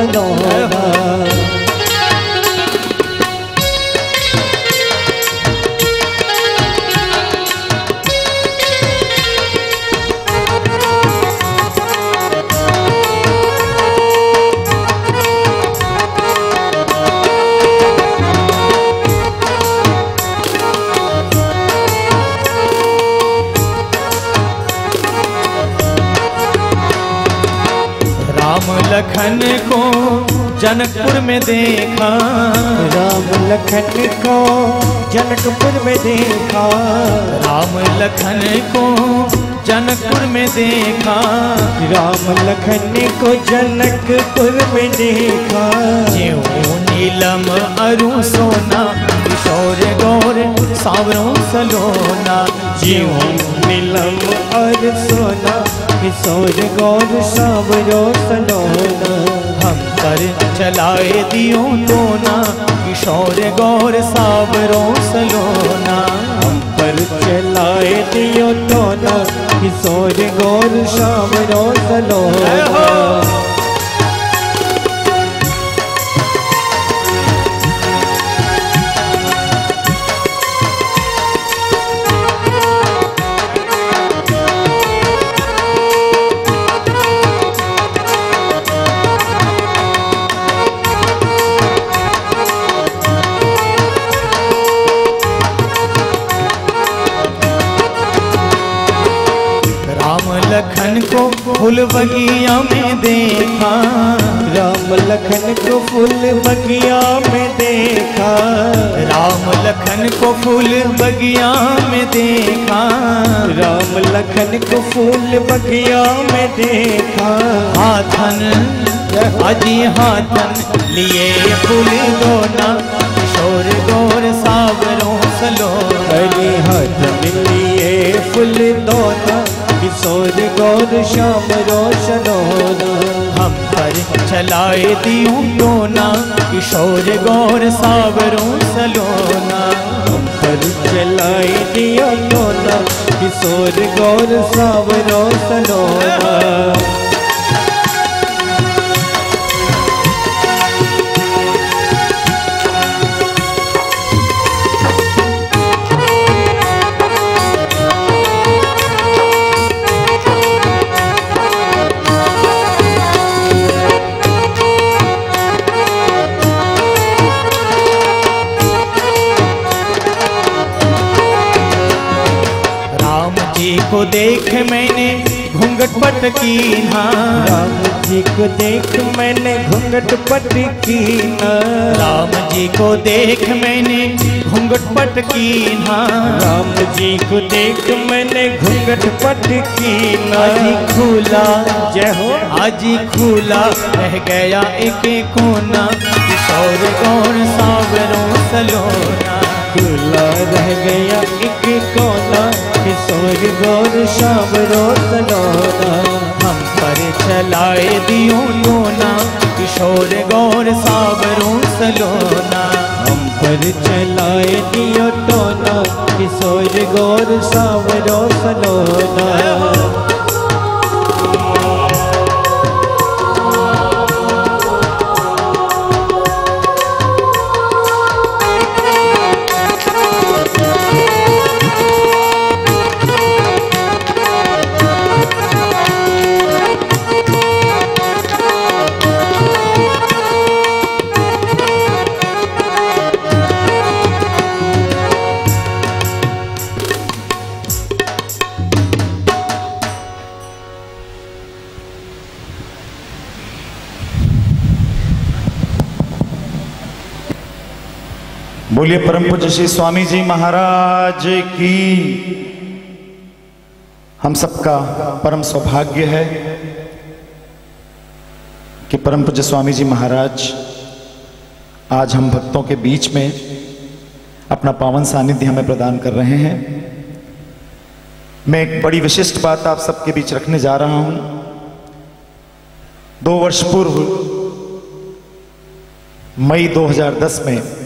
सलोना जनकपुर में देखा। राम लखन को जनकपुर में देखा। राम लखन को जनकपुर में देखा। राम लखन को जनकपुर में देखा। ज्यों नीलम अरु सोना किशोर गौर सावरों सलोना। जीवन नीलम और सोना किशोर गौर सावरो सलोना। पर चलाए दियो तो किशोर गौर सावरों सलोना। हम पर चलाए दियो तो किशोर गौर सावरो सलोना। को फूल बगिया में देखा, राम लखन को फूल बगिया में देखा, राम लखन को फूल बगिया में देखा, राम लखन को फूल बगिया में देखा। हाथन, अजी हाथन, लिए फूल दोना, किशोर गौर सावरों सलो हरे हाथ लिए फूल दोना। किशोर गौर श्याम रोशन हो हम पर चलाए दियो दोना किशोर गौर सावरों सलोना। हम पर चलाए दिया दोना किशोर गौर सावरों सलोना। को देख मैंने घूंघट पट की राम जी को देख मैंने घूंघट पट की राम जी को देख मैंने घूंघट पट की राम जी को देख मैंने घूंघट पट की अजी खुला, जय हो। अजी खुला, रह गया एक कोना। किशोर गौर सावरों सलोना खुला रह गया एक कोना किशोर गौर श्याम रोसनोना हम पर चलाए दियो लोना किशोर गौर सावरों सलोना हम पर चलाए दियो टोना किशोर गौर श्याम रोसनोना बोलिए परम पूज्य श्री स्वामी जी महाराज की। हम सबका परम सौभाग्य है कि परम पूज्य स्वामी जी महाराज आज हम भक्तों के बीच में अपना पावन सानिध्य हमें प्रदान कर रहे हैं। मैं एक बड़ी विशिष्ट बात आप सबके बीच रखने जा रहा हूँ। दो वर्ष पूर्व, मई 2010 में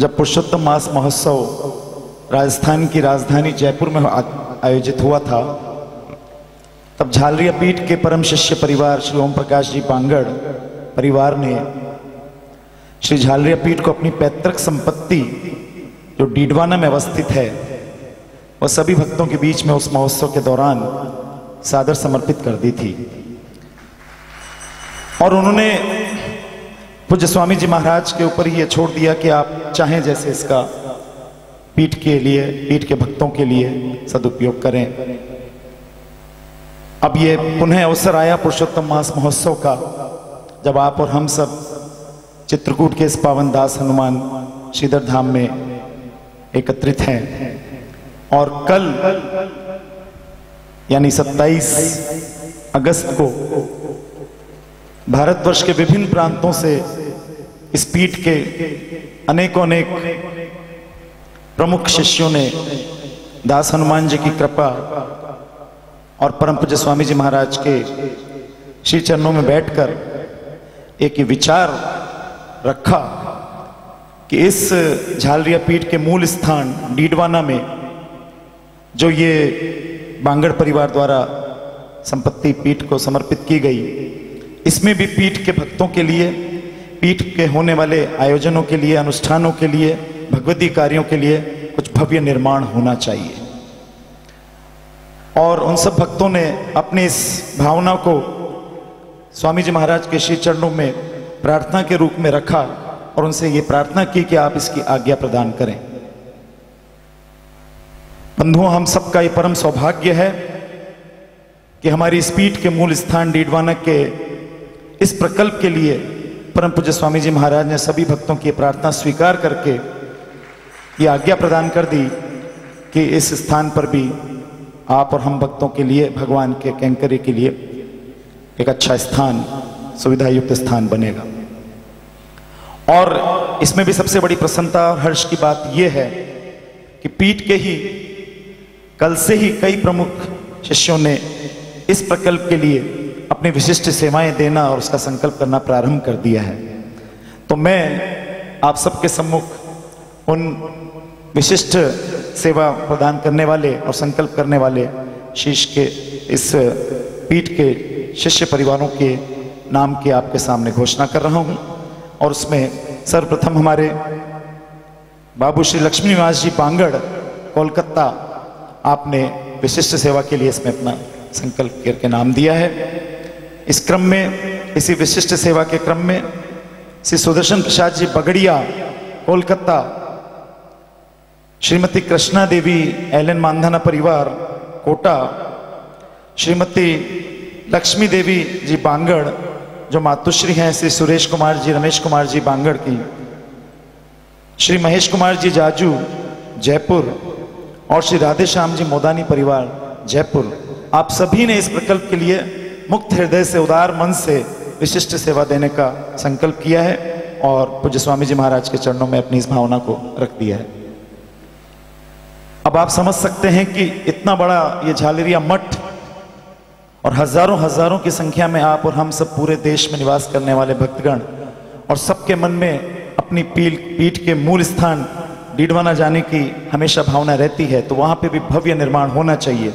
जब पुरुषोत्तम मास महोत्सव राजस्थान की राजधानी जयपुर में आयोजित हुआ था, तब झालरिया पीठ के परम शिष्य परिवार श्री ओम प्रकाश जी पांगड़ परिवार ने श्री झालरिया पीठ को अपनी पैतृक संपत्ति जो डीडवाना में अवस्थित है वह सभी भक्तों के बीच में उस महोत्सव के दौरान सादर समर्पित कर दी थी। और उन्होंने पूज्य स्वामी जी महाराज के ऊपर ही ये छोड़ दिया कि आप चाहें जैसे इसका पीठ के लिए, पीठ के भक्तों के लिए सदुपयोग करें। अब ये पुनः अवसर आया पुरुषोत्तम मास महोत्सव का, जब आप और हम सब चित्रकूट के इस पावन दास हनुमान श्रीधर धाम में एकत्रित हैं। और कल, यानी 27 अगस्त को भारतवर्ष के विभिन्न प्रांतों से इस पीठ के अनेकों अनेक प्रमुख शिष्यों ने दास हनुमान जी की कृपा और परम पूज्य स्वामी जी महाराज के श्री चरणों में बैठकर एक विचार रखा कि इस झालरिया पीठ के मूल स्थान डीडवाना में जो ये बांगड़ परिवार द्वारा संपत्ति पीठ को समर्पित की गई इसमें भी पीठ के भक्तों के लिए, पीठ के होने वाले आयोजनों के लिए, अनुष्ठानों के लिए, भगवती कार्यों के लिए कुछ भव्य निर्माण होना चाहिए। और उन सब भक्तों ने अपनी इस भावना को स्वामी जी महाराज के श्री चरणों में प्रार्थना के रूप में रखा और उनसे ये प्रार्थना की कि आप इसकी आज्ञा प्रदान करें। बंधुओं, हम सबका ये परम सौभाग्य है कि हमारी इस पीठ के मूल स्थान डीडवाना के इस प्रकल्प के लिए परम पूज्य स्वामी जी महाराज ने सभी भक्तों की प्रार्थना स्वीकार करके ये आज्ञा प्रदान कर दी कि इस स्थान पर भी आप और हम भक्तों के लिए, भगवान के कैंकर्य के लिए एक अच्छा स्थान सुविधा युक्त स्थान बनेगा। और इसमें भी सबसे बड़ी प्रसन्नता और हर्ष की बात यह है कि पीठ के ही, कल से ही कई प्रमुख शिष्यों ने इस प्रकल्प के लिए अपनी विशिष्ट सेवाएँ देना और उसका संकल्प करना प्रारंभ कर दिया है। तो मैं आप सबके सम्मुख उन विशिष्ट सेवा प्रदान करने वाले और संकल्प करने वाले शीश के, इस पीठ के शिष्य परिवारों के नाम की आपके सामने घोषणा कर रहा हूँ और उसमें सर्वप्रथम हमारे बाबू श्री लक्ष्मी निवास जी पांगड़, कोलकाता, आपने विशिष्ट सेवा के लिए इसमें अपना संकल्प करके नाम दिया है। इस क्रम में, इसी विशिष्ट सेवा के क्रम में, श्री सुदर्शन प्रसाद जी बगड़िया, कोलकाता, श्रीमती कृष्णा देवी एलन मानधाना परिवार, कोटा, श्रीमती लक्ष्मी देवी जी बांगड़, जो मातुश्री हैं, श्री सुरेश कुमार जी, रमेश कुमार जी बांगड़ की, श्री महेश कुमार जी जाजू, जयपुर, और श्री राधे श्याम जी मोदानी परिवार, जयपुर। आप सभी ने इस प्रकल्प के लिए मुक्त हृदय से, उदार मन से विशिष्ट सेवा देने का संकल्प किया है और पूज्य स्वामी जी महाराज के चरणों में अपनी इस भावना को रख दिया है। अब आप समझ सकते हैं कि इतना बड़ा ये झालेरिया मठ और हज़ारों हज़ारों की संख्या में आप और हम सब पूरे देश में निवास करने वाले भक्तगण और सबके मन में अपनी पील, पीठ के मूल स्थान डीडवाना जाने की हमेशा भावना रहती है तो वहाँ पे भी भव्य निर्माण होना चाहिए।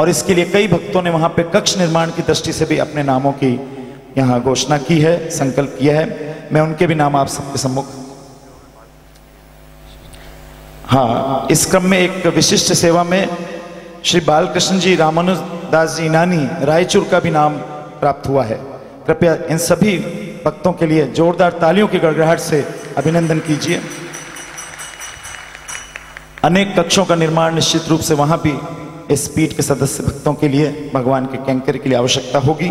और इसके लिए कई भक्तों ने वहाँ पे कक्ष निर्माण की दृष्टि से भी अपने नामों की यहाँ घोषणा की है, संकल्प किया है। मैं उनके भी नाम आप सबके सम्मुख हाँ इस क्रम में एक विशिष्ट सेवा में श्री बालकृष्ण जी, रामानुदास जी इनानी रायचूर का भी नाम प्राप्त हुआ है। कृपया इन सभी भक्तों के लिए जोरदार तालियों की गड़गड़ाहट से अभिनंदन कीजिए। अनेक कक्षों का निर्माण निश्चित रूप से वहाँ भी इस पीठ के सदस्य भक्तों के लिए, भगवान के कैंकर के लिए आवश्यकता होगी।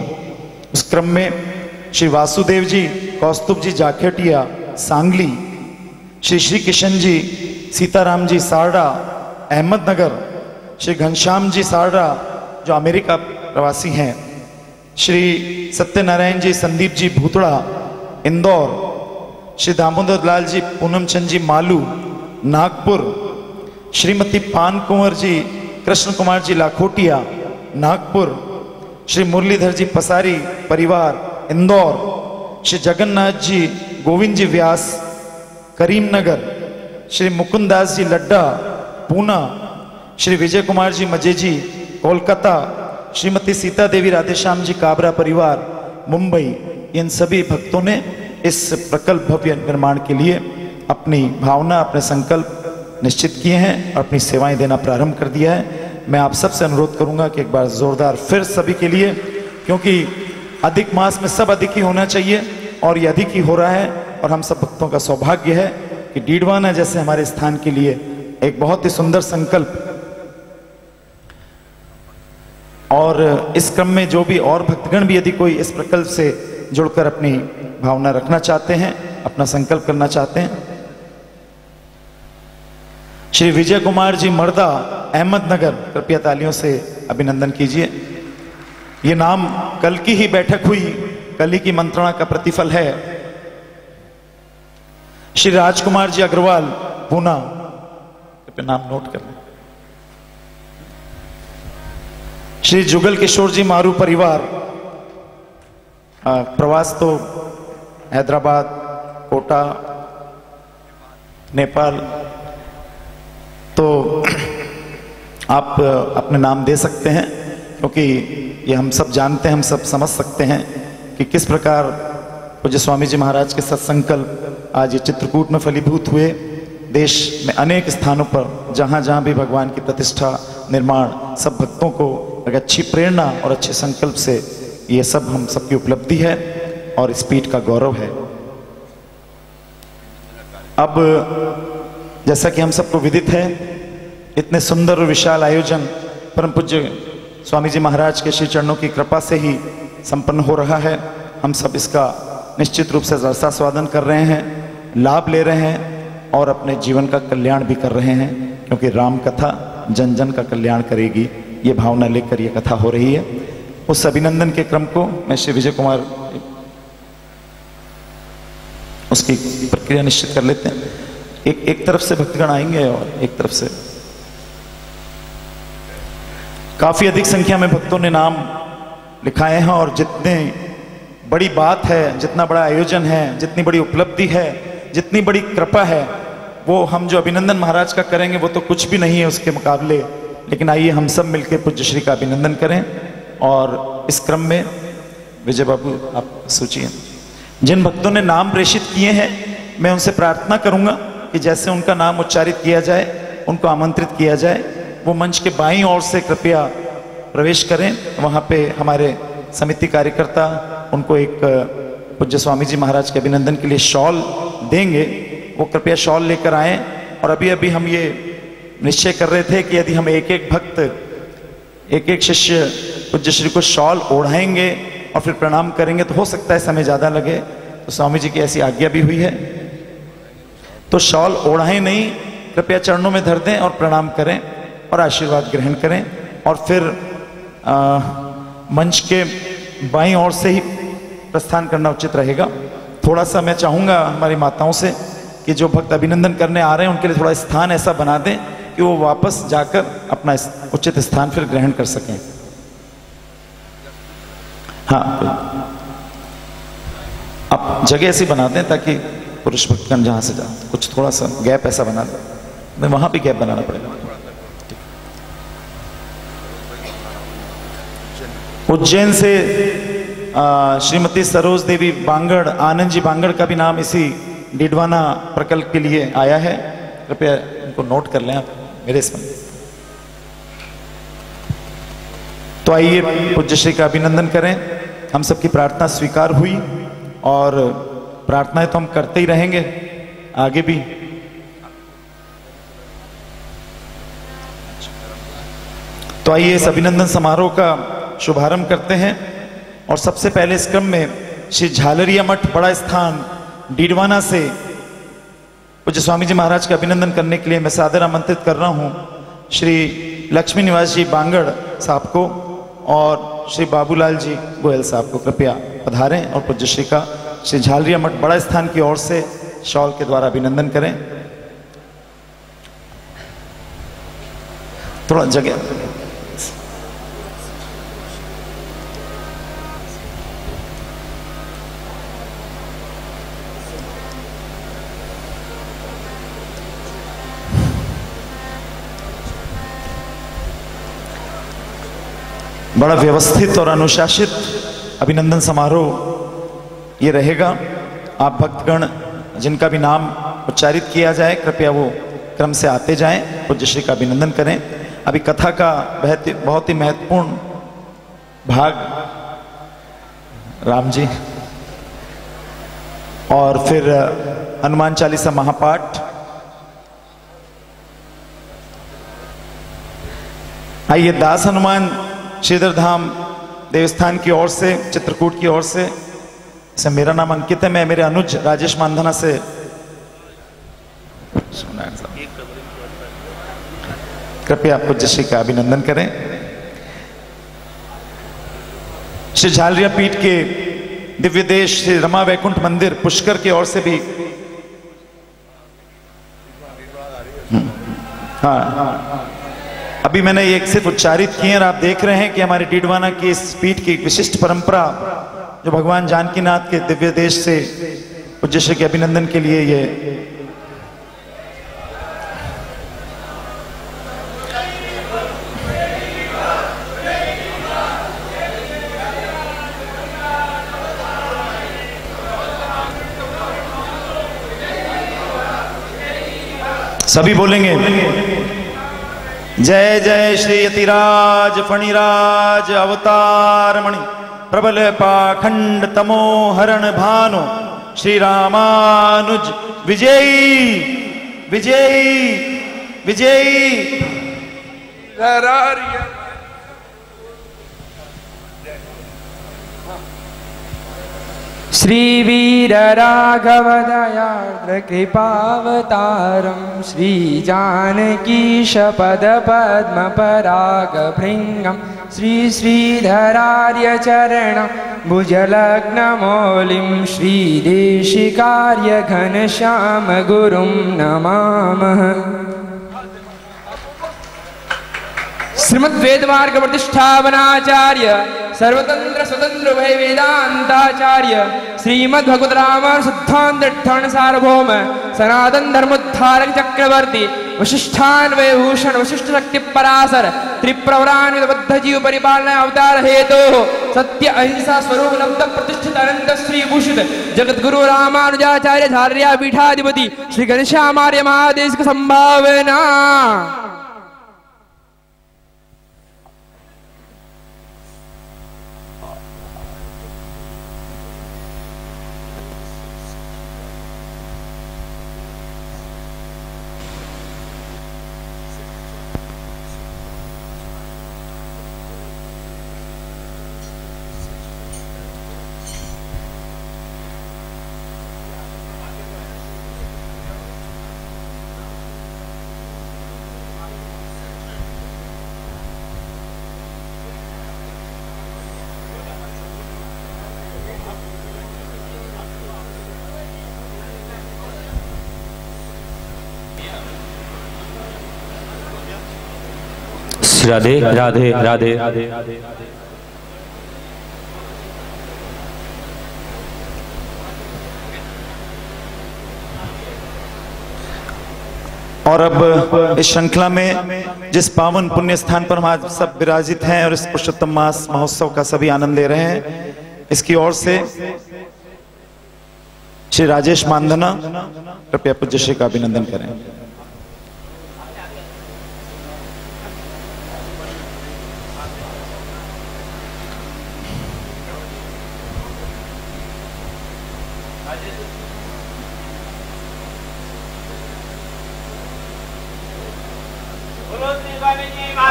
उस क्रम में श्री वासुदेव जी, कौस्तुभ जी, जाखेटिया, सांगली, श्री श्री किशन जी, सीताराम जी, सारडा, अहमदनगर, श्री घनश्याम जी, सारडा, जो अमेरिका प्रवासी हैं, श्री सत्यनारायण जी, संदीप जी, भूतड़ा, इंदौर, श्री दामोदर लाल जी, पूनम चंद जी, मालू, नागपुर, श्रीमती पान कुंवर जी कृष्ण कुमार जी लाखोटिया, नागपुर, श्री मुरलीधर जी पसारी परिवार, इंदौर, श्री जगन्नाथ जी, गोविंद जी व्यास, करीमनगर, श्री मुकुंदास जी लड्डा, पूना, श्री विजय कुमार जी मजेजी कोलकाता, श्रीमती सीता देवी राधेश्याम जी काबरा परिवार, मुंबई। इन सभी भक्तों ने इस प्रकल्प भव्य निर्माण के लिए अपनी भावना, अपने संकल्प निश्चित किए हैं और अपनी सेवाएँ देना प्रारंभ कर दिया है। मैं आप सबसे अनुरोध करूँगा कि एक बार जोरदार फिर सभी के लिए, क्योंकि अधिक मास में सब अधिक ही होना चाहिए और ये अधिक ही हो रहा है और हम सब भक्तों का सौभाग्य है कि डीडवाना जैसे हमारे स्थान के लिए एक बहुत ही सुंदर संकल्प और इस क्रम में जो भी और भक्तगण भी यदि कोई इस प्रकल्प से जुड़कर अपनी भावना रखना चाहते हैं, अपना संकल्प करना चाहते हैं श्री विजय कुमार जी मर्दा, अहमदनगर, कृपया तालियों से अभिनंदन कीजिए। ये नाम कल की ही बैठक हुई, कल की मंत्रणा का प्रतिफल है। श्री राजकुमार जी अग्रवाल, पूना, कृपया नाम नोट कर लें। श्री जुगल किशोर जी मारू परिवार प्रवास तो हैदराबाद, कोटा, नेपाल तो आप अपने नाम दे सकते हैं, क्योंकि ये हम सब जानते हैं, हम सब समझ सकते हैं कि किस प्रकार पूज्य स्वामी जी महाराज के सत्संकल्प आज ये चित्रकूट में फलीभूत हुए। देश में अनेक स्थानों पर जहाँ जहाँ भी भगवान की प्रतिष्ठा, निर्माण, सब भक्तों को एक अच्छी प्रेरणा और अच्छे संकल्प से ये सब हम सबकी उपलब्धि है और इस पीठ का गौरव है। अब जैसा कि हम सबको विदित है, इतने सुंदर और विशाल आयोजन परम पूज्य स्वामी जी महाराज के श्री चरणों की कृपा से ही संपन्न हो रहा है। हम सब इसका निश्चित रूप से रसा स्वादन कर रहे हैं, लाभ ले रहे हैं और अपने जीवन का कल्याण भी कर रहे हैं, क्योंकि राम कथा जन जन का कल्याण करेगी, ये भावना लेकर ये कथा हो रही है। उस अभिनंदन के क्रम को मैं श्री विजय कुमार उसकी प्रक्रिया निश्चित कर लेते हैं। एक एक तरफ़ से भक्तगण आएँगे और एक तरफ़ से। काफ़ी अधिक संख्या में भक्तों ने नाम लिखाए हैं और जितने बड़ी बात है, जितना बड़ा आयोजन है, जितनी बड़ी उपलब्धि है, जितनी बड़ी कृपा है, वो हम जो अभिनंदन महाराज का करेंगे, वो तो कुछ भी नहीं है उसके मुकाबले। लेकिन आइए हम सब मिलकर पूज्य श्री का अभिनंदन करें और इस क्रम में विजय बाबू, आप सोचिए। जिन भक्तों ने नाम प्रेषित किए हैं, मैं उनसे प्रार्थना करूँगा। कि जैसे उनका नाम उच्चारित किया जाए, उनको आमंत्रित किया जाए, वो मंच के बाईं ओर से कृपया प्रवेश करें। वहाँ पे हमारे समिति कार्यकर्ता, उनको एक पूज्य स्वामी जी महाराज के अभिनंदन के लिए शॉल देंगे। वो कृपया शॉल लेकर आए। और अभी अभी हम ये निश्चय कर रहे थे कि यदि हम एक एक भक्त एक एक शिष्य, पूज्य श्री को शॉल ओढ़ाएँगे और फिर प्रणाम करेंगे तो हो सकता है समय ज़्यादा लगे। तो स्वामी जी की ऐसी आज्ञा भी हुई है। तो शॉल ओढ़ाएँ नहीं कृपया चरणों में धर दें और प्रणाम करें और आशीर्वाद ग्रहण करें। और फिर आ, मंच के बाई ओर से ही प्रस्थान करना उचित रहेगा। थोड़ा सा मैं चाहूँगा हमारी माताओं से कि जो भक्त अभिनंदन करने आ रहे हैं उनके लिए थोड़ा स्थान ऐसा बना दें कि वो वापस जाकर अपना उचित स्थान फिर ग्रहण कर सकें। हाँ आप जगह ऐसी बना दें ताकि पुरुष भक्तगण जहाँ से जाए कुछ थोड़ा सा गैप ऐसा बना दें। वहाँ भी गैप बनाना पड़ेगा। उज्जैन से श्रीमती सरोज देवी बांगड़, आनंद जी बांगड़ का भी नाम इसी डिडवाना प्रकल्प के लिए आया है। कृपया उनको नोट कर लें आप, मेरे इसमें तो आइए पूज्य श्री का अभिनंदन करें। हम सबकी प्रार्थना स्वीकार हुई और प्रार्थनाएँ तो हम करते ही रहेंगे। आगे भी। तो आइए इस अभिनंदन समारोह का शुभारंभ करते हैं। और सबसे पहले इस क्रम में श्री झालरिया मठ बड़ा स्थान डीडवाना से पूज्य स्वामी जी महाराज का अभिनंदन करने के लिए मैं सादर आमंत्रित कर रहा हूँ। श्री लक्ष्मी निवास जी बांगड़ साहब को और श्री बाबूलाल जी गोयल साहब को कृपया पधारें और पूज्य श्री का श्री झालरिया मठ बड़ा स्थान की ओर से शॉल के द्वारा अभिनंदन करें। थोड़ा जगह। बड़ा व्यवस्थित और अनुशासित अभिनंदन समारोह ये रहेगा। आप भक्तगण जिनका भी नाम उच्चारित किया जाए, कृपया वो क्रम से आते जाएँ पूज्य श्री का अभिनंदन करें। अभी कथा का बहुत ही- महत्वपूर्ण भाग, राम जी। और फिर, हनुमान चालीसा महापाठ। आइए दास हनुमान श्रीधर धाम देवस्थान की ओर से, चित्रकूट की ओर से से मेरा नाम अंकित है मैं मेरे अनुज राजेश मानधना से। कृपया आपको श्री का अभिनंदन करें। श्री झालरिया पीठ के दिव्य देश श्री रमा वैकुंठ मंदिर पुष्कर की ओर से भी। हम्म, हाँ। अभी मैंने ये सिर्फ़ उच्चारित किए और आप देख रहे हैं कि हमारे डीडवाना की इस पीठ की विशिष्ट परंपरा जो भगवान जानकीनाथ के दिव्य देश से श्री के अभिनंदन के लिए ये सभी बोलेंगे। जय जय श्री यतिराज फणिराज अवतार मणि प्रबल पाखंड तमो हरण भानु श्री रामानुज विजयी। विजयी विजयी श्रीवीरराघवदयार्द्रकृपावतारं श्रीजानकीशपदपद्मपरागभृङ्गं श्रीश्रीधरार्यचरणं भुजलग्नमौलिं श्रीदेशिकार्यघनश्यामगुरुं नमामः श्रीमद्वेदमार्ग प्रतिष्ठापनाचार्य सर्वतंत्र स्वतंत्र भय वेदांताचार्य श्रीमद भगवत रामायण सिद्धांत सार्वभौम सनातन धर्मोद्धारक चक्रवर्ती वशिष्ठान्वय भूषण वशिष्ठ शक्ति परासर त्रिप्रवरान्वित बद्ध जीव परिपालना अवतार हेतु, सत्य अहिंसा स्वरूप लब्ध प्रतिष्ठित अनंत श्री भूषित जगत गुरु रामानुजाचार्य, धार्या, पीठाधिपति, श्री घनश्यामार्य महादेश संभावना। राधे राधे राधे। और अब इस श्रृंखला में जिस पावन पुण्य स्थान पर हम आज सब विराजित हैं और इस पुरुषोत्तम मास महोत्सव का सभी आनंद ले रहे हैं, इसकी ओर से श्री राजेश मानधना कृपया पूज्य श्री का अभिनंदन करें।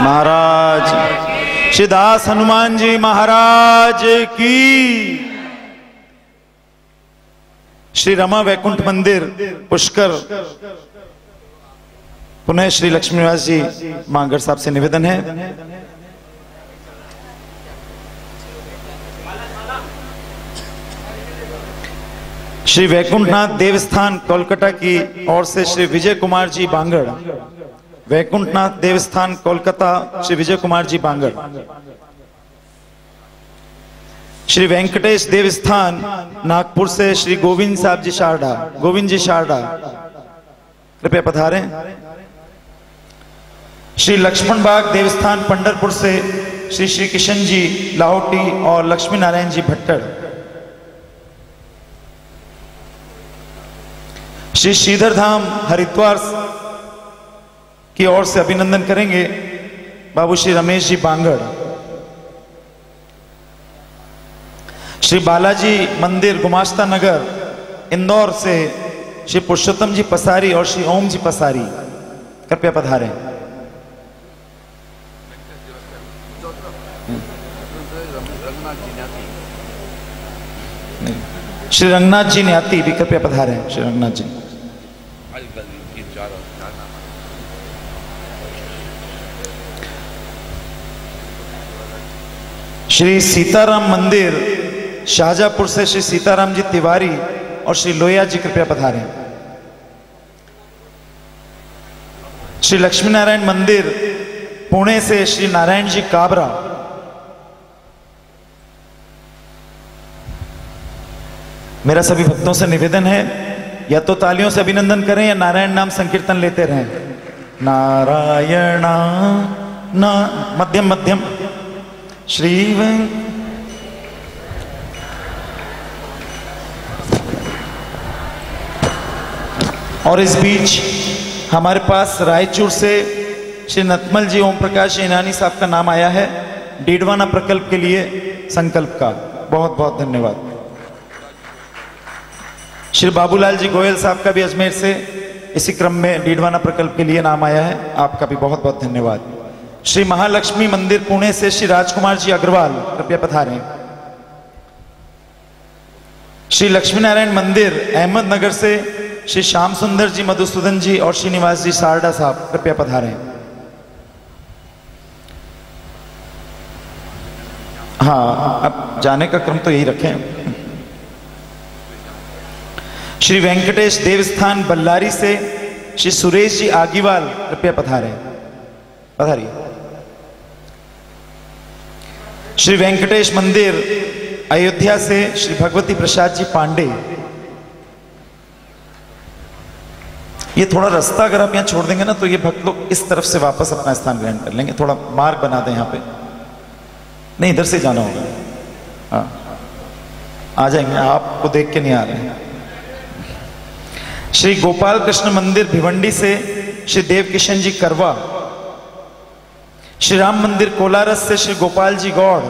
महाराज। दास हनुमान जी महाराज की। श्री रमा वैकुंठ मंदिर, पुष्कर। पुनः श्री लक्ष्मी निवास जी मांगर साहब से निवेदन है। श्री वैकुंठनाथ देवस्थान कोलकाता की ओर से श्री विजय कुमार जी बांगड़ वैकुंठनाथ देवस्थान, कोलकाता, श्री विजय कुमार जी बांगड़ श्री वेंकटेश देवस्थान, नागपुर से श्री गोविंद साहब जी शारदा, गोविंद जी शारदा। कृपया पधारें। श्री लक्ष्मण बाग देवस्थान पंडरपुर से श्री श्री किशन जी लाहौटी और लक्ष्मी नारायण जी भट्टर श्री श्रीधर धाम, हरिद्वार की ओर से अभिनंदन करेंगे बाबू श्री रमेश जी बांगड़। श्री बालाजी मंदिर गुमास्ता नगर, इंदौर से श्री पुरुषोत्तम जी पसारी और श्री ओम जी पसारी। कृपया पधारें। श्री रंगनाथ जी न्याती भी कृपया पधारें, श्री रंगनाथ जी। श्री सीताराम मंदिर, शाहजहापुर से श्री सीताराम जी तिवारी और श्री लोहिया जी कृपया पधारें। श्री लक्ष्मी नारायण मंदिर, पुणे से श्री नारायण जी काबरा। मेरा सभी भक्तों से निवेदन है, या तो तालियों से अभिनंदन करें या नारायण नाम संकीर्तन लेते रहें। नारायणा, ना, मध्यम मध्यम। श्री और इस बीच हमारे पास रायचूर से श्री नतमल जी ओम प्रकाश इनानी साहब का नाम आया है, डीडवाना प्रकल्प के लिए संकल्प का। बहुत बहुत धन्यवाद। श्री बाबूलाल जी गोयल साहब का भी अजमेर से इसी क्रम में डीडवाना प्रकल्प के लिए नाम आया है, आपका भी बहुत बहुत धन्यवाद। श्री महालक्ष्मी मंदिर पुणे से श्री राजकुमार जी अग्रवाल, कृपया पधारें। श्री लक्ष्मी नारायण मंदिर, अहमदनगर से श्री श्याम सुंदर जी, मधुसूदन जी और श्रीनिवास जी सारडा साहब, कृपया पधारें। हाँ अब जाने का क्रम तो यही रखें। श्री वेंकटेश देवस्थान, बल्लारी से श्री सुरेश जी आगीवाल, कृपया पधारें। पधारिए। श्री वेंकटेश मंदिर, अयोध्या से श्री भगवती प्रसाद जी पांडे। ये थोड़ा रास्ता अगर आप यहाँ छोड़ देंगे ना तो ये भक्त लोग इस तरफ़ से वापस अपना स्थान ग्रहण कर लेंगे। थोड़ा मार्ग बना दें यहाँ पे। नहीं, इधर से जाना होगा। हाँ। आ जाएँगे। आपको देख के नहीं आ रहे श्री गोपाल कृष्ण मंदिर भिवंडी से श्री देव किशन जी करवा श्री राम मंदिर कोलारस से श्री गोपाल जी गौड़,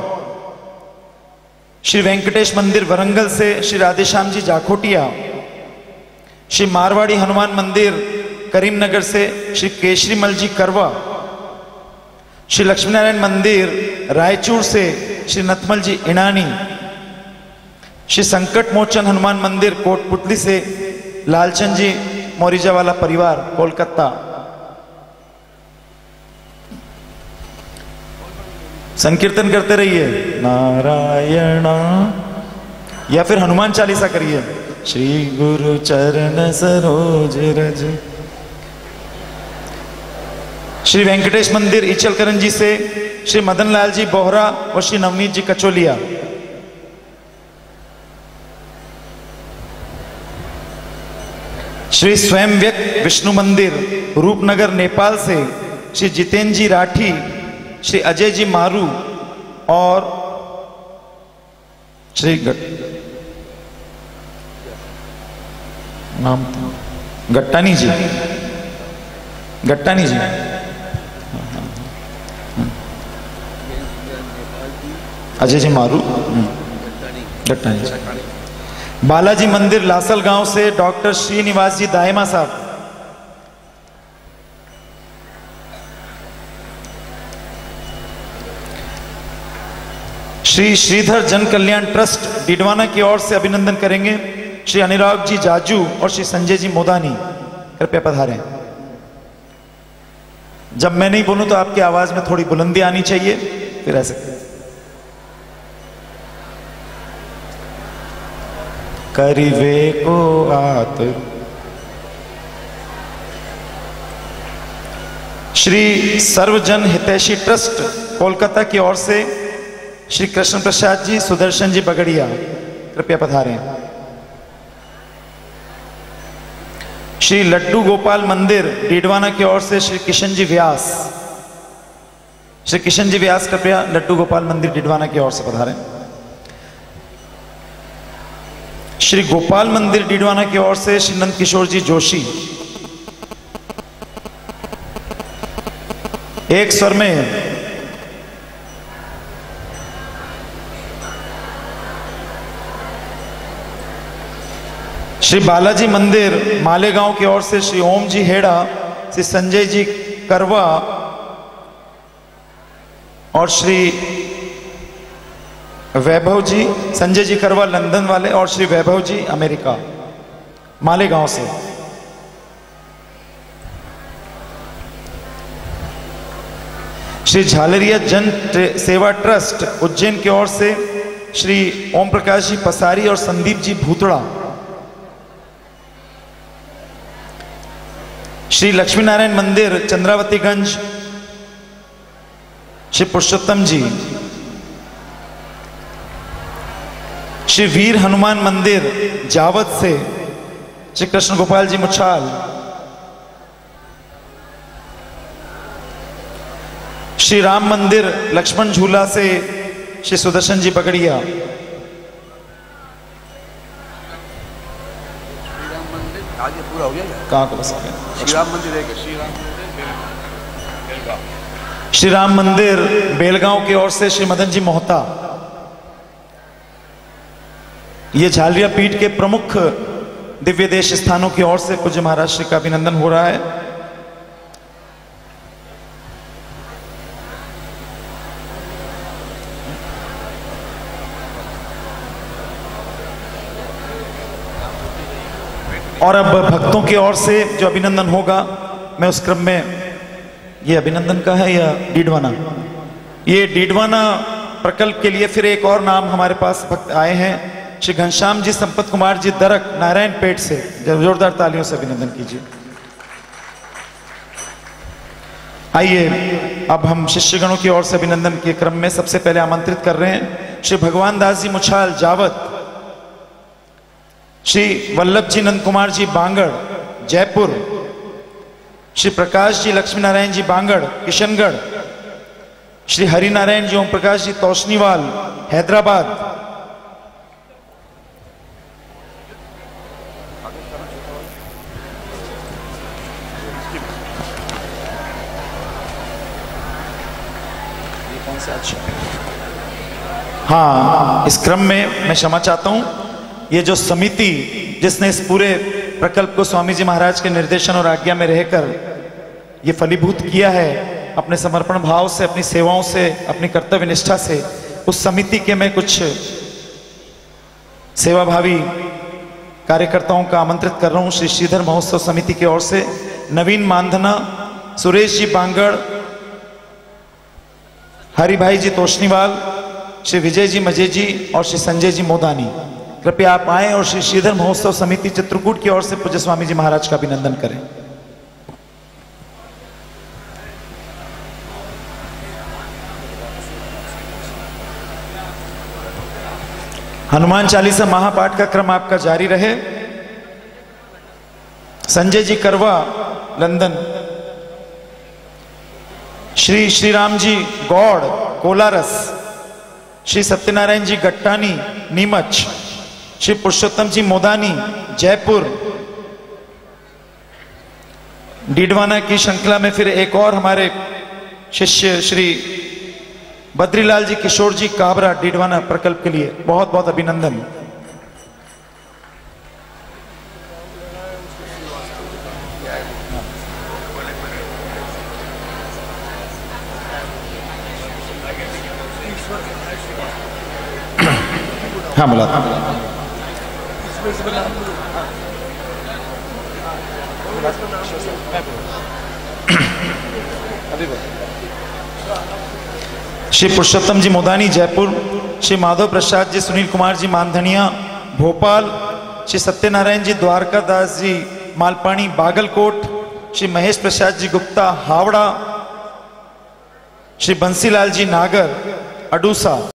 श्री वेंकटेश मंदिर वरंगल से श्री राधेश्याम जी जाखोटिया, श्री मारवाड़ी हनुमान मंदिर करीमनगर से श्री केशरीमल जी करवा, श्री लक्ष्मीनारायण मंदिर रायचूर से श्री नथमल जी इनानी, श्री संकट मोचन हनुमान मंदिर कोटपुतली से लालचंद जी मोरिजा वाला परिवार कोलकाता। संकीर्तन करते रहिए। नारायणा। या फिर हनुमान चालीसा करिए। श्री गुरु चरण सरोज रज। श्री वेंकटेश मंदिर इचलकरण जी से श्री मदन लाल जी बोहरा और श्री नवनीत जी कचोलिया। श्री स्वयं व्यक्त विष्णु मंदिर रूपनगर नेपाल से श्री जितेंद्र जी राठी श्री अजय जी मारू और श्री गट नाम गट्टानी जी। गट्टानी जी। अजय जी मारू। हम्म, गट्टानी जी। बालाजी मंदिर लासल गाँव से डॉक्टर श्रीनिवास जी दायमा साहब। श्री श्रीधर जन कल्याण ट्रस्ट डिडवाना की ओर से अभिनंदन करेंगे। श्री अनुराग जी जाजू और श्री संजय जी मोदानी, कृपया पधारें। जब मैं नहीं बोलूँ तो आपकी आवाज़ में थोड़ी बुलंदी आनी चाहिए, फिर ऐसे। करिवे को आत। श्री सर्वजन हितैषी ट्रस्ट कोलकाता की ओर से श्री कृष्ण प्रसाद जी, सुदर्शन जी बगड़िया, कृपया पधारें। श्री लड्डू गोपाल मंदिर, डीडवाना की ओर से श्री किशन जी व्यास। श्री किशन जी व्यास, कृपया लड्डू गोपाल मंदिर, डिडवाना की ओर से पधारें। श्री गोपाल मंदिर, डीडवाना की ओर से श्री नंद किशोर जी जोशी। एक स्वर में श्री बालाजी मंदिर मालेगांव की ओर से श्री ओम जी हेड़ा, श्री संजय जी करवा और श्री वैभव जी, संजय जी करवा लंदन वाले और श्री वैभव जी अमेरिका, मालेगांव से। श्री झालरिया जन सेवा ट्रस्ट उज्जैन की ओर से श्री ओम प्रकाश जी पसारी और संदीप जी भूतड़ा। श्री लक्ष्मी नारायण मंदिर, चंद्रावतीगंज। श्री पुरुषोत्तम जी। श्री वीर हनुमान मंदिर, जावत से। श्री कृष्ण गोपाल जी मुछाल। श्री राम मंदिर, लक्ष्मण झूला से। श्री सुदर्शन जी पकड़िया आज ये पूरा हो गया कहाँ का बस आ गए? श्री राम मंदिर है श्री राम श्री राम मंदिर बेलगांव की ओर से श्री मदन जी मोहता। ये झालिया पीठ के प्रमुख दिव्य देश स्थानों की ओर से पूज्य महाराज श्री का अभिनंदन हो रहा है। और अब भक्तों की ओर से जो अभिनंदन होगा, मैं उस क्रम में, ये अभिनंदन का है या डीडवाना? ये डीडवाना प्रकल्प के लिए फिर एक और नाम हमारे पास भक्त आए हैं। श्री घनश्याम जी, संपत कुमार जी, दरक, नारायण पेट से। जोरदार तालियों से अभिनंदन कीजिए। आइए, अब हम शिष्यगणों की ओर से अभिनंदन के क्रम में सबसे पहले आमंत्रित कर रहे हैं। श्री भगवान दास जी मुछाल जावत श्री वल्लभ जी नंद कुमार जी बांगड़, जयपुर। श्री प्रकाश जी लक्ष्मी नारायण जी बांगड़, किशनगढ़। श्री हरिनारायण जी ओम प्रकाश जी तोशनीवाल हैदराबाद। हाँ इस क्रम में मैं क्षमा चाहता हूँ। ये जो समिति जिसने इस पूरे प्रकल्प को स्वामी जी महाराज के निर्देशन और आज्ञा में रहकर ये फलीभूत किया है, अपने समर्पण भाव से, अपनी सेवाओं से, अपनी कर्तव्य निष्ठा से, उस समिति के मैं कुछ सेवाभावी कार्यकर्ताओं का आमंत्रित कर रहा हूँ। श्री श्रीधर महोत्सव समिति की ओर से नवीन मानधना, सुरेश जी बांगड़, हरिभाई जी तोशनीवाल श्री विजय जी मज़े जी और श्री संजय जी मोदानी। कृपया आप आए और श्री श्रीधर महोत्सव समिति चित्रकूट की ओर से पूज्य स्वामी जी महाराज का अभिनंदन करें। हनुमान चालीसा महापाठ का क्रम आपका जारी रहे। संजय जी करवा लंदन श्री श्री राम जी गौड़, कोलारस। श्री सत्यनारायण जी गट्टानी, नीमच। श्री पुरुषोत्तम जी मोदानी, जयपुर। डीडवाना की श्रृंखला में फिर एक और हमारे शिष्य श्री बद्रीलाल जी, किशोर जी, काबरा डीडवाना प्रकल्प के लिए बहुत बहुत अभिनंदन। हाँ बोला। श्री पुरुषोत्तम जी मोदानी, जयपुर। श्री माधव प्रसाद जी, सुनील कुमार जी, मानधनिया, भोपाल। श्री सत्यनारायण जी, द्वारका दास जी, मालपानी, बागलकोट। श्री महेश प्रसाद जी, गुप्ता, हावड़ा। श्री बंसीलाल जी, नागर, अडूसा।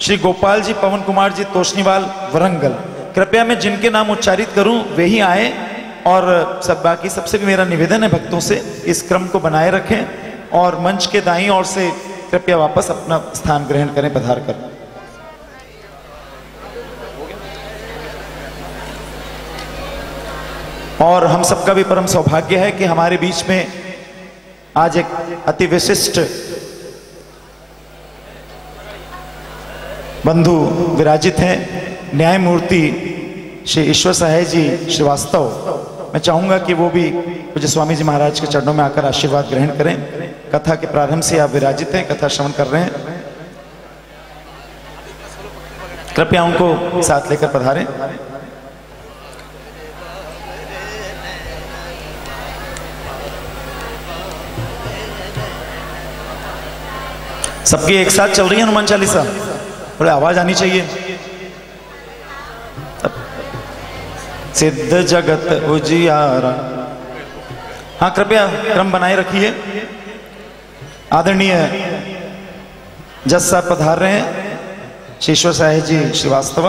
श्री गोपाल जी, पवन कुमार जी तोशनीवाल वरंगल। कृपया मैं जिनके नाम उच्चारित करूँ, वे ही आए। और सब बाकी सबसे भी मेरा निवेदन है भक्तों से, इस क्रम को बनाए रखें और मंच के दाई ओर से कृपया वापस अपना स्थान ग्रहण करें पधार कर। और हम सबका भी परम सौभाग्य है कि हमारे बीच में आज एक अति विशिष्ट बंधु विराजित हैं। न्यायमूर्ति श्री ईश्वर सहाय जी श्रीवास्तव, मैं चाहूँगा कि वो भी पूज्य स्वामी जी महाराज के चरणों में आकर आशीर्वाद ग्रहण करें। कथा के प्रारंभ से आप विराजित हैं, कथा श्रवण कर रहे हैं। कृपया उनको साथ लेकर पधारें। सबकी एक साथ चल रही है हनुमान चालीसा? थोड़ी आवाज़ आनी चाहिए। सिद्ध जगत उजियारा। हाँ कृपया क्रम बनाए रखिए। आदरणीय जज साहब पधार रहे हैं। शेश्वर साहेब जी श्रीवास्तव।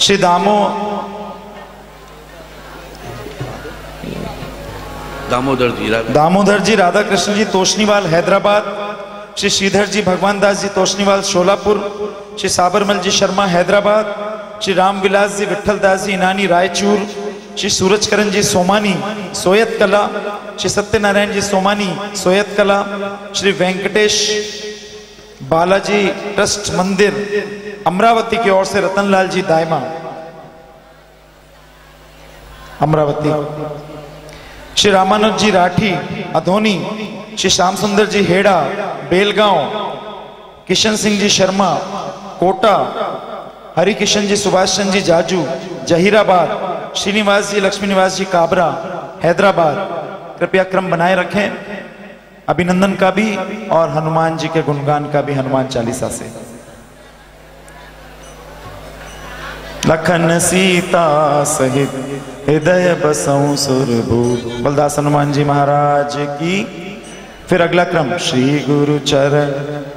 श्री दामो। दामोदर जी दामोदर जी राधा कृष्ण जी तोशनीवाल हैदराबाद। श्री श्रीधर जी भगवान दास जी तोशनीवाल शोलापुर। श्री साबरमल जी शर्मा हैदराबाद। श्री रामविलास जी विठल दास जी इनानी रायचूर, श्री सूरजकरण जी सोमानी, सोयत कला, श्री सत्यनारायण जी सोमानी, सोयत कला, श्री वेंकटेश बालाजी ट्रस्ट मंदिर, अमरावती की ओर से रतनलाल जी दायमा। अमरावती। श्री रामानुज जी राठी, अधोनी, श्री श्याम सुंदर जी हेड़ा, बेलगांव, किशन सिंह जी शर्मा, कोटा हरि किशन जी सुभाष चंद्र जी, जाजू, जहीराबाद, श्रीनिवास जी लक्ष्मी निवास जी, काबरा, हैदराबाद। कृपया क्रम बनाए रखें। अभिनंदन का भी और हनुमान जी के गुणगान का भी हनुमान चालीसा से। लखन सीता सहित हृदय बलदास हनुमान जी महाराज की। फिर अगला क्रम, श्री गुरु चरण।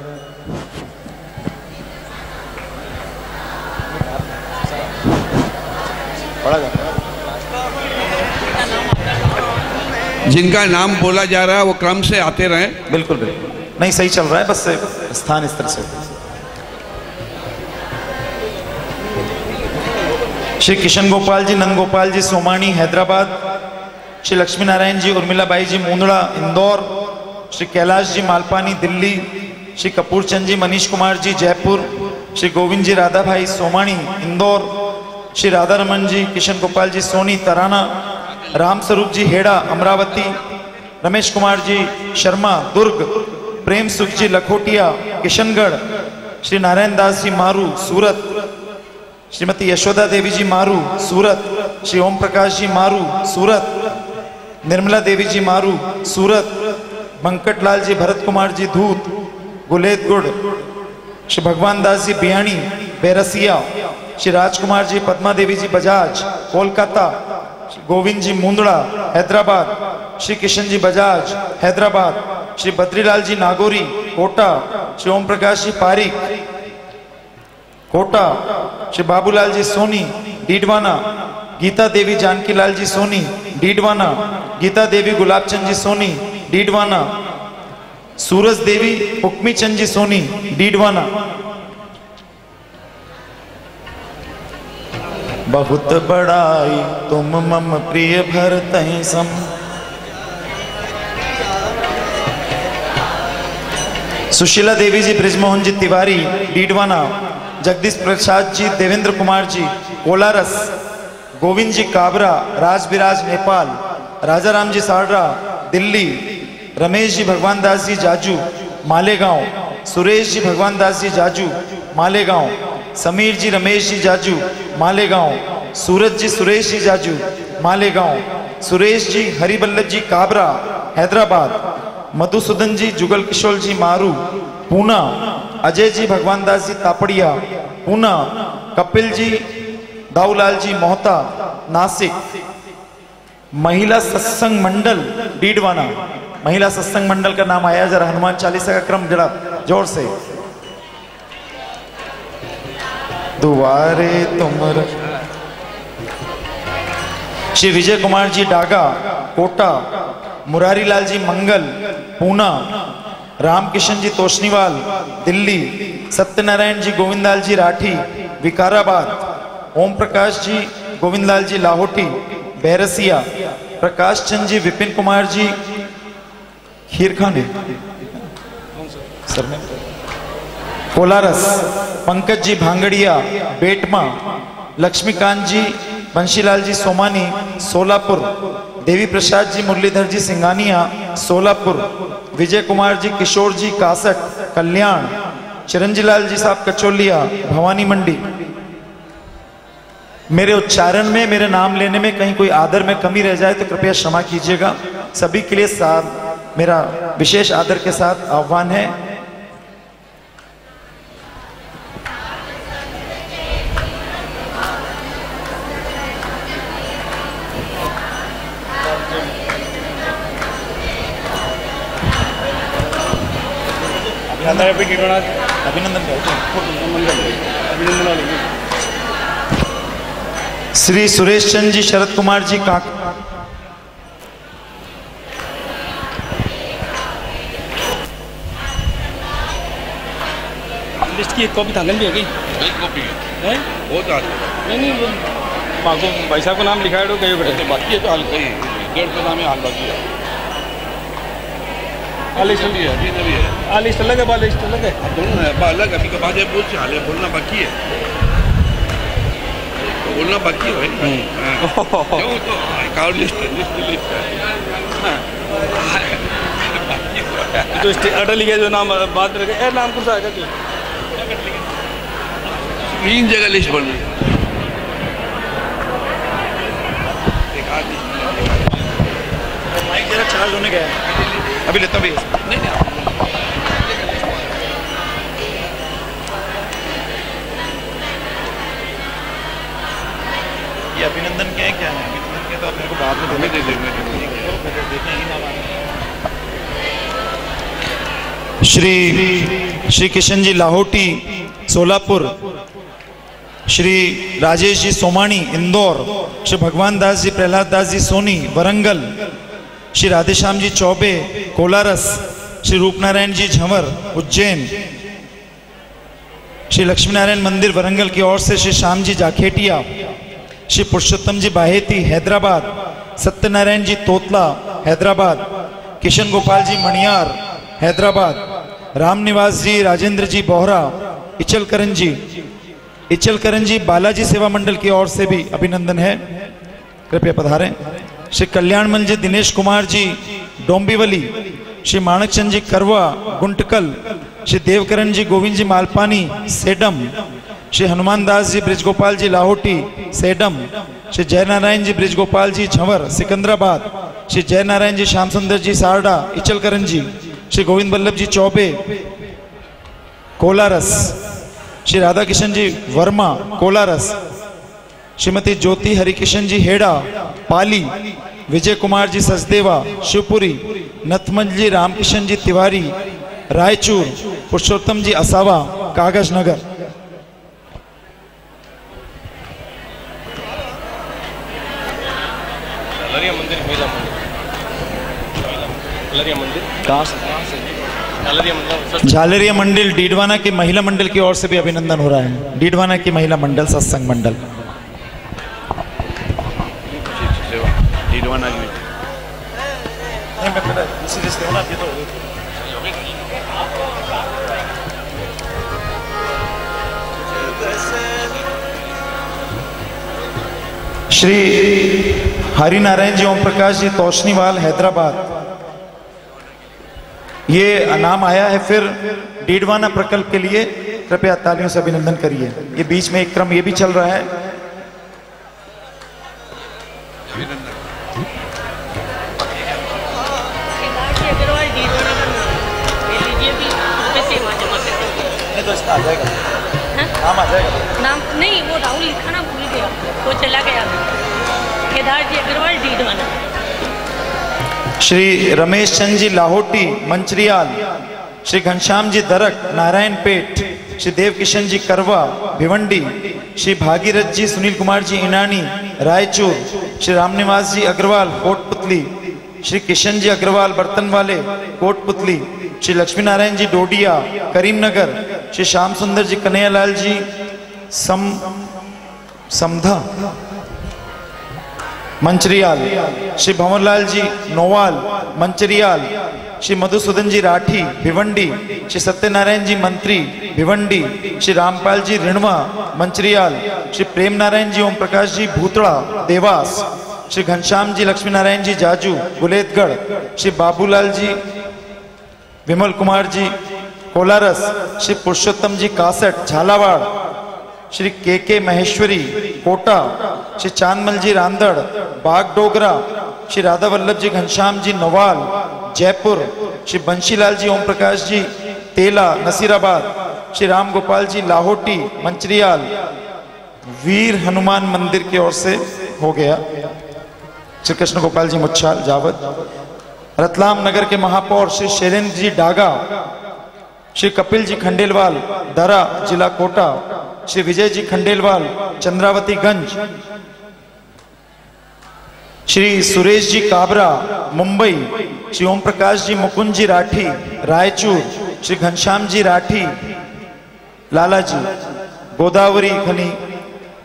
जिनका नाम बोला जा रहा है वो क्रम से आते रहे। बिल्कुल बिल्कुल। नहीं सही चल रहा है बस स्थान इस तरह से। श्री किशन गोपाल जी नंद गोपाल जी सोमानी हैदराबाद। श्री लक्ष्मी नारायण जी उर्मिला बाई जी मुंदड़ा इंदौर। श्री कैलाश जी मालपानी दिल्ली। श्री कपूर चंद जी मनीष कुमार जी जयपुर। श्री गोविंद जी राधा भाई सोमानी इंदौर। श्री राधा रमन जी, किशन गोपाल जी, सोनी, तराना, राम स्वरूप जी, हेड़ा, अमरावती, रमेश कुमार जी, शर्मा, दुर्ग, प्रेम सुख जी, लखोटिया, किशनगढ़, श्री नारायण दास जी, मारू, सूरत, श्रीमती यशोदा देवी जी, मारू, सूरत, श्री ओम प्रकाश जी, मारू, सूरत, निर्मला देवी जी, मारू, सूरत बंकटलाल जी, भरत कुमार जी, धूत गुलेतगुड़ श्री भगवान दास जी, बियाणी, बेरसिया श्री राजकुमार जी, पद्मा देवी जी बजाज, कोलकाता गोविंद जी मुंदड़ा, हैदराबाद, श्री किशन जी बजाज, हैदराबाद, श्री बद्रीलाल जी नागौरी, कोटा, श्री ओम प्रकाश जी पारिक, कोटा, श्री बाबूलाल जी सोनी, डीडवाना, गीता देवी जानकीलाल जी सोनी, डीडवाना, गीता देवी गुलाबचंद जी सोनी, डीडवाना, सूरज देवी हुक्मी चंद जी सोनी, डीडवाना बहुत बड़ाई, तुम मम प्रिय भरत सम। सुशीला देवी जी, ब्रिजमोहन जी, तिवारी, डीडवाना, जगदीश प्रसाद जी, देवेंद्र कुमार जी, कोलारस, गोविंद जी, काबरा राज बिराज नेपाल राजा राम जी साडरा दिल्ली, रमेश जी, भगवान दास जी, जाजू, मालेगांव, सुरेश जी, भगवान दास जी, जाजू, मालेगांव। समीर जी, रमेश जी जाजू, मालेगांव। सूरज जी, सुरेश जी जाजू, मालेगांव। सुरेश जी, हरिबल्लभ जी, काबरा, हैदराबाद। मधुसूदन जी, जुगल किशोर जी, मारू, पूना। अजय जी, भगवान दास जी, तापड़िया, पूना। कपिल जी, दाऊलाल जी, मोहता, नासिक। महिला सत्संग मंडल, डीडवाना। महिला सत्संग मंडल का नाम आया, जरा हनुमान चालीसा का क्रम जरा ज़ोर से। दुआरे तुमर। श्री विजय कुमार जी डागा, कोटा मुरारी लाल जी मंगल, पूना रामकिशन जी तोशनीवाल दिल्ली सत्यनारायण जी गोविंदलाल जी राठी, विकाराबाद ओम प्रकाश जी गोविंदलाल जी लाहौटी, बैरसिया प्रकाश चंद जी विपिन कुमार जी खीर खाने सर, में पंकज जी भांगड़िया, बेटमा लक्ष्मीकांत जी बंशीलाल जी सोमानी, सोलापुर देवी प्रसाद जी मुरलीधर जी सिंगानिया सोलापुर विजय कुमार जी किशोर जी कासट, कल्याण चिरंजीलाल जी साहब कचोलिया, भवानी मंडी। मेरे उच्चारण में, मेरे नाम लेने में कहीं कोई आदर में कमी रह जाए तो कृपया क्षमा कीजिएगा। सभी के लिए साथ, मेरा विशेष आदर के साथ आह्वान है। अभिनंदन श्री सुरेश चंद जी शरद कुमार जी का लिस्ट की एक कॉपी थाने भी है एक कॉपी है। वो तो नहीं नहीं वो भाई साहब का नाम लिखा है तो कहीं बेटे बाकी है तो हाल कहीं डेढ़ सौ नाम है हाल बाकी है। लिस्ट अभी है अभी तभी है। आ लिस्ट अलग है बा लिस्ट अलग है अब दोनों है बा अलग अभी के बाद है बोल हाल है। बोलना बाकी है तो बोलना बाकी है। हाँ। क्यों तो? कार लिस्ट लिस्ट लिस्ट है। तो स्टे- अटल के जो नाम बात रखे ए नाम कौन सा आएगा कि तीन जगह लिस्ट बन रही एक माइक जरा चार्ज होने गया अभी लेता भी नहीं नहीं ये अभिनंदन के हैं क्या? है अभिनंदन के तो आप मेरे को बाद में हमें दे देंगे श्री श्री किशन जी लाहौटी सोलापुर। श्री राजेश जी सोमानी इंदौर। श्री भगवान दास जी प्रहलाद दास जी सोनी वरंगल। श्री राधेश्याम जी चौबे, कोलारस, श्री रूपनारायण जी झंवर, उज्जैन, श्री लक्ष्मी नारायण मंदिर वरंगल की ओर से श्री श्याम जी जाखेटिया, श्री पुरुषोत्तम जी बाहेती हैदराबाद, सत्यनारायण जी तोतला हैदराबाद, किशन गोपाल जी मणियार हैदराबाद राम निवास जी राजेंद्र जी बोहरा इचलकरण जी इचलकरण जी बालाजी सेवा मंडल की ओर से भी अभिनंदन है। कृपया पधारें। श्री कल्याणमल जी दिनेश कुमार जी, डोंबिवली, श्री माणकचंद जी करवा, गुंटकल, श्री देवकरण जी गोविंद जी मालपानी, सेडम, श्री हनुमान दास जी ब्रिजगोपाल जी लाहौटी, सेडम, श्री जयनारायण जी ब्रिजगोपाल जी झंवर, सिकंदराबाद, श्री जयनारायण जी श्याम श्रीमती ज्योति हरिकिशन जी हेड़ा पाली विजय कुमार जी सचदेवा शिवपुरी नथमल जी रामकिशन जी तिवारी रायचूर पुरुषोत्तम जी असावा कागज़ नगर झालरिया मंडल डीडवाना की महिला मंडल की ओर से भी अभिनंदन हो रहा है। डीडवाना की महिला मंडल सत्संग मंडल। श्री हरिनारायण जी, ओम प्रकाश जी तोशनीवाल हैदराबाद। ये नाम आया है फिर डीडवाना प्रकल्प के लिए। कृपया तालियों से अभिनंदन करिए। ये बीच में एक क्रम ये भी चल रहा है। कर नाम आ जाएगा। नाम नहीं वो राहुल लिखा ना भूल गया। वो चला गया केदार जी अग्रवाल डीडवाना श्री रमेश चंद जी लाहौटी मंचरियाल श्री घनश्याम जी दरक नारायण पेट श्री देव किशन जी करवा भिवंडी श्री भागीरथ जी सुनील कुमार जी इनानी रायचूर श्री रामनिवास जी अग्रवाल कोटपुतली श्री किशन जी अग्रवाल, बर्तन वाले, कोटपुतली, श्री लक्ष्मी नारायण जी डोडिया, करीमनगर, श्री श्याम सुंदर जी कन्हैयालाल जी, सम, समधा, मंचरियाल, श्री भंवरलाल जी नोवाल, मंचरियाल, श्री मधुसूदन जी राठी, भिवंडी, श्री सत्यनारायण जी मंत्री, भिवंडी, श्री रामपाल जी रिणवा, मंचरियाल, श्री प्रेम नारायण जी ओम प्रकाश जी भूतड़ा, देवास श्री घनश्याम जी, लक्ष्मी नारायण जी, जाजू गुलेतगढ़ श्री बाबूलाल जी, विमल कुमार जी, कोलारस, श्री पुरुषोत्तम जी, कासट, झालावाड़, श्री के के महेश्वरी, कोटा, श्री चांदमल जी, रांदड़ बागडोगरा श्री राधा वल्लभ जी, घनश्याम जी, नवाल, जयपुर, श्री बंशीलाल जी ओम प्रकाश जी, तेला, नसीराबाद, श्री राम गोपाल जी, लाहौटी, मंचरियाल, वीर हनुमान मंदिर की ओर से हो गया। श्री कृष्ण गोपाल जी मुच्छाल जावत। रतलाम नगर के महापौर श्री शैलेंद्र जी डागा। श्री कपिल जी खंडेलवाल दरा जिला कोटा। श्री विजय जी खंडेलवाल चंद्रावती गंज। श्री सुरेश जी काबरा, मुंबई। श्री ओम प्रकाश जी मुकुंद जी राठी, रायचूर। श्री घनश्याम जी राठी लाला जी गोदावरी खनी।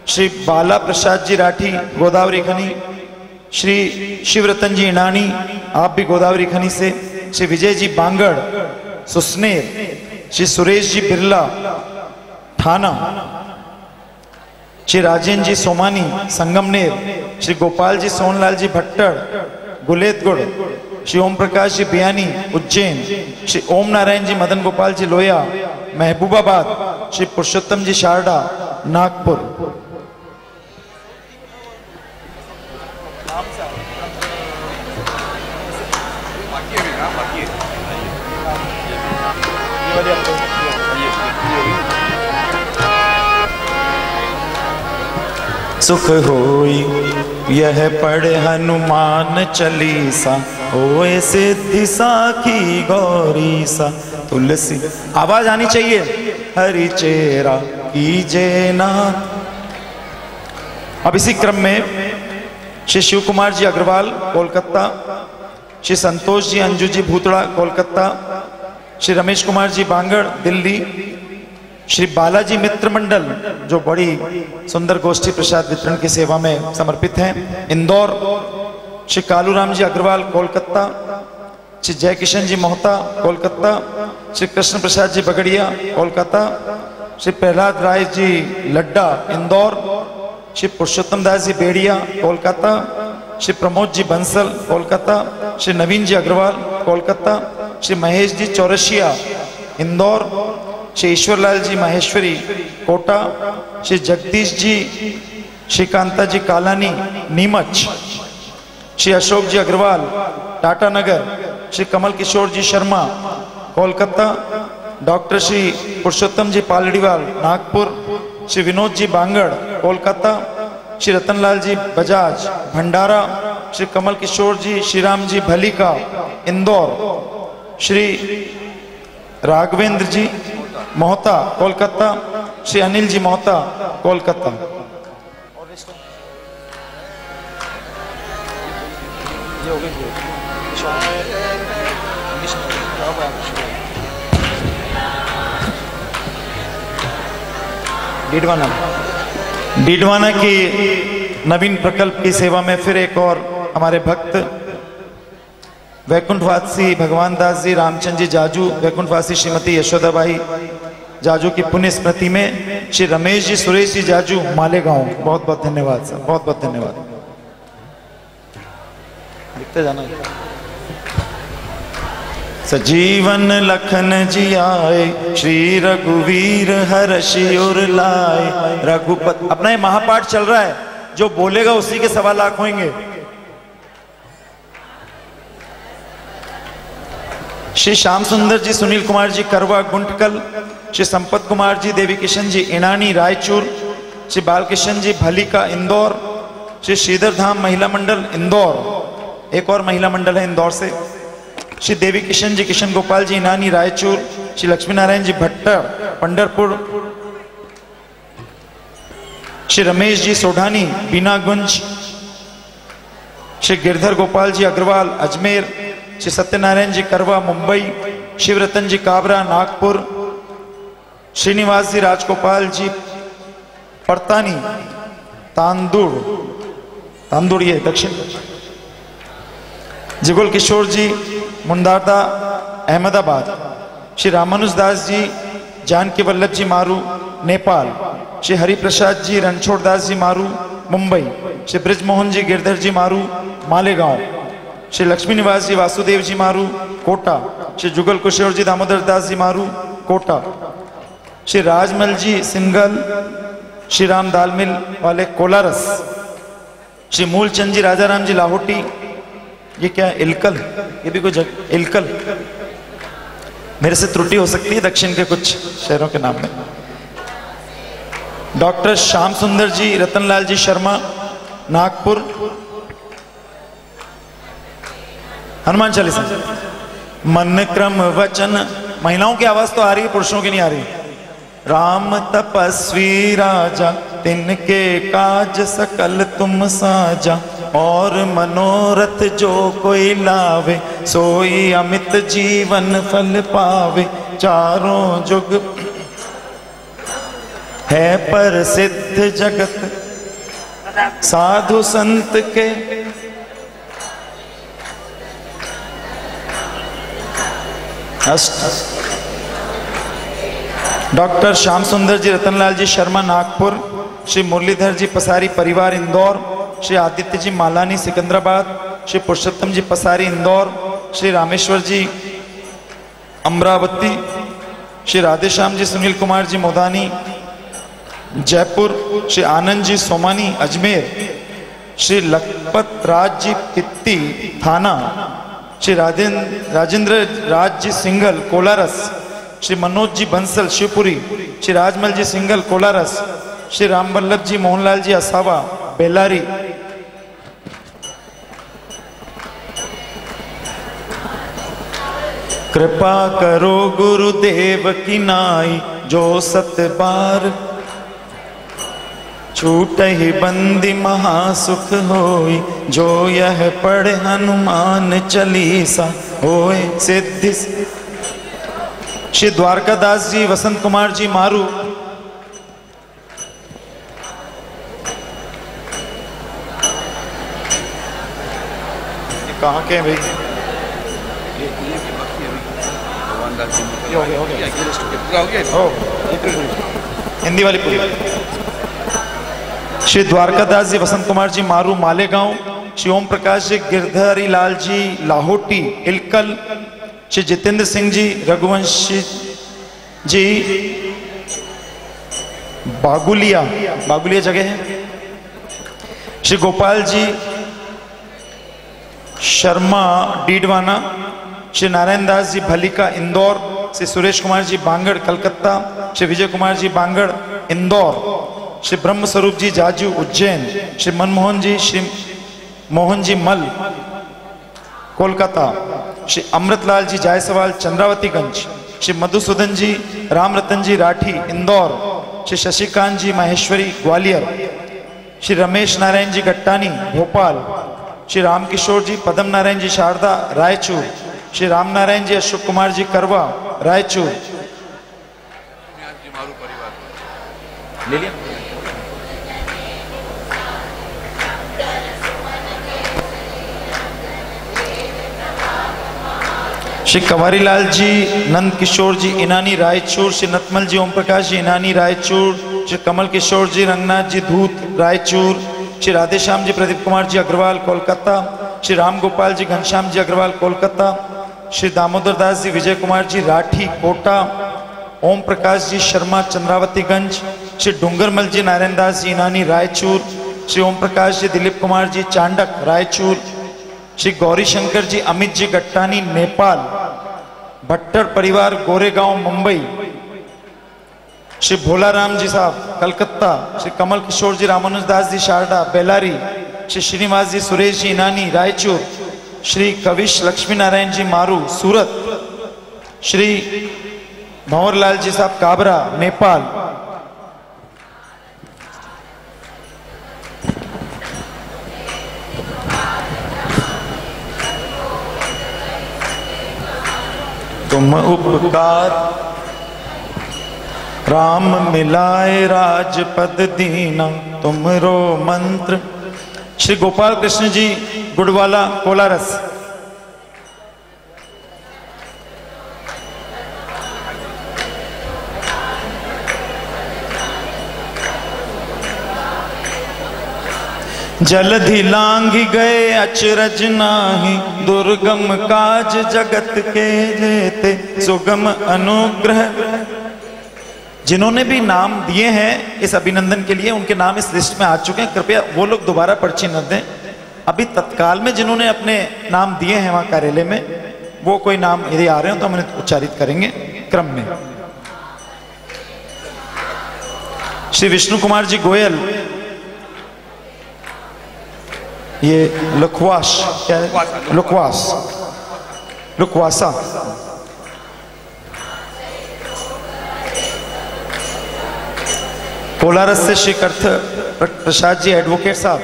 श्री बाला प्रसाद जी राठी, गोदावरी खनी। श्री शिवरतन जी इनानी आप भी गोदावरी खनी से, श्री विजय जी बांगड़, सुसनेर, श्री सुरेश जी बिरला, थाना, श्री राजेंद्र जी सोमानी, संगमनेर, श्री गोपाल जी सोनलाल जी भट्टर गुलेतगुड़, श्री ओम प्रकाश जी बियानी, उज्जैन, श्री ओम नारायण जी मदन गोपाल जी लोया महबूबाबाद, श्री पुरुषोत्तम जी शारदा, नागपुर। सुख होई। यह पढ़े हनुमान चालीसा, होए सिद्धि साखी गौरी सा तुलसी, आवाज़ आनी चाहिए। हरि चेरा कीजे ना। अब इसी क्रम में श्री शिव कुमार जी अग्रवाल, कोलकाता। श्री संतोष जी अंजू जी भूतड़ा, कोलकाता। श्री रमेश कुमार जी बांगड़, दिल्ली। श्री बालाजी मित्र मंडल जो बड़ी सुंदर गोष्ठी प्रसाद वितरण की सेवा में समर्पित हैं, इंदौर। श्री कालूराम जी अग्रवाल, कोलकाता। श्री जयकिशन जी मोहता, कोलकाता। श्री कृष्ण प्रसाद जी बगड़िया, कोलकाता। श्री प्रहलाद राय जी लड्डा, इंदौर। श्री पुरुषोत्तम दास जी बेड़िया, कोलकाता। श्री प्रमोद जी बंसल, कोलकाता। श्री नवीन जी अग्रवाल, कोलकाता। श्री महेश जी चौरसिया, इंदौर। श्री ईश्वरलाल जी माहेश्वरी, कोटा, श्री जगदीश जी, श्री कांता जी कालानी, नीमच, श्री अशोक जी अग्रवाल, टाटा नगर, श्री कमल किशोर जी शर्मा, कोलकाता, डॉक्टर श्री पुरुषोत्तम जी पालड़ीवाल, नागपुर, श्री विनोद जी बांगड़, कोलकाता, श्री रतनलाल जी बजाज, भंडारा, श्री कमल किशोर जी, श्री राम जी भलीका, इंदौर, श्री राघवेंद्र जी मोहता कोलकाता श्री अनिल जी मोहता कोलकाता डीडवाना। डीडवाना की नवीन प्रकल्प की सेवा में फिर एक और हमारे भक्त वैकुंठवासी भगवान दास जी रामचंद्र जी जाजू वैकुंठवासी श्रीमती यशोदाबाई जाजू की पुण्य स्मृति में श्री रमेश जी, सुरेश जी, जाजू मालेगांव बहुत बहुत धन्यवाद, सर। बहुत बहुत धन्यवाद। लिखते जाना सजीवन लखन जी आए, श्री रघुवीर हर्ष उर लाए। रघुपत अपना ये महापाठ चल रहा है। जो बोलेगा उसी के सवा लाख होंगे। श्री श्याम सुंदर जी, सुनील कुमार जी, करवा गुंटकल श्री संपत कुमार जी, देवी किशन जी, इनानी रायचूर, श्री बालकिशन जी, भलीका इंदौर, श्री श्रीधर धाम महिला मंडल इंदौर, एक और महिला मंडल है इंदौर से, श्री देवी किशन जी, किशन गोपाल जी, इनानी रायचूर, श्री लक्ष्मी नारायण जी, भट्टर, पंडरपुर, श्री रमेश जी, सोढ़ानी, बीनागुंज, श्री गिरधर गोपाल जी, अग्रवाल, अजमेर, श्री सत्यनारायण जी, करवा, मुंबई, शिवरतन जी, काबरा, नागपुर श्रीनिवास जी राजगोपाल जी परतानी तांदूर तांदुड़िए दक्षिण। जुगल किशोर जी मुंडारदा अहमदाबाद। श्री रामानुज दास जी, जानकी वल्लभ जी मारू, नेपाल। श्री हरिप्रसाद जी, रणछोड़ दास जी मारू, मुंबई। श्री ब्रिजमोहन जी, गिरधर जी मारू, मालेगांव। श्री लक्ष्मी निवास जी, वासुदेव जी मारू, कोटा। श्री जुगल किशोर जी, दामोदर दास जी मारू, कोटा। श्री राजमल जी सिंगल, श्री राम दालमिल वाले कोलारस, श्री मूलचंद जी, राजाराम जी लाहौटी, ये क्या है? इलकल ये भी कुछ इलकल मेरे से त्रुटि हो सकती है दक्षिण के कुछ शहरों के नाम में। डॉक्टर श्याम सुंदर जी रतनलाल जी शर्मा, नागपुर। हनुमान चालीसा। मन क्रम वचन। महिलाओं की आवाज़ तो आ रही है, पुरुषों की नहीं आ रही। राम तपस्वी राजा, तिनके काज सकल तुम साजा। और मनोरथ जो कोई लावे, सोई अमित जीवन फल पावे। चारों जुग है पर सिद्ध जगत। साधु संत के अष्ट डॉक्टर श्याम सुंदर जी रतनलाल जी शर्मा, नागपुर, श्री मुरलीधर जी पसारी परिवार, इंदौर, श्री आदित्य जी मालानी, सिकंदराबाद, श्री पुरुषोत्तम जी पसारी, इंदौर, श्री रामेश्वर जी अमरावती, श्री राधेश्याम जी, सुनील कुमार जी मोदानी, जयपुर, श्री आनंद जी सोमानी, अजमेर, श्री लखपत राज जी पित्ती थाना, श्री राजेंद्र राजेंद्र राज जी सिंघल, कोलारस श्री मनोज जी बंसल, शिवपुरी, श्री राजमल जी सिंगल, कोलारस, श्री राम वल्लभ जी मोहनलाल जी असावा, बेलारी। कृपा करो गुरुदेव की नाई, जो सत बार छूट ही बंदी महासुख होई, जो यह पढ़े हनुमान चलीसा होए सिद्धि श्री द्वारकादास जी, वसंत कुमार जी, मारू। कहाँ के भाई? हिंदी वाली पूरी। श्री द्वारकादास जी, वसंत कुमार जी, मारू, मालेगांव, श्री ओम प्रकाश जी, गिरधारी लाल जी, लाहौटी, इलकल श्री जितेंद्र सिंह जी, रघुवंशी जी, बागुलिया बागुलिया जगह है। श्री गोपाल जी, शर्मा, डीडवाना, श्री नारायण दास जी, भलिका, इंदौर, श्री सुरेश कुमार जी, बांगड़, कलकत्ता, श्री विजय कुमार जी, बांगड़, इंदौर, श्री ब्रह्म स्वरूप जी, जाजू, उज्जैन, श्री मनमोहन जी, श्री मोहन जी, मल कोलकाता, श्री अमृतलाल जी जायसवाल, चंद्रावतीगंज, श्री मधुसूदन जी राम रतन जी राठी, इंदौर, श्री शशिकांत जी माहेश्वरी, ग्वालियर, श्री रमेश नारायण जी गट्टानी, भोपाल, श्री रामकिशोर जी, पदम नारायण जी शारदा, रायचूर, श्री राम नारायण जी, अशोक कुमार जी करवा, रायचूर। श्री कंवरीलाल जी, नंद किशोर जी, इनानी रायचूर, श्री नतमल जी ओम प्रकाश जी, इनानी रायचूर, श्री कमल किशोर जी, रंगनाथ जी, धूत रायचूर, श्री राधेश्याम जी, प्रदीप कुमार जी, अग्रवाल कोलकाता, श्री राम गोपाल जी, घनश्याम जी, अग्रवाल कोलकाता, श्री दामोदर दास जी, विजय कुमार जी, राठी कोटा, ओम प्रकाश जी, शर्मा चंद्रावतीगंज, श्री डूंगरमल जी, नारायण दास जी, इनानी रायचूर, श्री ओम प्रकाश जी, दिलीप कुमार जी, चांडक रायचूर श्री गौरी शंकर जी, अमित जी, गट्टानी, नेपाल, भट्टर परिवार, गोरेगांव, मुंबई, श्री भोलाराम जी साहब, कलकत्ता, श्री कमल किशोर जी, रामानुज दास जी, शारदा, बेलारी, श्री श्रीनिवास जी, सुरेश जी, इनानी, रायचूर, श्री कविश लक्ष्मी नारायण जी, मारू, सूरत, श्री भंवरलाल जी साहब, काबरा, नेपाल तुम उपकार। राम मिलाए राजपद दीना, तुम रो मंत्र। श्री गोपाल कृष्ण जी, गुड़वाला, कोलारस। जलधि लांघ गए अचरज नाही। दुर्गम काज जगत के जेते सुगम अनुग्रह। जिन्होंने भी नाम दिए हैं इस अभिनंदन के लिए, उनके नाम इस लिस्ट में आ चुके हैं। कृपया वो लोग दोबारा पर्ची न दें। अभी तत्काल में जिन्होंने अपने नाम दिए हैं वहाँ कार्यालय में, वो कोई नाम यदि आ रहे हो तो हम उच्चारित करेंगे क्रम में। श्री विष्णु कुमार जी गोयल ये लुकवास क्या है? लुकवास लुकवासा कोलारस से श्री कर्थ प्रसाद जी एडवोकेट साहब,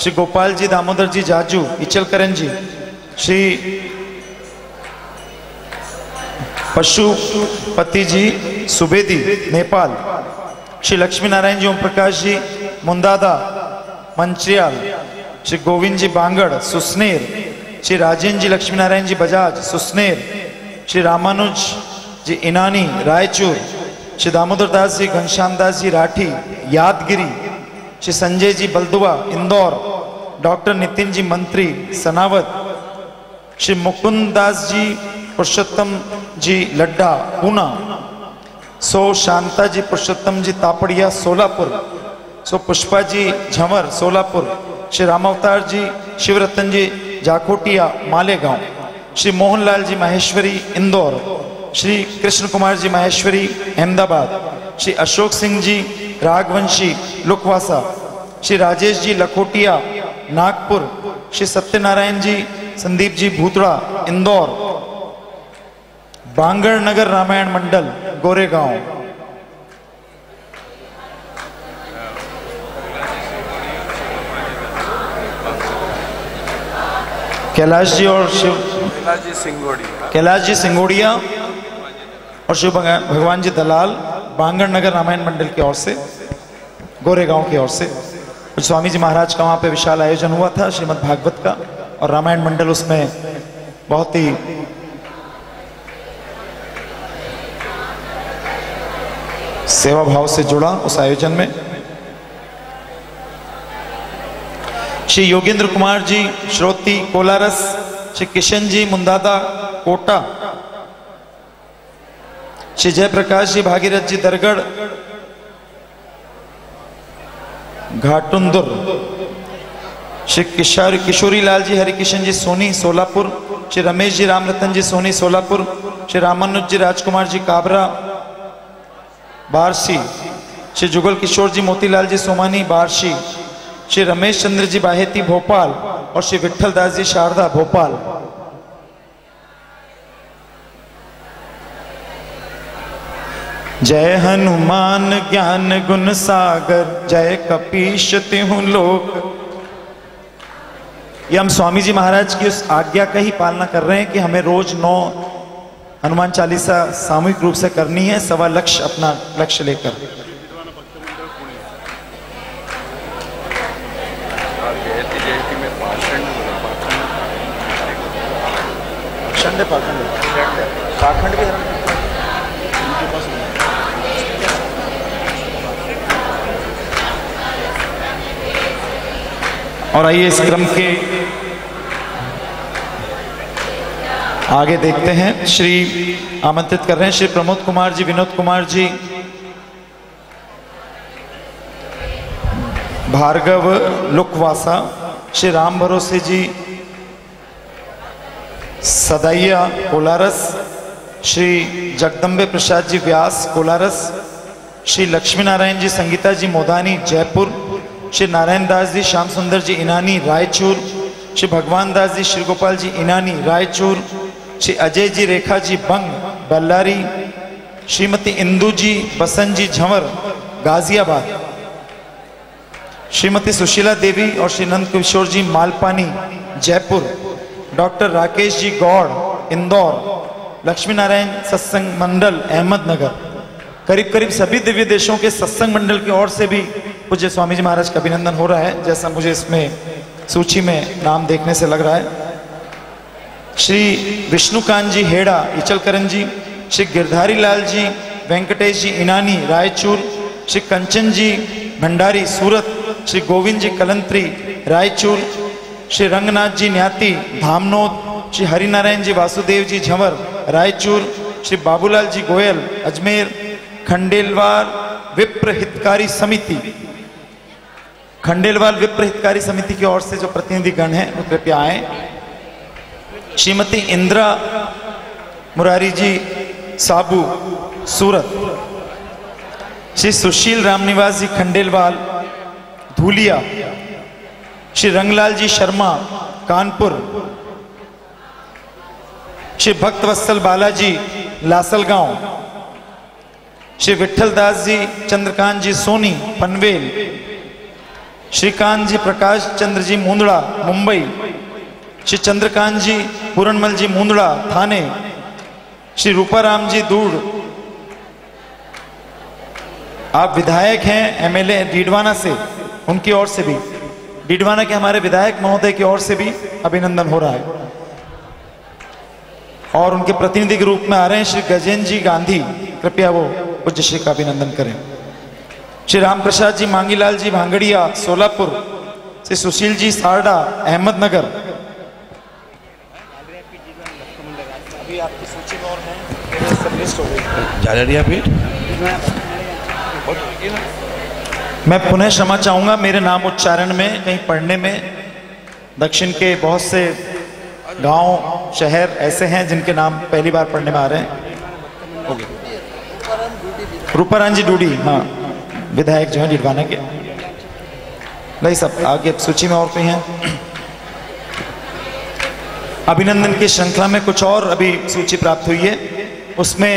श्री गोपाल जी, दामोदर जी, जाजू इचलकरण जी, श्री पशुपति जी, सुबेदी, नेपाल, श्री लक्ष्मी नारायण जी ओम प्रकाश जी, मुंदादा मंचियाल श्री गोविंद जी बांगड़, सुसनेर, श्री राजेंद्र जी लक्ष्मी नारायण जी बजाज, सुसनेर, श्री रामानुज जी इनानी, रायचूर, श्री दामोदर दास जी घनश्याम दास जी राठी, यादगिरी, श्री संजय जी बलदुआ इंदौर, डॉक्टर नितिन जी मंत्री, सनावत, श्री मुकुंद दास जी पुरुषोत्तम जी लड्डा, पूना, सो शांता जी पुरुषोत्तम जी तापड़िया, सोलापुर, सो पुष्पा जी झंवर, सोलापुर श्री राम अवतार जी, शिवरतन जी जाखोटिया मालेगांव, श्री मोहनलाल जी माहेश्वरी, इंदौर, श्री कृष्ण कुमार जी माहेश्वरी, अहमदाबाद, श्री अशोक सिंह जी राघवंशी लुकवासा, श्री राजेश जी लखोटिया, नागपुर, श्री सत्यनारायण जी, संदीप जी भूतड़ा, इंदौर बांगड़ नगर रामायण मंडल, गोरेगांव कैलाश जी और शिव। कैलाश जी सिंगोड़िया कैलाश जी सिंगोड़िया और शिव भगवान जी दलाल बांगड़ नगर रामायण मंडल की ओर से गोरेगांव की ओर से। स्वामी जी महाराज का वहाँ पे विशाल आयोजन हुआ था श्रीमद् भागवत का। और रामायण मंडल उसमें बहुत ही सेवा भाव से जुड़ा उस आयोजन में। श्री योगेंद्र कुमार जी, श्रोती कोलारस, श्री किशन जी, मुंदादा कोटा, श्री जयप्रकाश जी, भागीरथ जी, दरगढ़, घाटुंदुर, श्री किशोर, किशोरी लाल जी, हरिकिशन जी, सोनी, सोलापुर, श्री रमेश जी, रामरतन जी, सोनी, सोलापुर, श्री रामानुज जी, राजकुमार जी, काबरा, बारसी, श्री जुगल किशोर जी, मोतीलाल जी, सोमानी, बारसी श्री रमेश चंद्र जी बाहेती भोपाल और श्री विठल दास जी शारदा भोपाल। जय हनुमान ज्ञान गुण सागर, जय कपीश तिहु लोक। ये हम स्वामी जी महाराज की उस आज्ञा का ही पालना कर रहे हैं कि हमें रोज नौ हनुमान चालीसा सामूहिक रूप से करनी है, सवा लक्ष्य अपना लक्ष्य लेकर जयंती जयंती में पाखंड पाखंड पाखंड पाखंड भी हरण और आइए इस क्रम के आगे देखते हैं। श्री आमंत्रित कर रहे हैं। श्री प्रमोद कुमार जी, विनोद कुमार जी, भार्गव लुकवासा, श्री राम भरोसे जी, सदैया कोलारस, श्री जगदम्बे प्रसाद जी व्यास कोलारस, श्री लक्ष्मी नारायण जी, संगीता जी मोदानी जयपुर श्री नारायण दास जी, श्याम सुंदर जी, इनानी, रायचूर। श्री भगवान दास जी, श्री गोपाल जी, इनानी, रायचूर। श्री अजय जी, रेखा जी, बंग, बल्लारी। श्रीमती इंदू जी, बसंत जी, झंवर, गाजियाबाद। श्रीमती सुशीला देवी और श्री नंद किशोर जी, मालपानी, जयपुर। डॉक्टर राकेश जी, गौड़, इंदौर। लक्ष्मी नारायण सत्संग मंडल, अहमदनगर। करीब करीब सभी दिव्य देशों के सत्संग मंडल की ओर से भी पूज्य स्वामी जी महाराज का अभिनंदन हो रहा है, जैसा मुझे इसमें सूची में नाम देखने से लग रहा है। श्री विष्णुकांत जी हेड़ा, इचलकरन जी, श्री गिरधारी लाल जी, वेंकटेश जी इनानी, रायचूर, श्री कंचन जी भंडारी, सूरत, श्री गोविंद जी कलंत्री, रायचूर, श्री रंगनाथ जी न्याति, धामनोद, श्री हरिनारायण जी वासुदेव जी झंवर, रायचूर, श्री बाबूलाल जी गोयल, अजमेर, खंडेलवार विप्र हितकारी समिति खंडेलवाल विप्र हितकारी समिति की ओर से जो प्रतिनिधि गण है, वो कृपया आए। श्रीमती इंदिरा मुरारी जी साबू, सूरत। श्री सुशील रामनिवास जी खंडेलवाल, धूलिया। श्री रंगलाल जी शर्मा, कानपुर। श्री भक्तवत्सल बालाजी, लासलगांव। श्री विठल दास जी, चंद्रकांत जी, सोनी, पनवेल। श्रीकांत जी प्रकाश चंद्र जी मुंदड़ा, मुंबई। श्री चंद्रकांत जी पूरणमल जी मुंदड़ा, थाने। श्री रूपाराम जी दूड़ आप विधायक हैं, एमएलए डीडवाना से, उनकी ओर से भी। डीडवाना के हमारे विधायक महोदय की ओर से भी अभिनंदन हो रहा है। और उनके प्रतिनिधि के रूप में आ रहे हैं श्री गजेंद्र जी गांधी। कृपया वो पूज्य श्री का अभिनंदन करें। श्री राम प्रसाद जी मांगीलाल जी भांगड़िया सोलापुर श्री सुशील जी सारडा अहमदनगर। मैं पुनः क्षमा चाहूँगा मेरे नाम उच्चारण में कहीं पढ़ने में दक्षिण के बहुत से गाँव शहर ऐसे हैं जिनके नाम पहली बार पढ़ने में आ रहे हैं। रूपाराम जी डूडी हाँ। विधायक जो है डिडवाना के नहीं, सब आगे सूची में और कोई हैं? अभिनंदन की श्रृंखला में कुछ और अभी सूची प्राप्त हुई है। उसमें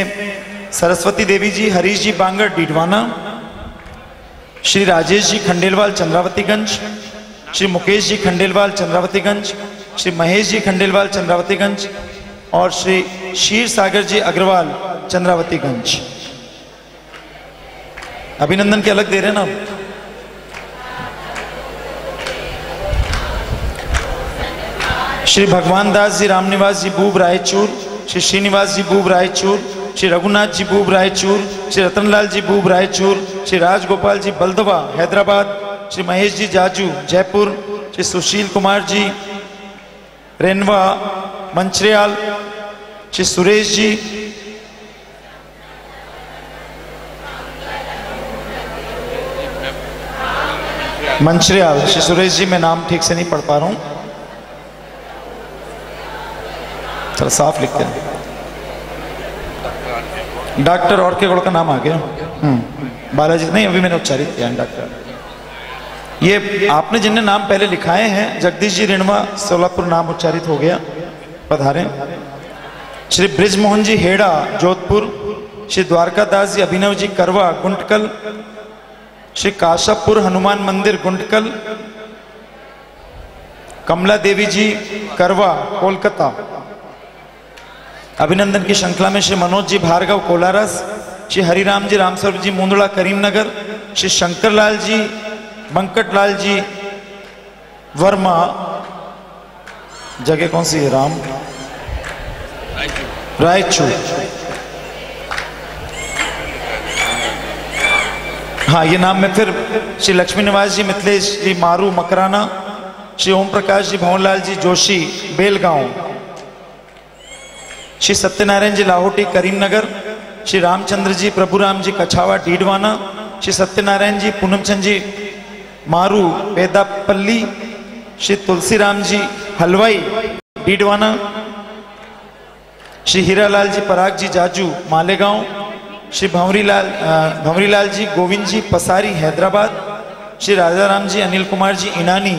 सरस्वती देवी जी, हरीश जी, बांगर डीडवाना श्री राजेश जी, खंडेलवाल, चंद्रावतीगंज, श्री मुकेश जी, खंडेलवाल, चंद्रावतीगंज, श्री महेश जी, खंडेलवाल, चंद्रावतीगंज और श्री शीर सागर जी, अग्रवाल, चंद्रावतीगंज। अभिनंदन के अलग दे रहे हैं ना आप? श्री भगवान दास जी, रामनिवास जी, बूब रायचूर, श्री श्रीनिवास जी, बूब रायचूर, श्री रघुनाथ जी, बूब रायचूर, श्री रतनलाल जी, बूब रायचूर, श्री राजगोपाल जी, बलदवा, हैदराबाद, श्री महेश जी, जाजू, जयपुर, श्री सुशील कुमार जी, रेनवा, मंचरियाल, श्री सुरेश जी मंचरियाल श्री सुरेश जी मैं नाम ठीक से नहीं पढ़ पा रहा हूँ। चलो साफ़ लिखते हैं। डॉक्टर और के का नाम आ गया। हम्म, बालाजी नहीं अभी मैंने उच्चारित किया डॉक्टर। ये आपने जिनने नाम पहले लिखाए हैं जगदीश जी रिणवा सोलापुर नाम उच्चारित हो गया। पधारे। श्री ब्रिजमोहन जी हेड़ा जोधपुर। श्री द्वारका दास जी अभिनव जी करवा गुंटकल। श्री काशापुर हनुमान मंदिर गुंडकल, कमला देवी जी, करवा, कोलकाता। अभिनंदन की श्रृंखला में श्री मनोज जी भार्गव कोलारस, श्री हरिराम जी, रामस्वरूप जी मुंदड़ा करीमनगर, श्री शंकर लाल जी बंकट लाल जी, वर्मा। जगह कौन सी है? राम। रायचूर। हाँ ये नाम में फिर श्री लक्ष्मी निवास जी, मिथिलेश जी, मारू, मकराना, श्री ओम प्रकाश जी, भवनलाल जी, जोशी, बेलगांव, श्री सत्यनारायण जी, लाहौटी, करीमनगर, श्री रामचंद्र जी, प्रभुराम जी, कछावा, डीडवाना, श्री सत्यनारायण जी, पूनमचंद जी, मारू, वेदापल्ली, श्री तुलसीराम जी, हलवाई, डीडवाना, श्री हीरालाल जी, पराग जी, जाजू, मालेगांव श्री भंवरीलाल भंवरीलाल जी गोविंद जी पसारी हैदराबाद श्री राजाराम जी अनिल कुमार जी इनानी।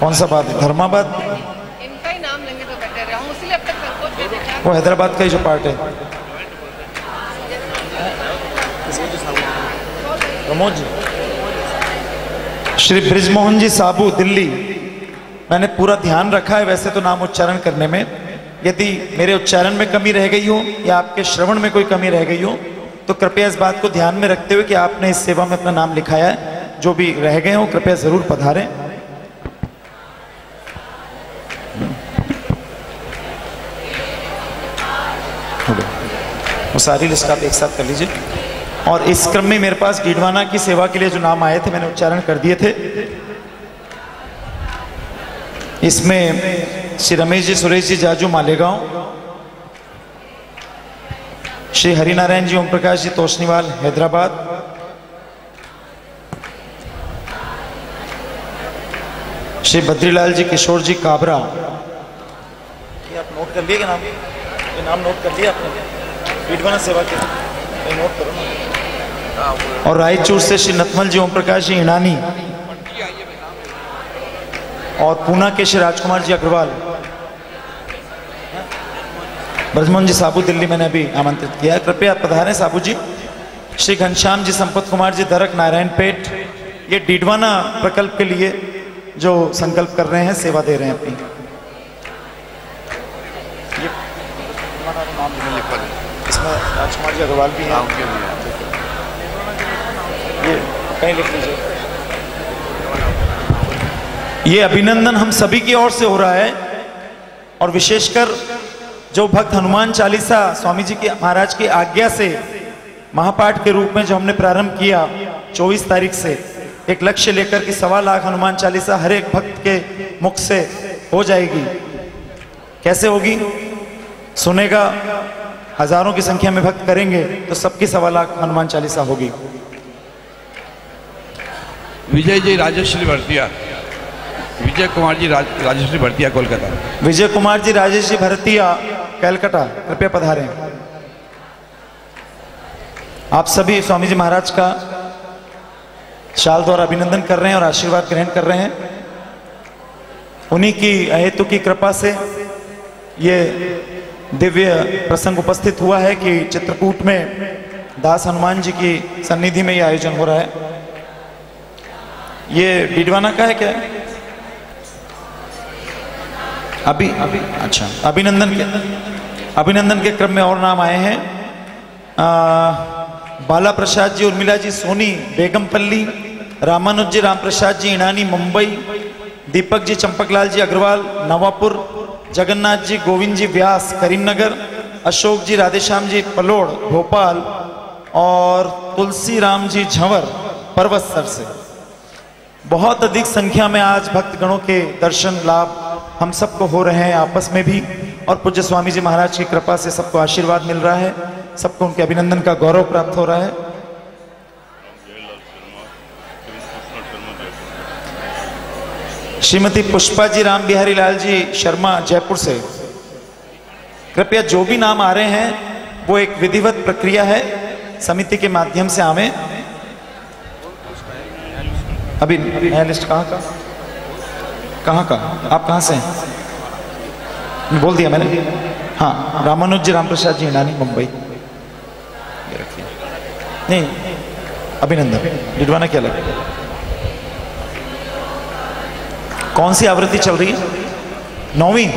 कौन सा बात है? धर्माबाद? इनका ही नाम लेंगे तो बेटर है। हम इसलिए अब तक वो हैदराबाद का ही जो पार्ट है। प्रमोद जी। श्री ब्रिजमोहन जी साबू दिल्ली। मैंने पूरा ध्यान रखा है वैसे तो नाम उच्चारण करने में। यदि मेरे उच्चारण में कमी रह गई हो या आपके श्रवण में कोई कमी रह गई हो तो कृपया इस बात को ध्यान में रखते हुए कि आपने इस सेवा में अपना नाम लिखाया है। जो भी रह गए हो, कृपया ज़रूर पधारें। वो सारी लिस्ट आप एक साथ कर लीजिए। और इस क्रम में मेरे पास डीडवाना की सेवा के लिए जो नाम आए थे, मैंने उच्चारण कर दिए थे। इसमें श्री रमेश जी सुरेश जी जाजू मालेगांव श्री हरिनारायण जी ओम प्रकाश जी तोशनीवाल हैदराबाद श्री बद्रीलाल जी किशोर जी काबरा। आप नोट कर लिए क्या नाम? ये नाम नोट कर लिया आपने? सेवा के। नोट करो और रायचूर से श्री नथमल जी ओम प्रकाश जी ईणानी और पूना के श्री राजकुमार जी अग्रवाल। ब्रजमोहन जी साबू दिल्ली मैंने अभी आमंत्रित किया है। कृपया पधारें साबू जी। श्री घनश्याम जी संपत कुमार जी दरक नारायण पेट ये डीडवाना प्रकल्प के लिए जो संकल्प कर रहे हैं सेवा दे रहे हैं अपनी। इसमें राजकुमार जी अग्रवाल भी हैं। ये कहीं लिख लीजिए। ये अभिनंदन हम सभी की ओर से हो रहा है। और विशेषकर जो भक्त हनुमान चालीसा स्वामी जी के महाराज की आज्ञा से महापाठ के रूप में जो हमने प्रारंभ किया 24 तारीख से, एक लक्ष्य लेकर कि सवा लाख हनुमान चालीसा हर एक भक्त के मुख से हो जाएगी। कैसे होगी? सुनेगा, हज़ारों की संख्या में भक्त करेंगे तो सबकी सवा लाख हनुमान चालीसा होगी। विजय जी, राजश्री भरतिया विजय कुमार जी राज, राजश्री भरतिया कोलकाता। विजय कुमार जी राजेश भरतिया कैलकाटा। कृपया पधारे। आप सभी स्वामी जी महाराज का शाल द्वारा अभिनंदन कर रहे हैं और आशीर्वाद ग्रहण कर रहे हैं। उन्हीं की अहेतु की कृपा से ये दिव्य प्रसंग उपस्थित हुआ है कि चित्रकूट में दास हनुमान जी की सन्निधि में यह आयोजन हो रहा है। ये डिडवाना का है क्या? अभी अच्छा अभिनंदन के अभिनंदन के क्रम में और नाम आए हैं। बाला प्रसाद जी, उर्मिला जी, सोनी, बेगमपल्ली, रामानुज जी राम प्रसाद जी ईणानी मुंबई, दीपक जी, चंपकलाल जी, अग्रवाल, नवापुर, जगन्नाथ जी, गोविंद जी, व्यास, करीमनगर, अशोक जी, राधेश्याम जी, पलोड़, भोपाल और तुलसी राम जी, झंवर पर्वत सर से। बहुत अधिक संख्या में आज भक्तगणों के दर्शन, लाभ हम सबको हो रहे हैं आपस में भी, और पूज्य स्वामी जी महाराज की कृपा से सबको आशीर्वाद मिल रहा है, सबको उनके अभिनंदन का गौरव प्राप्त हो रहा है। श्रीमती पुष्पा जी, राम बिहारी लाल जी शर्मा जयपुर से। कृपया जो भी नाम आ रहे हैं, वो एक विधिवत प्रक्रिया है, समिति के माध्यम से आवे। अभी लिस्ट कहाँ का? कहाँ का? आप कहाँ से हैं? बोल दिया मैंने। हाँ रामानुज जी रामप्रसाद जी हिंडानी मुंबई। नहीं, अभिनंदन। डिडवाना क्या लगे? कौन सी आवृत्ति चल रही है? नौवीं?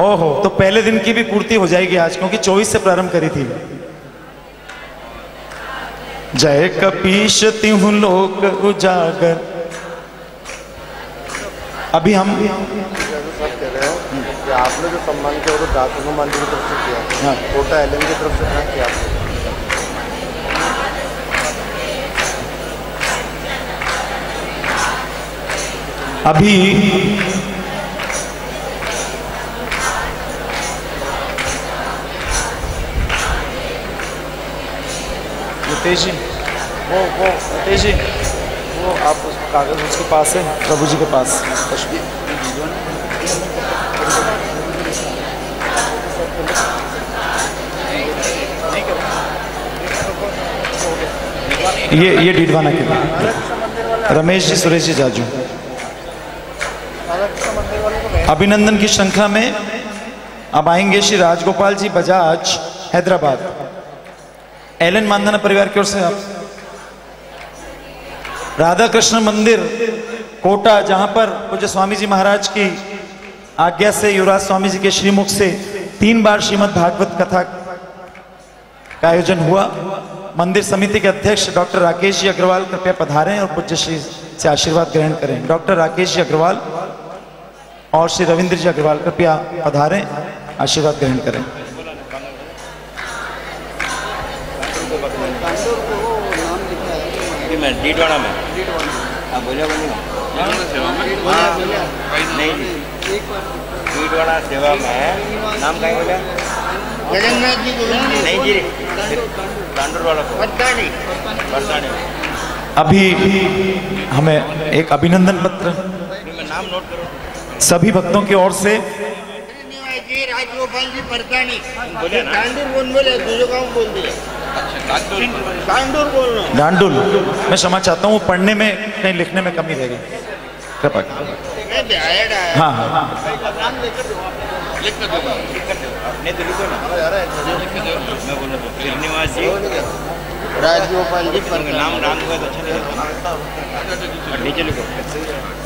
ओहो तो पहले दिन की भी पूर्ति हो जाएगी आज, क्योंकि 24 से प्रारंभ करी थी। जय कपीश तिहु लोक उजागर अभी हम कि आपने जो सम्मान किया वो तो दास हनुमान जी की तरफ़ से किया। हाँ। कोटा एल की तरफ़ से किया अभी नितेश जी वो वो नितेश जी वो आप कागज़ उसके पास है? प्रभु जी के पास। ये ये डीडवाना के रमेश जी, सुरेश जी, जाजू। अभिनंदन की श्रृंखला में अब आएँगे श्री राजगोपाल जी बजाज हैदराबाद। एलन मानदाना परिवार की ओर से आप। राधा कृष्ण मंदिर, कोटा, जहाँ पर पूज्य स्वामी जी महाराज की आज्ञा से युवराज स्वामी जी के श्रीमुख से तीन बार श्रीमद् भागवत कथा का आयोजन हुआ। मंदिर समिति के अध्यक्ष डॉक्टर राकेश जी अग्रवाल कृपया पधारें और पूज्य श्री से आशीर्वाद ग्रहण करें। डॉक्टर राकेश जी अग्रवाल और श्री रविंद्र जी अग्रवाल कृपया पधारें, आशीर्वाद ग्रहण करें। मैं डीडवाड़ा में हाँ बोलिए बोलिए नहीं जी डीडवाड़ा सेवा में नाम कहीं बोले जगन्नाथ जी नहीं जी तांडूर वाला अभी हमें एक अभिनंदन पत्र नाम नोट करो। सभी भक्तों की ओर से बोल दिया बोलना डांडुल मैं क्षमा चाहता हूँ पढ़ने में कहीं लिखने में कमी रह गई कृपा हाँ। हाँ नहीं तो लिखो ना मैं बोल रहा श्रीनिवास जी। राजगोपाल जी उनका नाम नाम हुआ तो अच्छा नहीं नीचे लिखो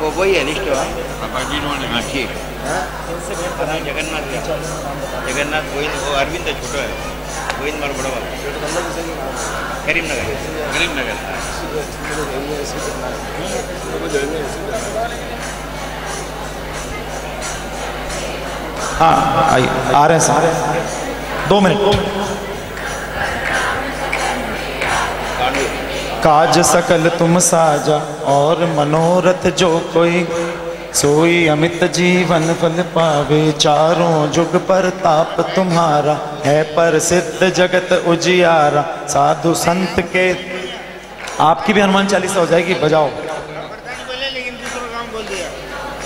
वो वही है लिस्ट हाँ। ठीक है जगन्नाथ जगन्नाथ गोविंद वो अरविंद है छोटा है। गोविंद मार बड़ा वाला करीमनगर। करीमनगर। हाँ आइए। आ रहे हैं सर। दो मिनट। काज सकल तुम साजा और मनोरथ जो कोई सोई अमित जीवन फल पावे चारों जुग पर ताप तुम्हारा है पर सिद्ध जगत उजियारा साधु संत के आपकी भी हनुमान चालीसा हो जाएगी बजाओ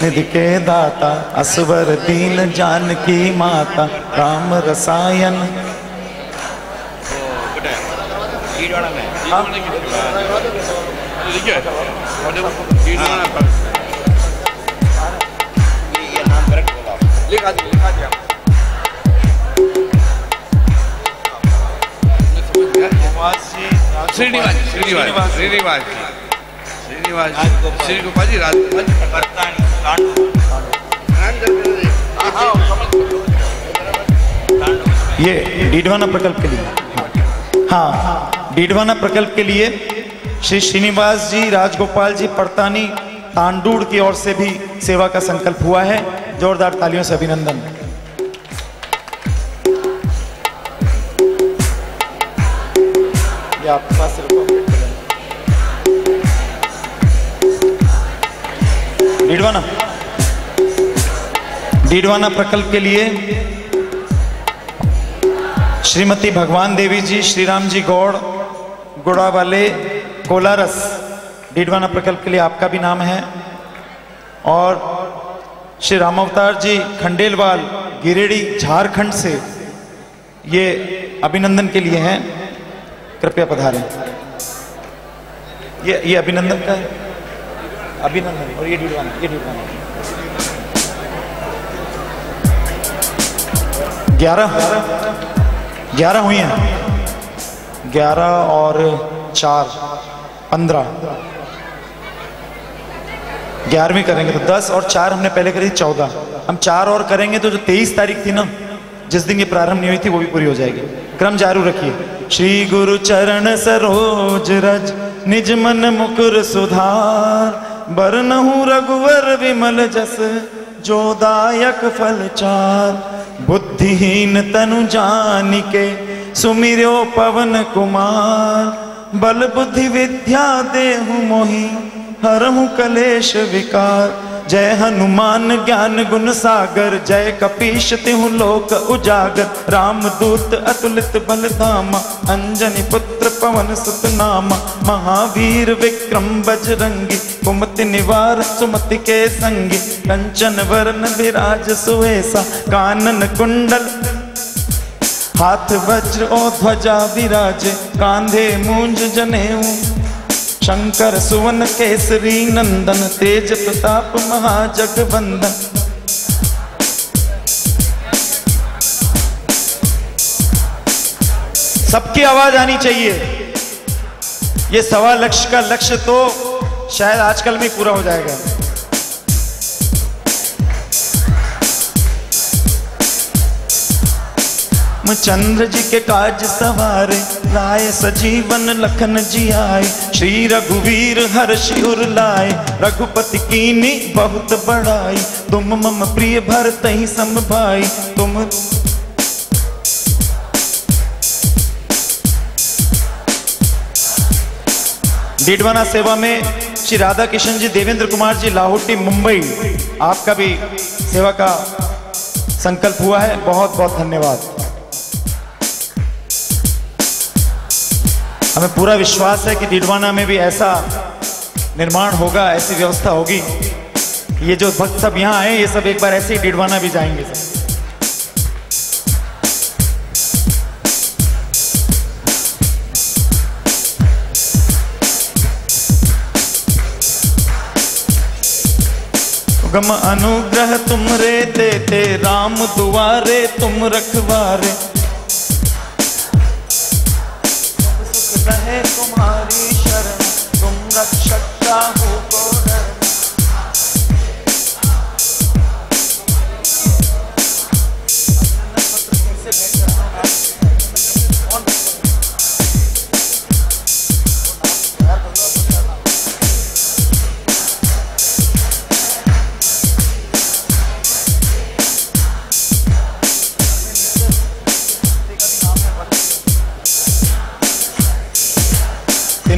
निधि के दाता असवर दीन जान की माता राम रसायन बेटा डीडवाड़ा में ये ये नाम करेक्ट बोला लिखा दिया लिखा दिया श्रीनिवास श्रीनिवास श्रीनिवास श्रीनिवास श्री गोपाल जी राज ये डीडवाना प्रकल्प के लिए। हाँ डीडवाना प्रकल्प के लिए श्री श्रीनिवास जी, राजगोपाल जी, पड़तानी, तांडूड़ की ओर से भी सेवा का संकल्प हुआ है। जोरदार तालियों से अभिनंदन। डीडवाना। डीडवाना प्रकल्प के लिए श्रीमती भगवान देवी जी श्री राम जी गौड़, गुड़ा वाले कोलारस, डीडवाना प्रकल्प के लिए आपका भी नाम है। और श्री रामावतार जी खंडेलवाल गिरिडी झारखंड से ये अभिनंदन के लिए हैं। कृपया पधारें। ये ये अभिनंदन का है? अभिनंदन, और ये डीडवाना ये डीडवाना। ग्यारह ग्यारह हुई हैं। ग्यारह और चार। पंद्रह। ग्यारहवीं करेंगे तो दस और चार हमने पहले करी चौदह। हम चार और करेंगे तो जो तेईस तारीख थी ना, जिस दिन ये प्रारंभ नहीं हुई थी, वो भी पूरी हो जाएगी। क्रम जारू रखिए। श्री गुरु चरण सरोज रज, निज मन मुकुर सुधार बरनहु रघुवर विमल जस, जो दायक फल चार। बुद्धिहीन तनु जानिके सुमिर्यो पवन कुमार बल बुद्धि विद्या देहु मोहि, हरहु कलेश विकार। जय हनुमान ज्ञान गुण सागर, जय कपीश तिहु लोक उजागर। राम दूत अतुलित बल धामा, अंजनी पुत्र पवन सुत नामा महावीर विक्रम बजरंगी, कुमति निवार सुमति के संगी। कंचन वरण विराज सुवेसा कानन कुंडल हाथ वज्र और ध्वजा विराजे, कांधे मूंज जनेऊ। शंकर, सुवन, केसरी, नंदन, तेज प्रताप, महाजगवंदन। सबकी आवाज़ आनी चाहिए। ये सवा लक्ष्य का लक्ष्य तो शायद आजकल में पूरा हो जाएगा। चंद्र जी के काज सवारे, लाए सजीवन लखन जी आए। श्री रघुवीर हर्ष उर लाए, रघुपति कीनी बहुत बड़ाई। तुम मम प्रिय भरत ही सम भाई तुम डीडवाना सेवा में श्री राधा किशन जी, देवेंद्र कुमार जी, लाहौटी, मुंबई। आपका भी सेवा का संकल्प हुआ है। बहुत बहुत धन्यवाद। हमें पूरा विश्वास है कि डीडवाना में भी ऐसा निर्माण होगा, ऐसी व्यवस्था होगी ये जो भक्त सब यहाँ आए, ये सब एक बार ऐसे ही डीडवाना भी जाएँगे सब। गम अनुग्रह तुम रे, देते राम दुआरे, तुम रखवारे। रहे तुम्हारी शरण तुम रक्षक का डर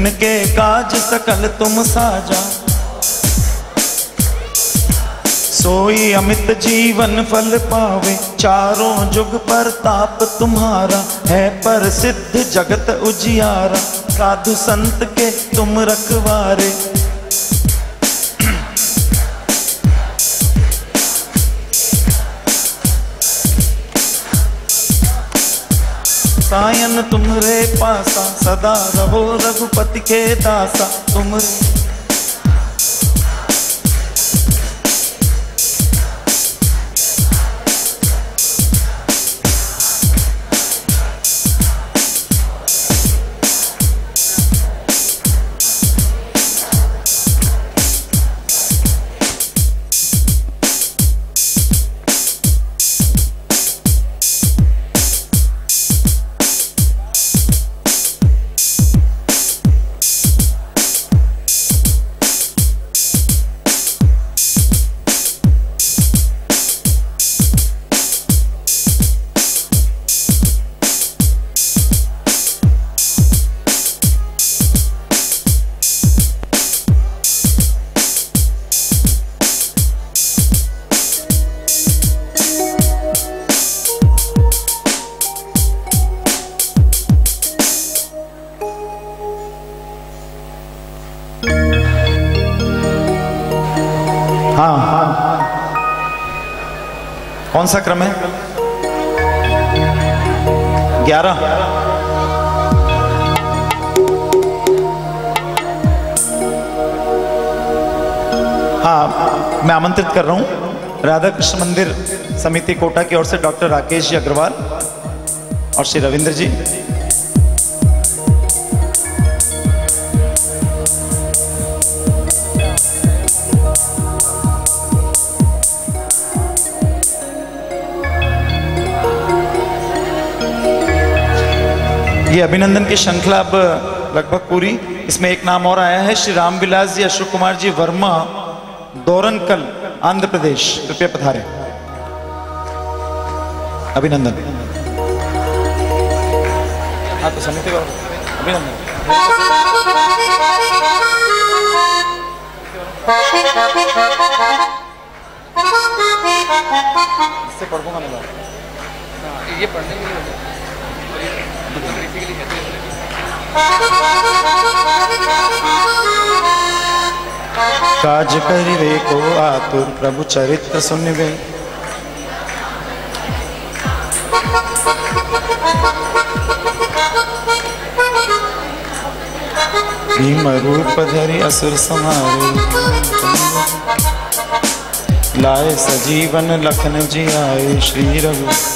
तिनके काज सकल तुम साजा। सोई अमित जीवन फल पावे, चारों जुग पर ताप तुम्हारा, है पर सिद्ध जगत उजियारा। साधु संत के तुम रखवारे सायन तुमरे पासा सदा रहो रघुपति के दासा तुमरे राधा कृष्ण मंदिर समिति कोटा की ओर से डॉक्टर राकेश जी अग्रवाल और श्री रविंद्र जी। ये अभिनंदन की श्रृंखला अब लगभग पूरी। इसमें एक नाम और आया है, श्री रामविलास जी, अशोक कुमार जी, वर्मा दोरनकल आंध्र प्रदेश। कृपया पधारे। अभिनंदन। हाँ तो समिति का अभिनंदन। इससे पढ़ दूँगा मैं ये पढ़ने के लिए बेसिकली कहते हैं। काज करिवे को आतुर, प्रभु चरित्र सुनिवे भीम रूप धरि असुर समारे। लाए सजीवन लखन जी आए श्री रघु।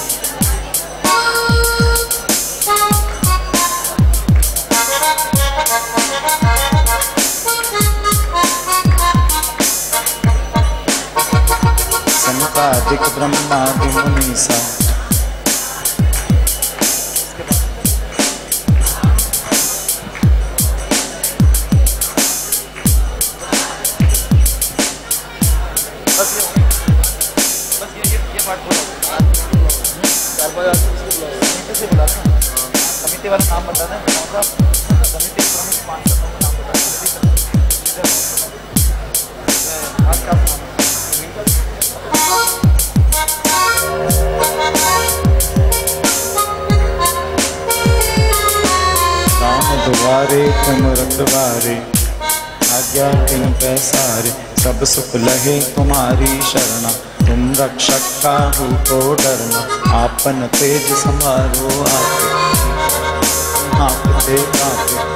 आपन तेज समारो आपे आपते आपे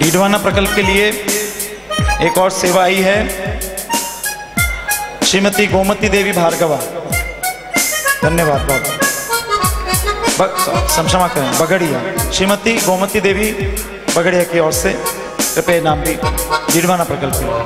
डीडवाना प्रकल्प के लिए एक और सेवा आई है। श्रीमती गोमती देवी भार्गवा। धन्यवाद बाबा। ब- क्षमा करें, बगड़िया। श्रीमती गोमती देवी बगड़िया की ओर से, कृपया नाम भी डीडवाना प्रकल्प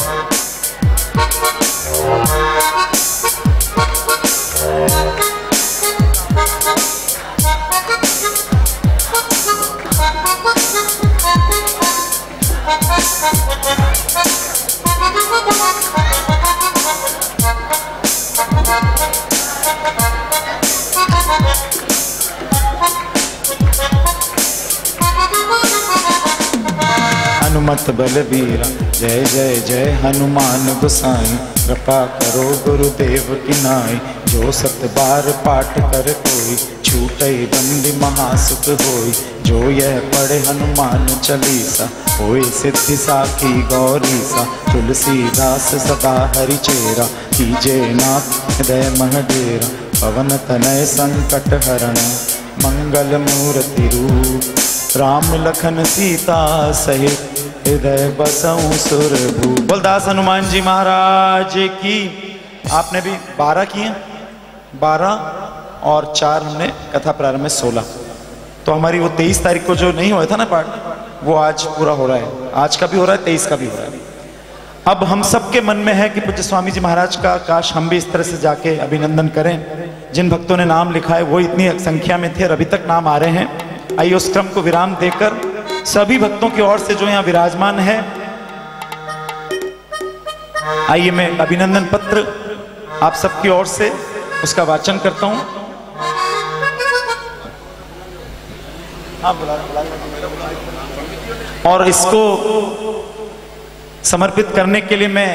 हनुमत बलबीरा। जय जय जय हनुमान गोसाई। कृपा करो गुरुदेव की नाई। जो सत बार पाठ कर कोई, छूटे बंदी महासुख होई। जो यह पढ़े हनुमान चालीसा, होए सिद्धि साखी गौरी सा तुलसीदास सदा हरि चेरा। कीजे नाथ हृदय मह डेरा। पवन तनय संकट हरण, मंगल मूर्ति रूप। राम लखन सीता सहित हृदय बसऊं सुरभू। बलदास हनुमान जी महाराज की आपने भी बारह किए? बारह और चार हमने कथा प्रारंभ में सोलह। तो हमारी वो तेईस तारीख को जो नहीं हुआ था ना पाठ, वो आज पूरा हो रहा है। आज का भी हो रहा है, तेईस का भी हो रहा है। अब हम सबके मन में है कि पूज्य स्वामी जी महाराज का काश हम भी इस तरह से जाके अभिनंदन करें। जिन भक्तों ने नाम लिखा है, वो इतनी संख्या में थे और अभी तक नाम आ रहे हैं। आइए उस क्रम को विराम देकर सभी भक्तों की ओर से जो यहाँ विराजमान है, आइए मैं अभिनंदन पत्र आप सबकी ओर से उसका वाचन करता हूँ। और इसको समर्पित करने के लिए मैं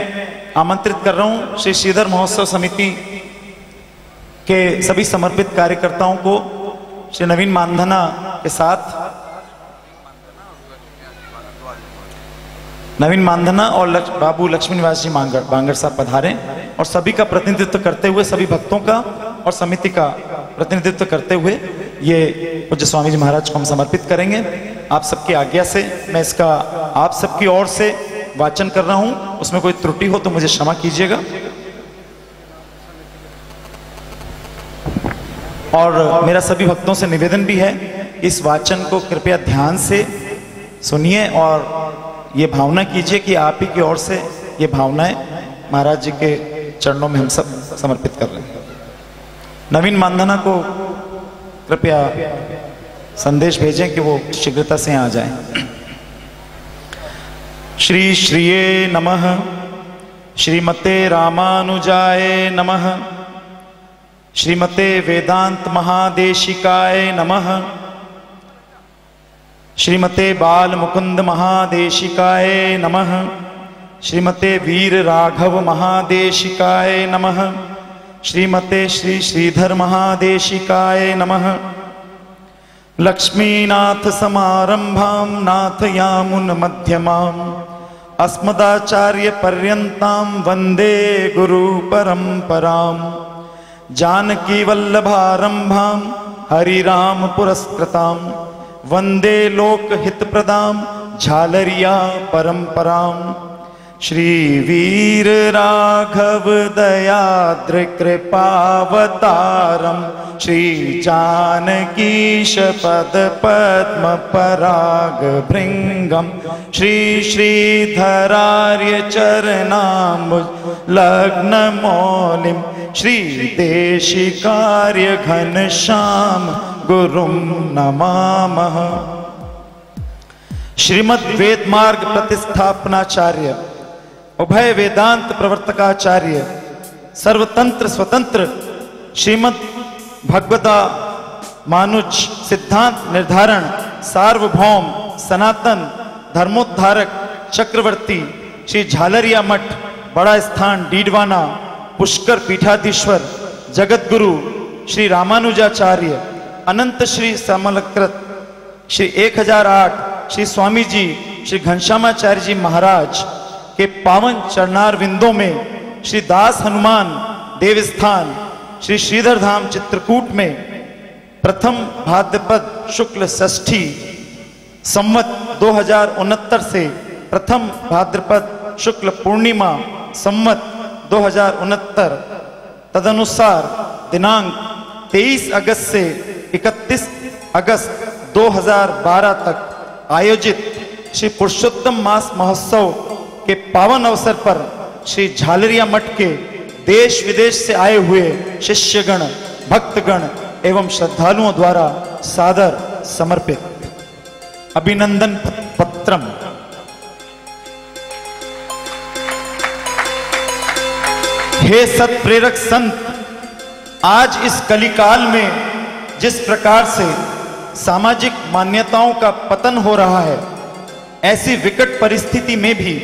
आमंत्रित कर रहा हूँ श्री श्रीधर महोत्सव समिति के सभी समर्पित कार्यकर्ताओं को, श्री नवीन मानधना के साथ। नवीन मानधना और लक्ष, बाबू लक्ष्मी निवास जी मांगर बांगर साहब पधारे और सभी का प्रतिनिधित्व करते हुए सभी भक्तों का और समिति का प्रतिनिधित्व करते हुए ये पूज्य स्वामी जी महाराज को हम समर्पित करेंगे। आप सबकी आज्ञा से मैं इसका आप सबकी ओर से वाचन कर रहा हूँ। उसमें कोई त्रुटि हो तो मुझे क्षमा कीजिएगा। और मेरा सभी भक्तों से निवेदन भी है इस वाचन को कृपया ध्यान से सुनिए और ये भावना कीजिए कि आप ही की ओर से ये भावनाएँ महाराज जी के चरणों में हम सब समर्पित कर रहे हैं नवीन मानधना को कृपया संदेश भेजें कि वो शीघ्रता से आ जाएँ। श्री श्रिये नमः, श्रीमते रामानुजाय नमः, श्रीमते वेदांत महादेशिकाय नमः श्रीमते बाल मुकुंद महादेशिकाय नमः। श्रीमते वीर राघव महादेशिकाय नमः। श्रीमते श्री श्रीधर महादेशिकाय नमः। लक्ष्मीनाथ समारंभां नाथयामुन मध्यमाम् अस्मदाचार्य पर्यन्तां वंदे गुरु परम्पराम् जानकी वल्लभारम्भां हरिराम पुरस्कृतां वंदे लोकहितप्रदां झालरिया परम्पराम् श्री वीर राघव दयाद्र कृपावतारम, श्री जानकीश पद पद्म पराग भृंगम। श्री श्रीधरार्य चरणाम लग्न मौलिम, श्री देशिकार्य घन श्याम। गुरुम नमामः। श्रीमद वेद मार्ग प्रतिष्ठापनाचार्य उभय वेदांत प्रवर्तकाचार्य, सर्वतंत्र स्वतंत्र श्रीमद भगवता मानुज सिद्धांत निर्धारण, सार्वभौम सनातन धर्मोद्धारक चक्रवर्ती, श्री झालरिया मठ, बड़ा स्थान डीडवाना, पुष्कर पीठाधीश्वर जगत गुरु श्री रामानुजाचार्य। अनंत श्री समलकृत श्री 1008 श्री स्वामी जी श्री घनश्यामाचार्य जी महाराज के पावन चरणार विंदों में श्री दास हनुमान देवस्थान, श्री श्रीधर धाम चित्रकूट में प्रथम भाद्रपद शुक्ल षष्ठी संवत दो हज़ार उनहत्तर से प्रथम भाद्रपद शुक्ल पूर्णिमा संवत दो हज़ार उनहत्तर, तदनुसार दिनांक 23 अगस्त से 31 अगस्त 2012 तक आयोजित श्री पुरुषोत्तम मास महोत्सव के पावन अवसर पर श्री झालरिया मठ के देश विदेश से आए हुए शिष्यगण, भक्तगण एवं श्रद्धालुओं द्वारा सादर समर्पित। अभिनंदन पत्रम। हे सत प्रेरक संत, आज इस कलिकाल में जिस प्रकार से सामाजिक मान्यताओं का पतन हो रहा है, ऐसी विकट परिस्थिति में भी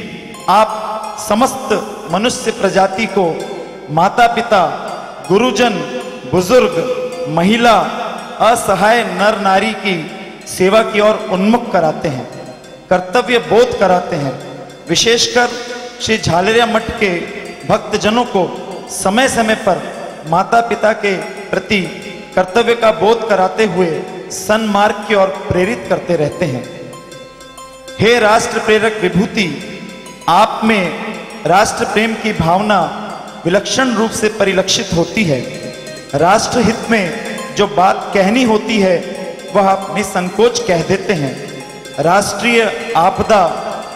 आप समस्त मनुष्य प्रजाति को माता पिता गुरुजन, बुज़ुर्ग, महिला, असहाय नर नारी की सेवा की ओर उन्मुख कराते हैं, कर्तव्य बोध कराते हैं। विशेषकर श्री झालरिया मठ के भक्तजनों को समय समय पर माता पिता के प्रति कर्तव्य का बोध कराते हुए सन्मार्ग की ओर प्रेरित करते रहते हैं। हे राष्ट्र प्रेरक विभूति, आप में राष्ट्र प्रेम की भावना विलक्षण रूप से परिलक्षित होती है। राष्ट्र हित में जो बात कहनी होती है, वह आप निसंकोच कह देते हैं। राष्ट्रीय आपदा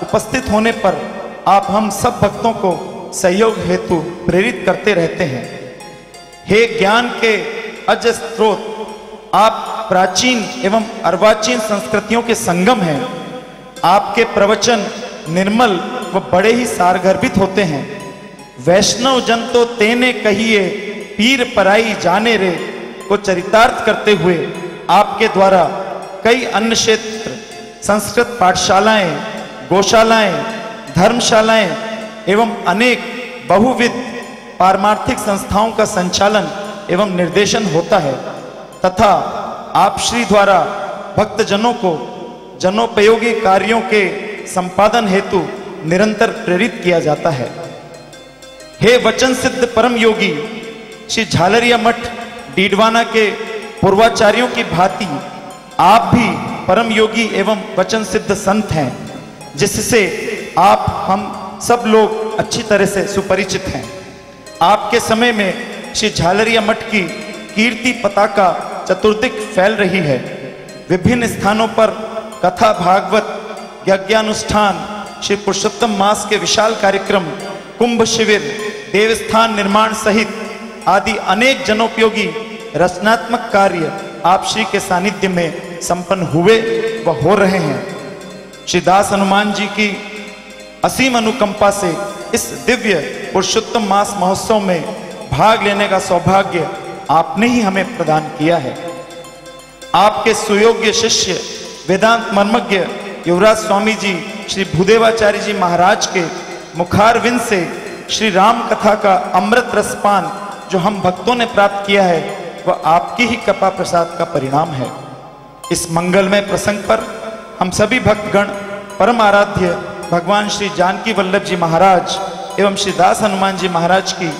उपस्थित होने पर आप हम सब भक्तों को सहयोग हेतु प्रेरित करते रहते हैं। हे ज्ञान के अज स्रोत आप प्राचीन एवं अर्वाचीन संस्कृतियों के संगम हैं। आपके प्रवचन निर्मल व बड़े ही सारगर्भित होते हैं। वैष्णव जन तो तेने कहिए, पीर पराई जाने रे को चरितार्थ करते हुए आपके द्वारा कई अन्य क्षेत्र, संस्कृत पाठशालाएँ, गौशालाएँ, धर्मशालाएँ एवं अनेक बहुविध पारमार्थिक संस्थाओं का संचालन एवं निर्देशन होता है, तथा आप श्री द्वारा भक्तजनों को जनोपयोगी कार्यों के संपादन हेतु निरंतर प्रेरित किया जाता है। हे वचन सिद्ध परम योगी, श्री झालरिया मठ, डीडवाना के पूर्वाचार्यों की भांति आप भी परम योगी एवं वचन सिद्ध संत हैं, जिससे आप हम सब लोग अच्छी तरह से सुपरिचित हैं। आपके समय में श्री झालरिया मठ की कीर्ति पताका चतुर्दिक फैल रही है। विभिन्न स्थानों पर कथा, भागवत, यज्ञानुष्ठान, श्री पुरुषोत्तम मास के विशाल कार्यक्रम, कुंभ शिविर, देवस्थान निर्माण सहित आदि अनेक जनोपयोगी रचनात्मक कार्य आप श्री के सानिध्य में संपन्न हुए व हो रहे हैं। श्री दास हनुमान जी की असीम अनुकंपा से इस दिव्य पुरुषोत्तम मास महोत्सव में भाग लेने का सौभाग्य आपने ही हमें प्रदान किया है। आपके सुयोग्य शिष्य, वेदांत मर्मज्ञ युवराज स्वामी जी श्री भूदेवाचार्य जी महाराज के मुखारविंद से श्री राम कथा का अमृत रसपान जो हम भक्तों ने प्राप्त किया है, वह आपकी ही कृपा प्रसाद का परिणाम है। इस मंगलमय प्रसंग पर हम सभी भक्तगण, परम आराध्य भगवान श्री जानकी वल्लभ जी महाराज एवं श्री दास हनुमान जी महाराज की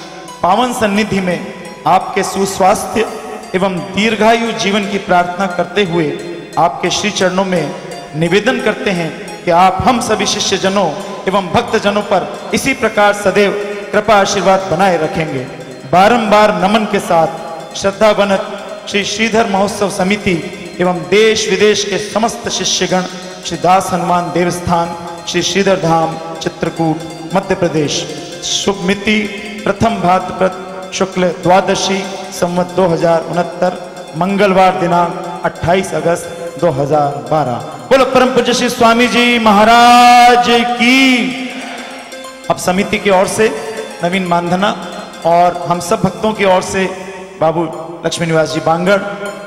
पावन सन्निधि में आपके सुस्वास्थ्य एवं दीर्घायु जीवन की प्रार्थना करते हुए आपके श्री चरणों में निवेदन करते हैं कि आप हम सभी शिष्य जनों एवं भक्त जनों पर इसी प्रकार सदैव कृपा आशीर्वाद बनाए रखेंगे। बारंबार नमन के साथ श्रद्धा बनत श्री श्रीधर महोत्सव समिति एवं देश विदेश के समस्त शिष्यगण, श्री दास हनुमान देवस्थान, श्री श्रीधर धाम, चित्रकूट, मध्य प्रदेश शुभ मिति प्रथम भाद्रपद शुक्ल द्वादशी संवत दो हज़ार उनहत्तर, मंगलवार दिनांक 28 अगस्त 2012 बोलो, परम पूज्य श्री स्वामी जी महाराज की। अब समिति की ओर से नवीन मानधना और हम सब भक्तों की ओर से बाबू लक्ष्मी निवास जी बांगड़,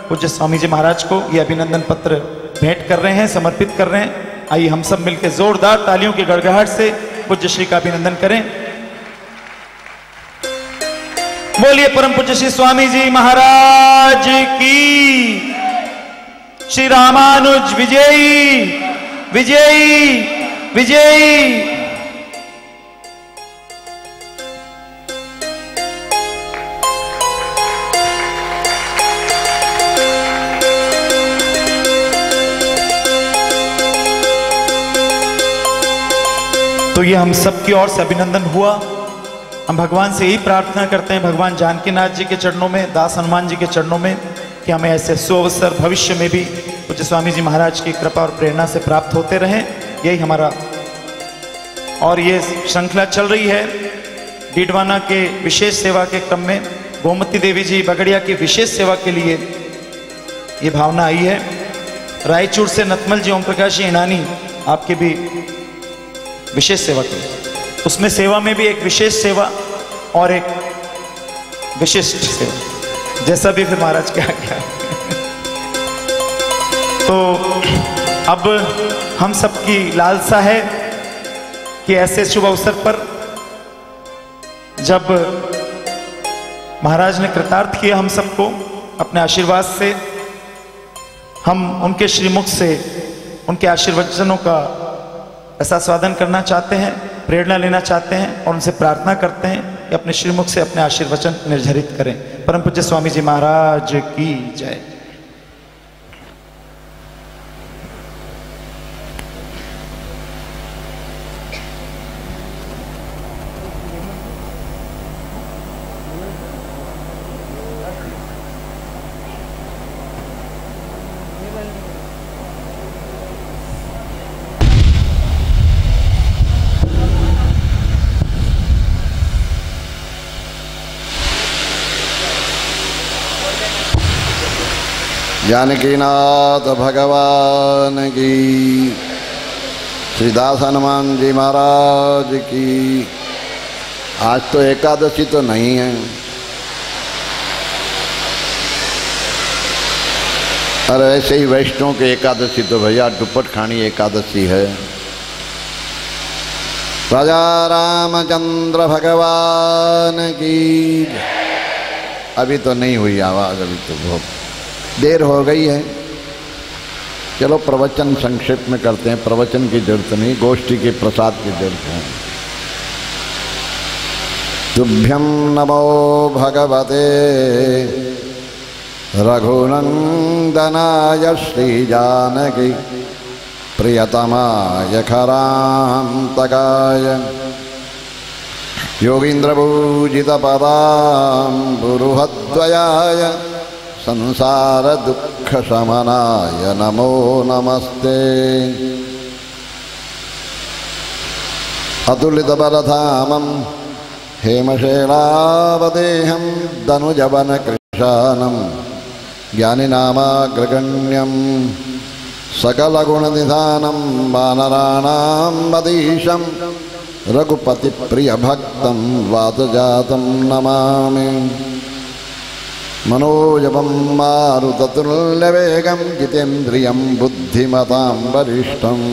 पूज्य स्वामी जी महाराज को ये अभिनंदन पत्र भेंट कर रहे हैं, समर्पित कर रहे हैं। आइए हम सब मिलकर जोरदार तालियों की गड़गड़ाहट से पूज्य श्री का अभिनंदन करें। बोलिए परम पूज्य श्री स्वामी जी महाराज की। श्री रामानुज विजयी विजयी विजयी। तो ये हम सब की ओर से अभिनंदन हुआ। हम भगवान से यही प्रार्थना करते हैं, भगवान जानकीनाथ जी के चरणों में, दास हनुमान जी के चरणों में, कि हमें ऐसे सुअवसर भविष्य में भी पूज्य स्वामी जी महाराज की कृपा और प्रेरणा से प्राप्त होते रहें। यही हमारा और ये श्रृंखला चल रही है डीडवाना के विशेष सेवा के क्रम में। गोमती देवी जी बगड़िया की विशेष सेवा के लिए ये भावना आई है। रायचूर से नतमल जी ओम प्रकाश जी, इनानी, आपके भी विशेष सेवा की। उसमें सेवा में भी एक विशेष सेवा और एक विशिष्ट सेवा। जैसा भी फिर महाराज क्या क्या तो अब हम सबकी लालसा है कि ऐसे शुभ अवसर पर जब महाराज ने कृतार्थ किया हम सबको अपने आशीर्वाद से, हम उनके श्रीमुख से उनके आशीर्वचनों का ऐसा स्वादन करना चाहते हैं। प्रेरणा लेना चाहते हैं और उनसे प्रार्थना करते हैं कि अपने श्रीमुख से अपने आशीर्वचन निर्धारित करें। परम पूज्य स्वामी जी महाराज की जय। जानकीनाथ भगवान की। श्रीदास हनुमान जी महाराज की। आज तो एकादशी तो नहीं है। और ऐसे ही वैष्णव के एकादशी तो भैया दुपट खानी एकादशी है। राजा रामचंद्र भगवान की। अभी तो नहीं हुई आवाज़, अभी तो बहुत देर हो गई है। चलो प्रवचन संक्षेप में करते हैं। प्रवचन की ज़रूरत नहीं, गोष्ठी के प्रसाद की ज़रूरत है। तुभ्यं नमो भगवते रघुनन्दनाय श्रीजानकी प्रियतमाय खरान्तकाय योगीन्द्रपूजितपदाम्बुरुहद्वयाय संसारदुःखशमनाय नमो नमस्ते। अतुलितबलधामं हेमशेलावदेहं दनुजवनकृशानं ज्ञानिनामाग्रगण्यं सकलगुणनिधानं वानराणां वदीशं रघुपतिप्रियभक्तं वातजातं नमामि मनोजवं मारुततुल्यवेगं जितेन्द्रियं बुद्धिमतां वरिष्ठम्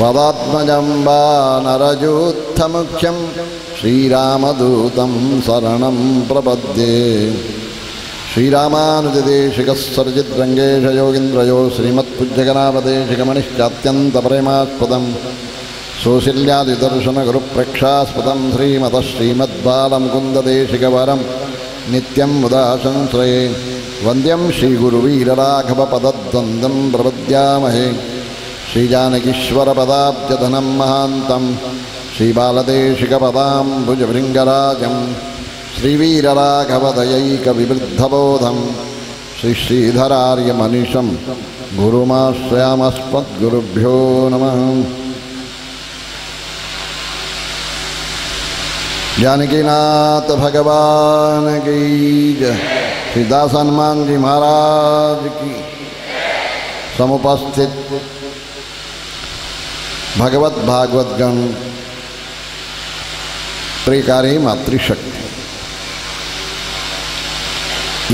वदात्मजं वा नरजूत्थमुख्यं श्रीरामदूतं शरणं प्रपद्ये। श्रीरामानुजदेशिकस्सर्जिद्रङ्गेश योगीन्द्रयो श्रीमत्पूज्यगणापदेशिकमनिश्चात्यन्तप्रेमास्पदं सौशिल्यादिदर्शनगुरुप्रेक्षास्पदं श्रीमतः श्रीमद्बालमुकुन्ददेशिकवरं नित्यं मुदा संश्रये वन्द्यं श्रीगुरुवीरराघवपदद्वन्द्वं प्रपद्यामहे श्रीजानकीश्वरपदाब्जधनं महान्तं। श्रीबालदेशिकपदाम्बुजभृङ्गराजं श्रीवीरराघवदयैकविवृद्धबोधं श्रीश्रीधरार्यमनिशं गुरुमाश्रयामस्मद्गुरुभ्यो नमः। जानकीनाथ भगवान की जय। श्री दास हनुमान जी महाराज की समुपस्थित भगवत भागवत गण, त्रिकारी मातृशक्ति।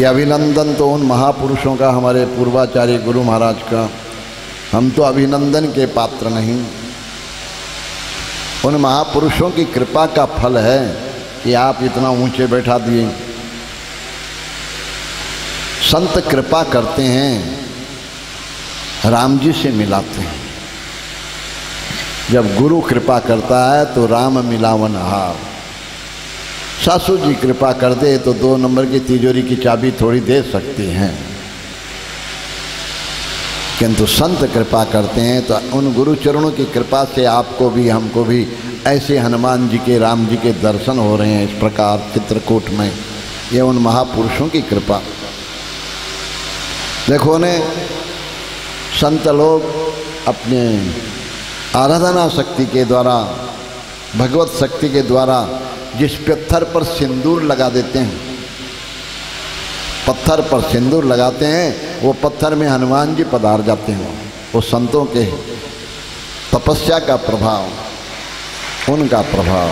ये अभिनंदन तो उन महापुरुषों का, हमारे पूर्वाचार्य गुरु महाराज का। हम तो अभिनंदन के पात्र नहीं। उन महापुरुषों की कृपा का फल है कि आप इतना ऊँचे बैठा दिए। संत कृपा करते हैं, राम जी से मिलाते हैं। जब गुरु कृपा करता है तो राम मिलावन हार। सासू जी कृपा कर दे तो दो नंबर की तिजोरी की चाबी थोड़ी दे सकती हैं। किंतु संत कृपा करते हैं तो उन गुरु चरणों की कृपा से आपको भी, हमको भी ऐसे हनुमान जी के, राम जी के दर्शन हो रहे हैं इस प्रकार चित्रकूट में। ये उन महापुरुषों की कृपा। देखो ने संत लोग अपने आराधना शक्ति के द्वारा, भगवत शक्ति के द्वारा जिस पत्थर पर सिंदूर लगा देते हैं पत्थर पर सिंदूर लगाते हैं, वो पत्थर में हनुमान जी पधार जाते हैं। वो संतों के तपस्या का प्रभाव, उनका प्रभाव।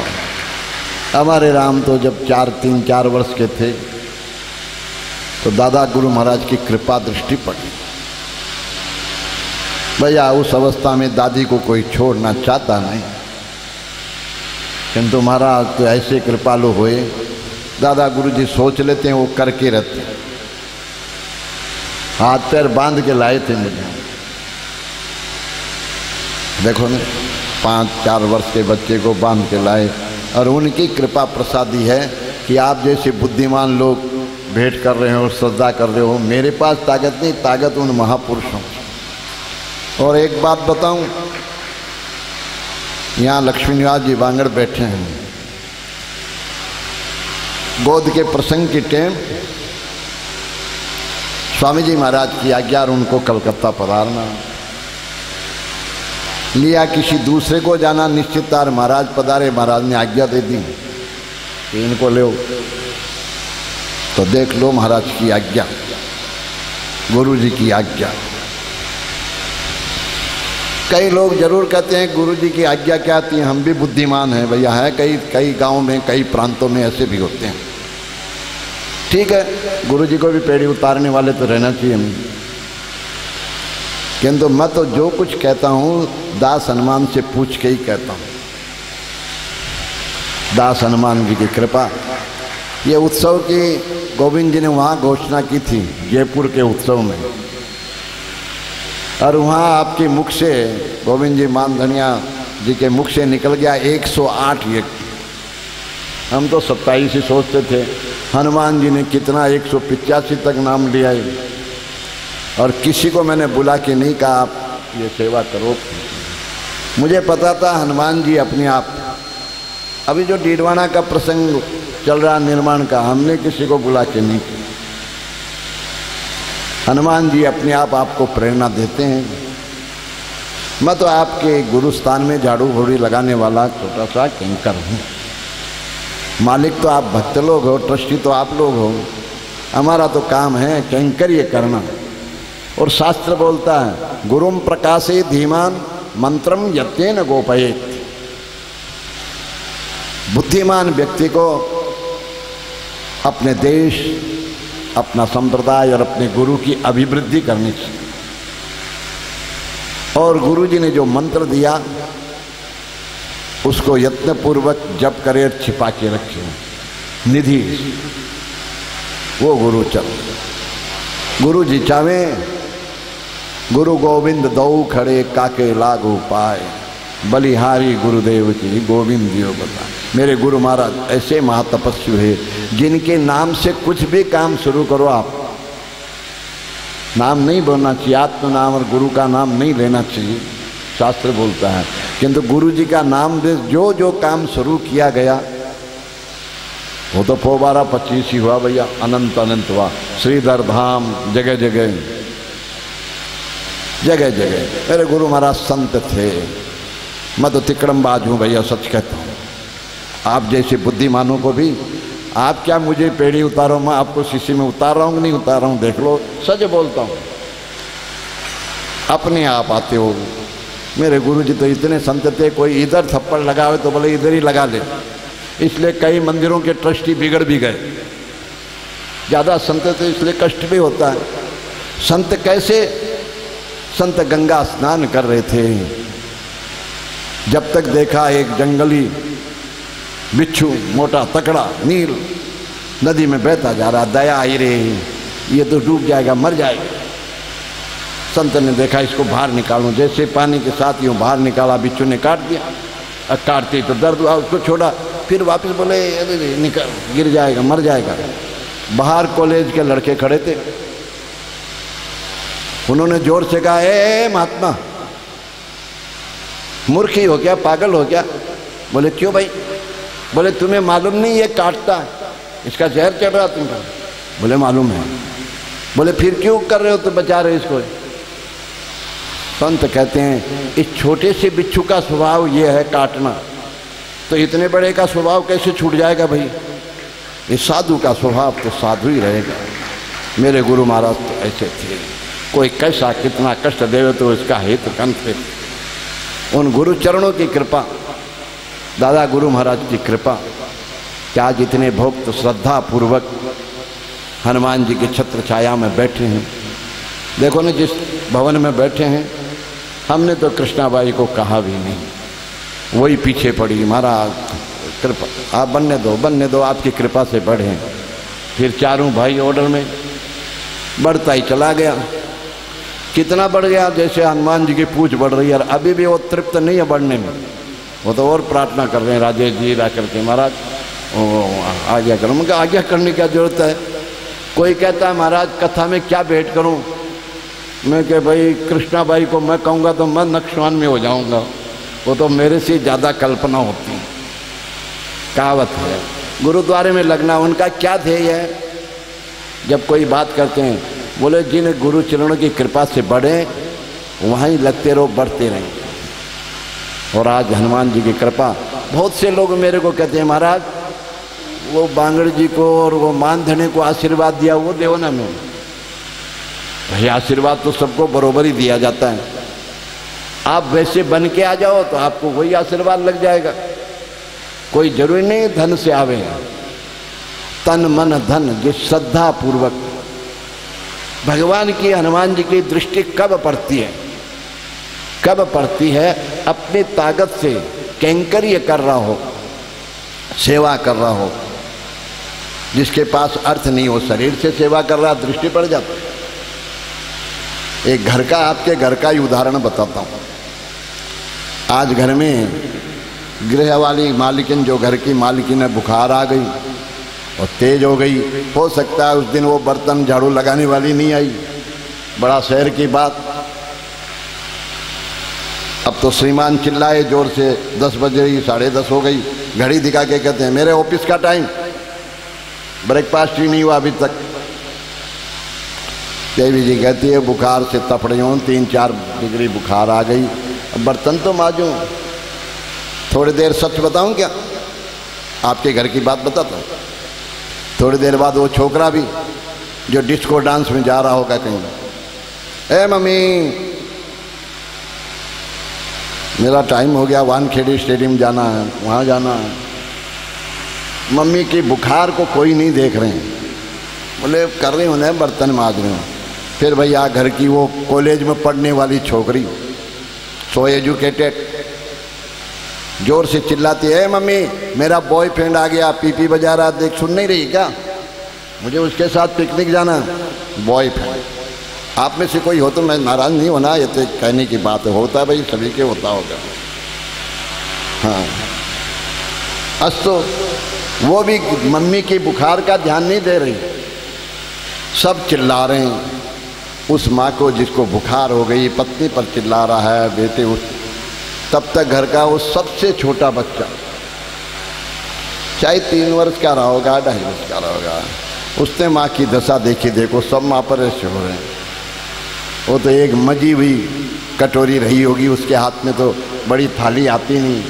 हमारे राम तो जब चार, तीन, चार वर्ष के थे तो दादा गुरु महाराज की कृपा दृष्टि पड़ी भैया, उस अवस्था में दादी को कोई छोड़ना चाहता नहीं। किंतु महाराज तो ऐसे कृपालु हुए दादा गुरु जी सोच लेते हैं, वो करके रहते हैं। हाथ पैर बाँध के लाए थे मुझे। देखो ना, पाँच चार वर्ष के बच्चे को बाँध के लाए, और उनकी कृपा प्रसादी है कि आप जैसे बुद्धिमान लोग भेंट कर रहे हो, श्रद्धा कर रहे हो, मेरे पास ताकत नहीं, ताकत उन महापुरुषों और एक बात बताऊँ, यहाँ लक्ष्मी निवास जी वांगड़ बैठे हैं। बोध के प्रसंग की टेम स्वामी जी महाराज की आज्ञा और उनको कलकत्ता पधारना। लिया किसी दूसरे को जाना निश्चित तार महाराज पधारे, महाराज ने आज्ञा दे दी कि इनको ले तो देख लो महाराज की आज्ञा गुरु जी की आज्ञा। कई लोग ज़रूर कहते हैं गुरु जी की आज्ञा क्या आती है हम भी बुद्धिमान हैं, भैया, है कई कई गाँव में, कई प्रांतों में ऐसे भी होते हैं। ठीक है गुरु जी को भी पेड़ी उतारने वाले तो रहना चाहिए। किंतु मैं तो जो कुछ कहता हूँ, दास हनुमान से पूछ के ही कहता हूँ। दास हनुमान जी की कृपा। ये उत्सव की गोविंद जी ने वहाँ घोषणा की थी, जयपुर के उत्सव में। और वहाँ आपके मुख से गोविंद जी मानधनिया जी के मुख से निकल गया 108 एक हम तो सत्ताईस ही सोचते थे। हनुमान जी ने कितना एक तक नाम लिया है। और किसी को मैंने बुला के नहीं कहा, आप ये सेवा करो। मुझे पता था हनुमान जी अपने आप। अभी जो डीडवाना का प्रसंग चल रहा निर्माण का, हमने किसी को बुला के नहीं हनुमान जी अपने आप आपको प्रेरणा देते हैं। मैं तो आपके गुरुस्थान में झाड़ू घोड़ी लगाने वाला छोटा सा कैंकर हूँ। मालिक तो आप भक्त लोग हो, ट्रस्टी तो आप लोग हो। हमारा तो काम है कैंकर ये करना। और शास्त्र बोलता है गुरुम प्रकाशे धीमान मंत्रम यत्यन गोपयेत। बुद्धिमान व्यक्ति को अपने देश, अपना संप्रदाय और अपने गुरु की अभिवृद्धि करनी चाहिए। और गुरु जी ने जो मंत्र दिया उसको यत्नपूर्वक जप करे छिपा के रखे। निधि। वो गुरु चल। गुरु जी चावे गुरु गोविंद दौ खड़े काके लागू पाए। बलिहारी गुरुदेव की गोविंद दियो बता। मेरे गुरु महाराज, ऐसे महातपस्वी है, जिनके नाम से कुछ भी काम शुरू करो आप। नाम नहीं बोलना चाहिए आत्म नाम और गुरु का नाम नहीं लेना चाहिए। शास्त्र बोलता है। किंतु गुरु जी का नाम दे, जो जो काम शुरू किया गया, वो तो पो बारह पच्चीस ही हुआ भैया, अनंत अनंत हुआ। श्रीधर धाम, जगह जगह। जगह जगह। मेरे गुरु महाराज संत थे। मैं तो तिकड़मबाज हूँ भैया, सच कहता हूँ। आप जैसे बुद्धिमानों को भी, आप क्या मुझे पेड़ी उतारो, मैं आपको शीशी में उतार रहा हूँ, नहीं उतार रहा हूँ, देख लो, सच बोलता हूँ। अपने आप आते हो मेरे गुरु जी तो इतने संत थे, कोई इधर थप्पड़ लगावे तो बोले इधर ही लगा ले इसलिए कई मंदिरों के ट्रस्टी बिगड़ भी गए। ज़्यादा संत थे, इसलिए कष्ट भी होता है। संत कैसे? संत गंगा स्नान कर रहे थे। जब तक देखा एक जंगली बिच्छू, मोटा तकड़ा, नील, नदी में बहता जा रहा, दया आई रे ये तो डूब जाएगा, मर जाएगा। संत ने देखा, इसको बाहर निकालो। जैसे पानी के साथ यूँ बाहर निकाला, बिच्छू ने काट दिया। काटते तो दर्द हुआ, उसको छोड़ा, फिर वापस बोले, अरे निकल, गिर जाएगा, मर जाएगा। बाहर कॉलेज के लड़के खड़े थे। उन्होंने ज़ोर से कहा, ए महात्मा, मूर्खी हो गया, पागल हो गया। बोले, क्यों भाई? बोले, तुम्हें मालूम नहीं, ये काटता इसका जहर चढ़ रहा तुम पर। बोले, मालूम है। बोले, फिर क्यों कर रहे हो तो बचा रहे हो इसको? संत कहते हैं, इस छोटे से बिच्छू का स्वभाव ये है काटना। तो इतने बड़े का स्वभाव कैसे छूट जाएगा भाई? इस साधु का स्वभाव तो साधु ही रहेगा। मेरे गुरु महाराज तो ऐसे थे। कोई कैसा कितना कष्ट देवे तो इसका हित कंठ थे। उन गुरु चरणों की कृपा, दादा गुरु महाराज की कृपा, कि आज इतने भक्त श्रद्धा पूर्वक हनुमान जी के छत्र छाया में बैठे हैं। देखो ना, जिस भवन में बैठे हैं हमने तो कृष्णाबाई को कहा भी नहीं। वही पीछे पड़ी। महाराज, कृपा, आप बनने दो बनने दो, आपकी कृपा से बढ़े। फिर चारों भाई ऑर्डर में बढ़ता ही चला गया। कितना बढ़ गया? जैसे हनुमान जी की पूछ बढ़ रही है, और अभी भी वो तृप्त नहीं है बढ़ने में। वो तो और प्रार्थना कर रहे हैं, राजेश जी, रा करके, महाराज। आज्ञा करो। मुझे आज्ञा करने की ज़रूरत है। कोई कहता है, महाराज, कथा में क्या भेंट करूँ? मैं कह, भाई कृष्णा बाई को मैं कहूँगा तो मैं नक्शवान में हो जाऊँगा। वो तो मेरे से ज़्यादा कल्पना होती है। कहावत है। गुरुद्वारे में लगना उनका क्या ध्येय है? जब कोई बात करते हैं, बोले, जिन गुरु चरणों की कृपा से बढ़े, वहीं लगते रहो बढ़ते रहें। और आज हनुमान जी की कृपा। बहुत से लोग मेरे को कहते हैं, महाराज, वो बांगड़ जी को और वो मानधने को आशीर्वाद दिया, वो देव ना मैं भाई, आशीर्वाद तो सबको बरोबर ही दिया जाता है। आप वैसे बन के आ जाओ तो आपको वही आशीर्वाद लग जाएगा। कोई ज़रूरी नहीं धन से आवे तन मन धन जिस श्रद्धा पूर्वक। भगवान की, हनुमान जी की दृष्टि कब पड़ती है? कब पड़ती है? अपनी ताकत से कैंकर्य कर रहा हो, सेवा कर रहा हो, जिसके पास अर्थ नहीं हो, शरीर से सेवा कर रहा, दृष्टि पड़ जाती एक घर का आपके घर का ही उदाहरण बताता हूँ। आज घर में गृह वाली मालिकिन जो घर की मालिकिन है, बुखार आ गई और तेज हो गई। हो सकता है उस दिन वो बर्तन झाड़ू लगाने वाली नहीं आई। बड़ा शहर की बात। अब तो श्रीमान चिल्लाए ज़ोर से। दस बज ही, साढ़े दस हो गई। घड़ी दिखा के कहते हैं, मेरे ऑफ़िस का टाइम। ब्रेकफास्ट ही नहीं हुआ अभी तक। देवी जी कहती है, बुखार से तपड़े हूँ तीन चार डिग्री बुखार आ गई। बर्तन तो माजूँ, थोड़ी देर सच बताऊँ क्या? आपके घर की बात बताता हूँ। थोड़ी देर बाद वो छोकरा भी, जो डिस्को डांस में जा रहा होगा कहीं। ए, मम्मी! मेरा टाइम हो गया, वानखेड़ी स्टेडियम जाना है, वहाँ जाना है। मम्मी की बुखार को कोई नहीं देख रहे हैं। बोले, कर रही हूँ बर्तन माज रहे हूँ? फिर भैया घर की वो कॉलेज में पढ़ने वाली छोकरी सो एजुकेटेड ज़ोर से चिल्लाती है मम्मी, मेरा बॉयफ्रेंड आ गया, पीपी बजा रहा, देख, सुन नहीं रही क्या? मुझे उसके साथ पिकनिक जाना बॉयफ्रेंड आप में से कोई हो तो मैं नाराज़ नहीं होना, ये तो कहने की बात है। होता है भाई, सभी के होता होगा। हाँ। अस्तो, वो भी मम्मी की बुखार का ध्यान नहीं दे रही। सब चिल्ला रहे हैं। उस माँ को जिसको बुखार हो गई, पत्नी पर चिल्ला रहा है, बेटे उस तब तक घर का वो सबसे छोटा बच्चा चाहे तीन वर्ष का रहा होगा, ढाई वर्ष का रहा होगा, उसने माँ की दशा देखी, देखो सब माँ पर ऐसे हो रहे हैं। वो तो एक मजी हुई कटोरी रही होगी, उसके हाथ में तो बड़ी थाली आती नहीं।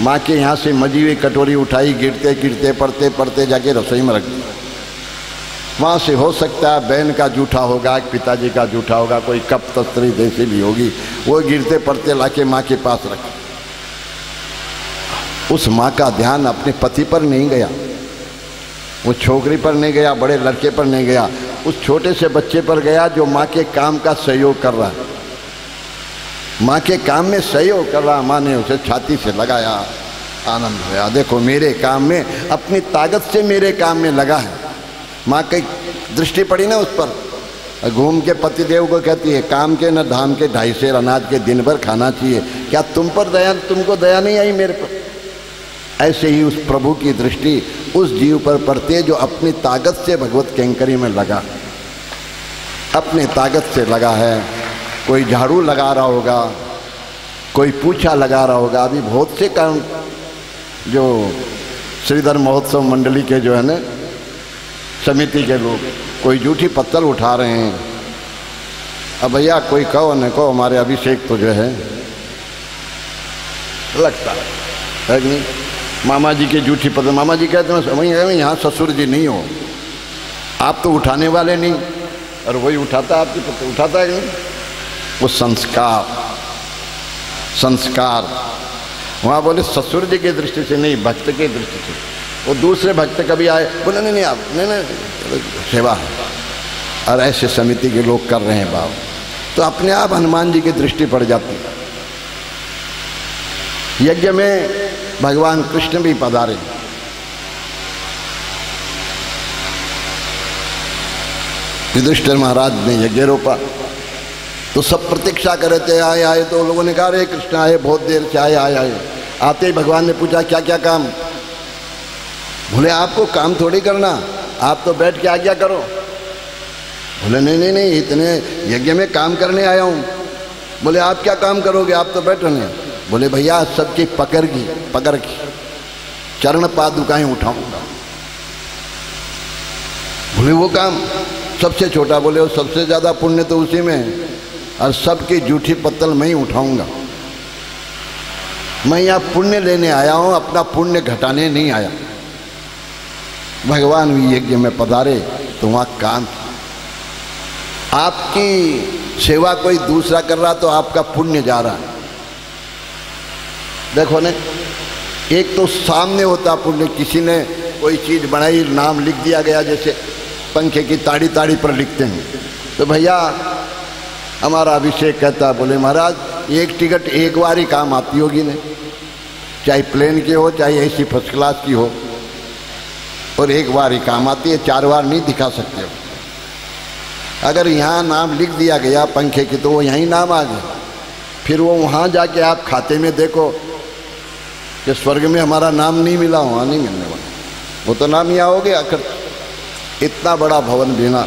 माँ के यहाँ से मजी हुई कटोरी उठाई गिरते गिरते पड़ते पढ़ते जाके रसोई में रख दी। वहाँ से हो सकता है बहन का जूठा होगा पिताजी का जूठा होगा, कोई कप तस्तरी जैसी भी होगी, वो गिरते पड़ते लाके माँ के पास रख। उस माँ का ध्यान अपने पति पर नहीं गया। वो छोकरी पर नहीं गया, बड़े लड़के पर नहीं गया, उस छोटे से बच्चे पर गया जो माँ के काम का सहयोग कर रहा है। माँ के काम में सहयोग कर रहा, माँ ने उसे छाती से लगाया, आनंद होया। देखो, मेरे काम में, अपनी ताकत से मेरे काम में लगा है। माँ की दृष्टि पड़ी ना उस पर। घूम के पतिदेव को कहती है, काम के न धाम के ढाई शेर अनाज के दिन भर खाना चाहिए। क्या तुम पर दया, तुमको दया नहीं आई मेरे पर? ऐसे ही उस प्रभु की दृष्टि उस जीव पर पड़ती है जो अपनी ताकत से भगवत कैंकरी में लगा। अपनी ताकत से लगा है। कोई झाड़ू लगा रहा होगा, कोई पूछा लगा रहा होगा। अभी बहुत से काम जो श्रीधर महोत्सव मंडली के जो है ना समिति के लोग, कोई जूठी पत्थर उठा रहे हैं। अब भैया, कोई कहो, न कहो, हमारे अभिषेक तो जो है, लगता है। नहीं? मामा जी के जूठी पत्थर, मामा जी कहते हैं, वहीं यहाँ ससुर जी नहीं हो। आप तो उठाने वाले नहीं, और वही उठाता आपकी पत्थर, उठाता है नहीं? वो संस्कार संस्कार। वहाँ बोले, ससुर जी की दृष्टि से नहीं, भक्त की दृष्टि से। वो दूसरे भक्त कभी आए, बोले, नहीं नहीं, आप, नहीं नहीं, सेवा और ऐसे समिति के लोग कर रहे हैं बाब तो अपने आप हनुमान जी की दृष्टि पड़ जाती यज्ञ में भगवान कृष्ण भी पधारे। युधिष्ठिर महाराज ने यज्ञ रोपा। तो सब प्रतीक्षा कर रहे थे, आए आए तो लोगों ने कहा, अरे कृष्ण, आए, बहुत देर से आए आए आए। आते ही भगवान ने पूछा, क्या क्या काम? बोले, आपको काम थोड़ी करना, आप तो बैठ के आज्ञा करो। बोले, नहीं नहीं नहीं, इतने यज्ञ में काम करने आया हूँ। बोले, आप क्या काम करोगे? आप तो बैठो नहीं। बोले, भैया, सबकी पकड़ की पकड़ की। चरण पादुकाएँ उठाऊँगा। बोले, वो काम सबसे छोटा, बोले वो सबसे ज़्यादा पुण्य तो उसी में है। और सबकी जूठी पत्तल मैं ही उठाऊँगा। मैं यहाँ पुण्य लेने आया हूँ, अपना पुण्य घटाने नहीं आया। भगवान भी यज्ञ में पधारे तो वहाँ काम आपकी सेवा कोई दूसरा कर रहा तो आपका पुण्य जा रहा है। देखो ने, एक तो सामने होता पुण्य, किसी ने कोई चीज़ बनाई, नाम लिख दिया गया, जैसे पंखे की ताड़ी ताड़ी पर लिखते हैं। तो भैया, हमारा अभिषेक कहता, बोले, महाराज, एक टिकट एक बार ही काम आती होगी ने। चाहे प्लेन की हो, चाहे ऐसी फ़र्स्ट क्लास की हो। और एक बार ही काम आती है, चार बार नहीं दिखा सकते हो। अगर यहाँ नाम लिख दिया गया पंखे की तो वो यहीं नाम आ गया। फिर वो वहाँ जाके आप खाते में देखो कि स्वर्ग में हमारा नाम नहीं मिला, वहाँ नहीं मिलने वाला। वो तो नाम यहाँ हो गया आखिर इतना बड़ा भवन बिना।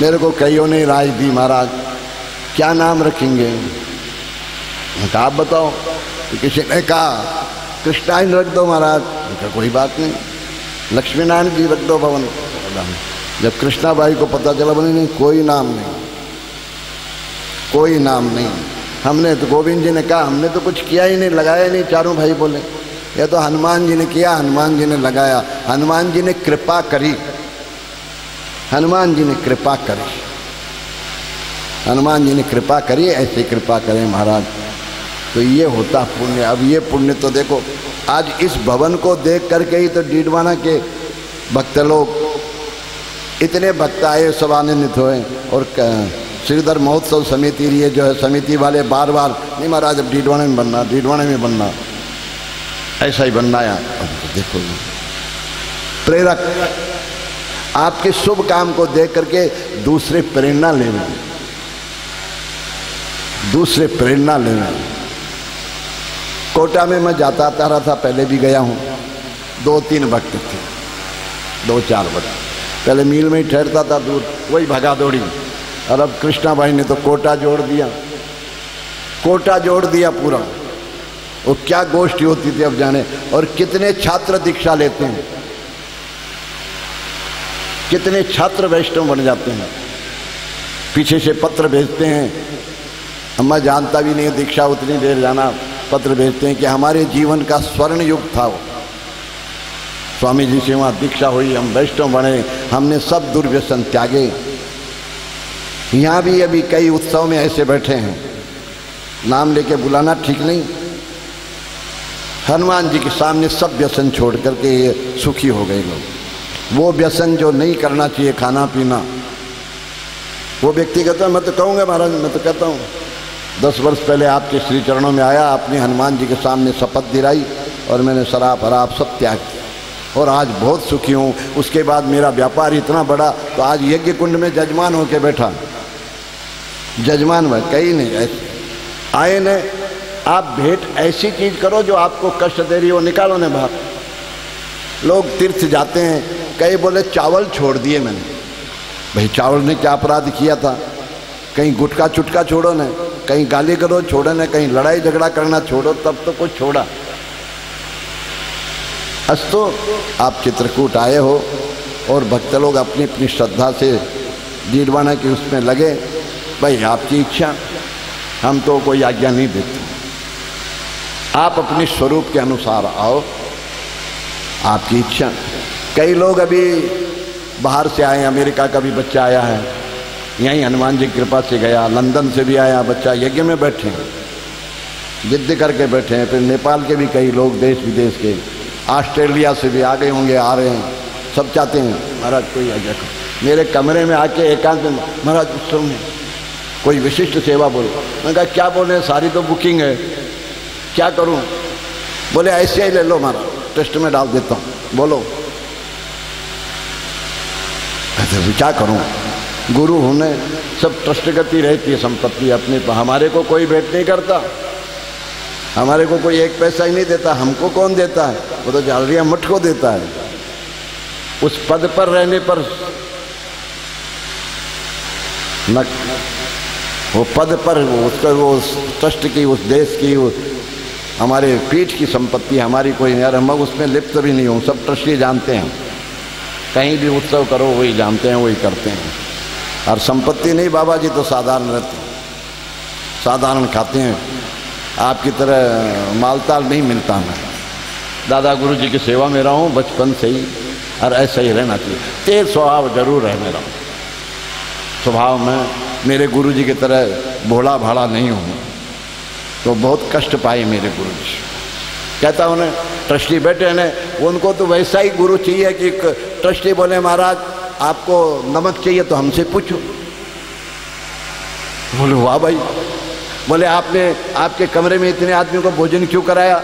मेरे को कईयों ने राय दी महाराज, क्या नाम रखेंगे? आप बताओ। तो किसी ने कहा, कृष्णायन रख दो महाराज। उनका कोई बात नहीं। लक्ष्मी नारायण जी रख दो भवन। जब कृष्णाबाई को पता चला, बोले, नहीं, कोई नाम नहीं। कोई नाम नहीं। हमने तो गोविंद जी ने कहा, हमने तो कुछ किया ही नहीं, लगाया ही नहीं, चारों भाई बोले। यह तो हनुमान जी ने किया, हनुमान जी ने लगाया। हनुमान जी ने कृपा करी। हनुमान जी ने कृपा करी। हनुमान जी ने कृपा करी, ऐसी कृपा करें महाराज। तो ये होता पुण्य। अब ये पुण्य तो देखो आज इस भवन को देख करके ही तो डीडवाना के भक्त लोग, इतने भक्त आए, सब आनंदित हुए और श्रीधर महोत्सव समिति लिए जो है, समिति वाले बार बार नहीं महाराज, अब डीडवाने में बनना डीडवाने में बनना। ऐसा ही बनना है। तो देखो। प्रेरक, आपके शुभ काम को देख करके दूसरे प्रेरणा लेना दूसरे प्रेरणा लेना कोटा में मैं जाता आता रहा था, पहले भी गया हूँ। दो तीन भक्त थे। दो चार भक्त पहले मील में ही ठहरता था, दूर, वही भगा दौड़ी। और अब कृष्णा भाई ने तो कोटा जोड़ दिया। कोटा जोड़ दिया पूरा। वो क्या गोष्ठी होती थी अब जाने। और कितने छात्र दीक्षा लेते हैं। कितने छात्र वैष्णव बन जाते हैं। पीछे से पत्र भेजते हैं। मैं जानता भी नहीं दीक्षा उतनी देर जाना। पत्र भेजते हैं कि हमारे जीवन का स्वर्ण युग था वो। स्वामी जी से वहाँ दीक्षा हुई, हम वैष्णव बने, हमने सब दुर्व्यसन त्यागे। यहाँ भी अभी कई उत्सव में ऐसे बैठे हैं। नाम लेके बुलाना ठीक नहीं। हनुमान जी के सामने सब व्यसन छोड़ करके ये सुखी हो गए लोग। वो व्यसन जो नहीं करना चाहिए, खाना पीना, वो व्यक्ति कहता है, मैं तो कहूँगा महाराज, मैं तो कहता हूँ। दस वर्ष पहले आपके श्री चरणों में आया, आपने हनुमान जी के सामने शपथ दिलाई और मैंने शराब हराब सब त्याग किया। और आज बहुत सुखी हूँ। उसके बाद मेरा व्यापार इतना बड़ा तो आज यज्ञ कुंड में जजमान होके बैठा। जजमान में कई नहीं ऐसे। आए ने, आप भेंट ऐसी चीज़ करो जो आपको कष्ट दे रही हो, निकालो ने बाहर। लोग तीर्थ जाते हैं, कई बोले, चावल छोड़ दिए मैंने। भाई, चावल ने क्या अपराध किया था? कहीं गुटका चुटका छोड़ो ने। कहीं गाली करो, छोड़ो ना, कहीं लड़ाई झगड़ा करना छोड़ो, तब तो कुछ छोड़ा। अस्तो, आप चित्रकूट आए हो और भक्त लोग अपनी अपनी श्रद्धा से डीडवाना की उसमें लगे, भाई, आपकी इच्छा, हम तो कोई आज्ञा नहीं देते। आप अपने स्वरूप के अनुसार आओ, आपकी इच्छा। कई लोग अभी बाहर से आए, अमेरिका का भी बच्चा आया है। यहीं हनुमान जी की कृपा से गया लंदन से भी आया बच्चा, यज्ञ में बैठे हैं। जिद्द करके बैठे हैं, फिर नेपाल के भी कई लोग देश विदेश के, ऑस्ट्रेलिया से भी आ गए होंगे, आ रहे हैं। सब चाहते हैं, महाराज, कोई आज्ञा मेरे कमरे में आके एकांत में, महाराज सुन कोई विशिष्ट सेवा बोलो। मैंने कहा, क्या बोले सारी तो बुकिंग है। क्या करूँ? बोले, ऐसे ही ले लो मारा टेस्ट में डाल देता हूँ। बोलो। ऐसे क्या करूँ? गुरु होने सब ट्रस्ट गति रहती है संपत्ति अपने पर। हमारे को कोई भेंट नहीं करता। हमारे को कोई एक पैसा ही नहीं देता, हमको कौन देता है? वो तो जालरिया मुठ को देता है। उस पद पर रहने पर न, वो पद पर उसका, वो उस ट्रस्ट की, उस देश की उस हमारे पीठ की संपत्ति, हमारी कोई नहीं। हम उसमें लिप्त भी नहीं हूँ, सब ट्रस्टी जानते हैं। कहीं भी उत्सव करो, वही जानते हैं, वही करते हैं। और संपत्ति नहीं, बाबा जी तो साधारण रहते साधारण खाते हैं। आपकी तरह मालताल नहीं मिलता हमें। दादा गुरु जी की सेवा में रहा हूँ बचपन से ही, और ऐसा ही रहना चाहिए। तेज स्वभाव ज़रूर है मेरा। स्वभाव में मेरे गुरु जी की तरह भोला भाड़ा नहीं हूँ। तो बहुत कष्ट पाए मेरे गुरु जी। कहता उन्हें ट्रस्टी बैठे ने, उनको तो वैसा ही गुरु चाहिए कि ट्रस्टी बोले, महाराज आपको नमक चाहिए तो हमसे पूछो। बोले, वाह भाई। बोले, आपने, आपके कमरे में इतने आदमी को भोजन क्यों कराया?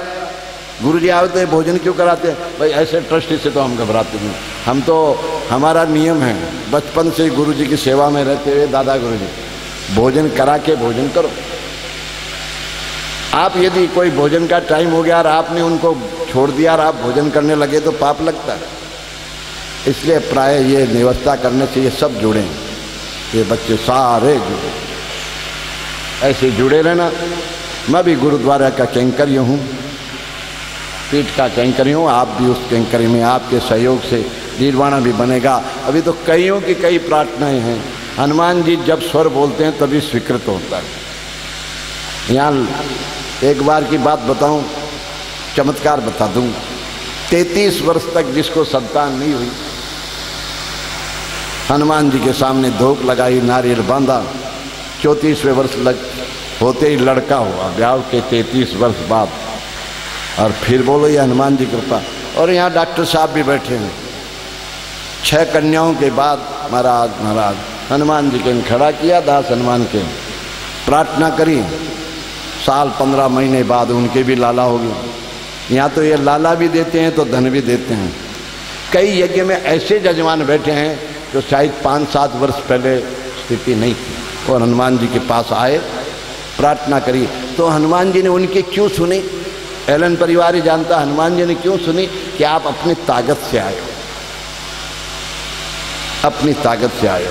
गुरु जी आते भोजन क्यों कराते? भाई, ऐसे ट्रस्टी से तो हम घबराते हैं हम तो हमारा नियम है, बचपन से गुरु जी की सेवा में रहते हुए दादा गुरु जी भोजन करा के भोजन करो। आप यदि कोई भोजन का टाइम हो गया और आपने उनको छोड़ दिया और आप भोजन करने लगे तो पाप लगता है। इसलिए प्राय ये व्यवस्था करने से ये सब जुड़े ये बच्चे सारे जुड़े ऐसे जुड़े रहना। मैं भी गुरुद्वारा का कैंकर हूँ। पीठ का कैंकर हूँ। आप भी उस कैंकरी में आपके सहयोग से निर्वाणा भी बनेगा। अभी तो कईयों की कई प्रार्थनाएँ हैं। हनुमान जी जब स्वर बोलते हैं, तभी स्वीकृत होता है। यहाँ एक बार की बात बताऊँ, चमत्कार बता दूँ। तैतीस वर्ष तक जिसको संतान नहीं हुई हनुमान जी के सामने धोख लगाई, नारियल बांधा। चौंतीसवें वर्ष लग होते ही लड़का हुआ, ब्याह के तैतीस वर्ष बाद। और फिर बोलो, ये हनुमान जी कृपा। और यहाँ डॉक्टर साहब भी बैठे हैं। छह कन्याओं के बाद महाराज महाराज, हनुमान जी के खड़ा किया, दास हनुमान के प्रार्थना करी। साल पंद्रह महीने बाद उनके भी लाला हो गए। यहाँ तो ये लाला भी देते हैं तो धन भी देते हैं। कई यज्ञ में ऐसे जजमान बैठे हैं जो शायद पाँच सात वर्ष पहले स्थिति नहीं थी। और हनुमान जी के पास आए, प्रार्थना करी। तो हनुमान जी ने उनकी क्यों सुनी? एलन परिवार ही जानता, हनुमान जी ने क्यों सुनी कि आप अपनी ताकत से आए अपनी ताकत से आए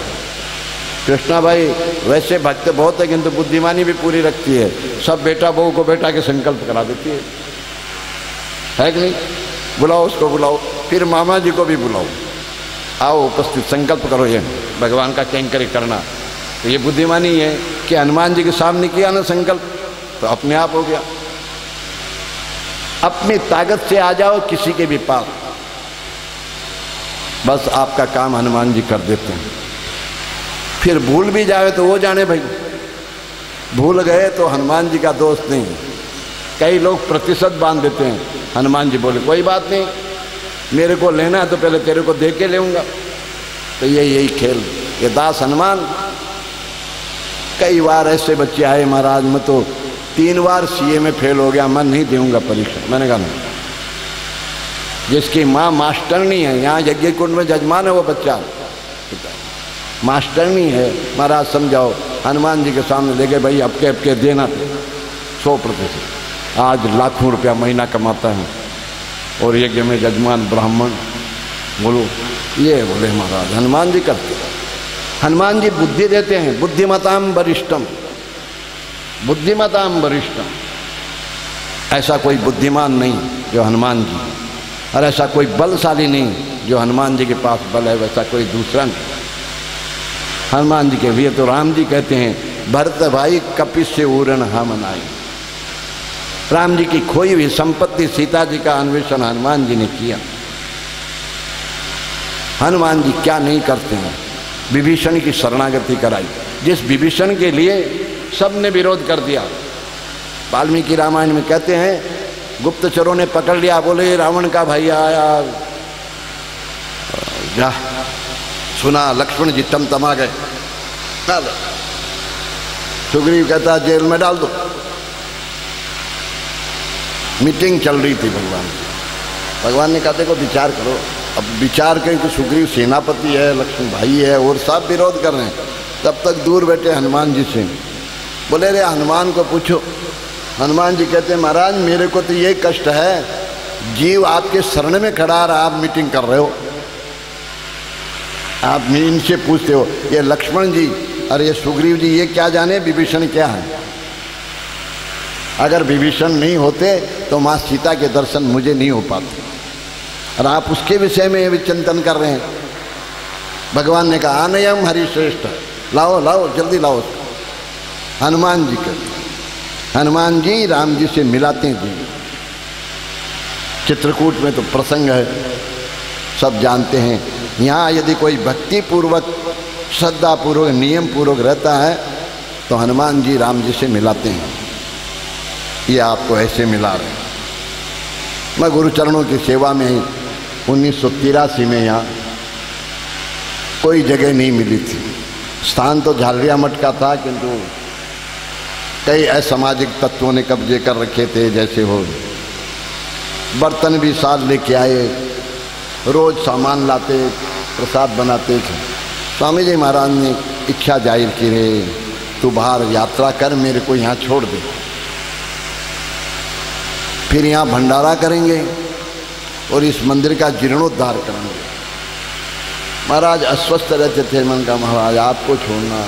कृष्णा भाई, वैसे भक्त बहुत है, किंतु बुद्धिमानी भी पूरी रखती है। सब बेटा बहू को बेटा के संकल्प करा देती है। है कि नहीं? बुलाओ उसको, बुलाओ। फिर मामा जी को भी बुलाओ। आओ, उपस्थित, संकल्प करो ये, भगवान का कैंकरी करना। तो ये बुद्धिमानी है कि हनुमान जी के सामने किया ना संकल्प तो अपने आप हो गया। अपनी ताकत से आ जाओ, किसी के भी पास बस आपका काम हनुमान जी कर देते हैं। फिर भूल भी जाए तो वो जाने भाई। भूल गए तो हनुमान जी का दोस्त नहीं। कई लोग प्रतिशत बाँध देते हैं। हनुमान जी बोले, कोई बात नहीं मेरे को लेना है तो पहले तेरे को दे के लेऊँगा। तो ये यही खेल, ये दास हनुमान। कई बार ऐसे बच्चे आए महाराज, मैं तो तीन बार सीए में फेल हो गया, मैं नहीं दूँगा परीक्षा। मैंने कहा, नहीं। जिसकी माँ मास्टरनी है, यहाँ यज्ञ कुंड में जजमान है वो बच्चा। मास्टरनी है, महाराज समझाओ, हनुमान जी के सामने गए भाई अपके अपके देना। सौ प्रतिशत। आज लाखों रुपया महीना कमाता है। और यज्ञ में जजमान ब्राह्मण, बोलो, ये बोले महाराज, हनुमान जी करते हनुमान जी बुद्धि देते हैं बुद्धिमताम वरिष्ठम बुद्धिमताम वरिष्ठम ऐसा कोई बुद्धिमान नहीं जो हनुमान जी और ऐसा कोई बलशाली नहीं जो हनुमान जी के पास बल है, वैसा कोई दूसरा नहीं। हनुमान जी के लिए तो राम जी कहते हैं, भरत भाई कपिस से उड़न हम आई राम जी की खोई हुई संपत्ति सीता जी का अन्वेषण हनुमान जी ने किया। हनुमान जी क्या नहीं करते हैं? विभीषण की शरणागति कराई। जिस विभीषण के लिए सबने विरोध कर दिया, वाल्मीकि रामायण में कहते हैं गुप्तचरों ने पकड़ लिया, बोले, रावण का भाई आया। जा, सुना, लक्ष्मण जी टमटमा गए। सुग्रीव कहता, जेल में डाल दो। मीटिंग चल रही थी भगवान भगवान ने कहा, देखो, विचार करो। अब विचार करें कि सुग्रीव सेनापति है लक्ष्मण भाई है और सब विरोध कर रहे हैं। तब तक दूर बैठे हनुमान जी से। बोले रे हनुमान को पूछो। हनुमान जी कहते हैं, महाराज, मेरे को तो ये कष्ट है। जीव आपके शरण में खड़ा रहा, आप मीटिंग कर रहे हो। आप इनसे पूछते हो, ये लक्ष्मण जी और ये सुग्रीव जी, ये क्या जाने विभीषण क्या है? अगर विभीषण नहीं होते तो माँ सीता के दर्शन मुझे नहीं हो पाते। और आप उसके विषय में भी चिंतन कर रहे हैं। भगवान ने कहा, आनयम हरिश्रेष्ठ, लाओ लाओ, जल्दी लाओ हनुमान जी के हनुमान जी राम जी से मिलाते हैं। चित्रकूट में तो प्रसंग है। सब जानते हैं। यहाँ यदि कोई भक्ति पूर्वक श्रद्धा पूर्वक नियम पूर्वक रहता है तो हनुमान जी राम जी से मिलाते हैं। ये आपको ऐसे मिला रहे मैं गुरुचरणों की सेवा में ही उन्नीस में यहाँ कोई जगह नहीं मिली थी। स्थान तो झालरिया मठ का था, किंतु कई असामाजिक तत्वों ने कब्जे कर रखे थे, जैसे हो। बर्तन भी साथ लेके आए, रोज सामान लाते, प्रसाद बनाते थे। स्वामी जी महाराज ने इच्छा ज़ाहिर की रे तू बाहर यात्रा कर, मेरे को यहाँ छोड़ दे। फिर यहाँ भंडारा करेंगे और इस मंदिर का जीर्णोद्धार करेंगे। महाराज, अस्वस्थ रहते थे मन का महाराज, आपको छोड़ना।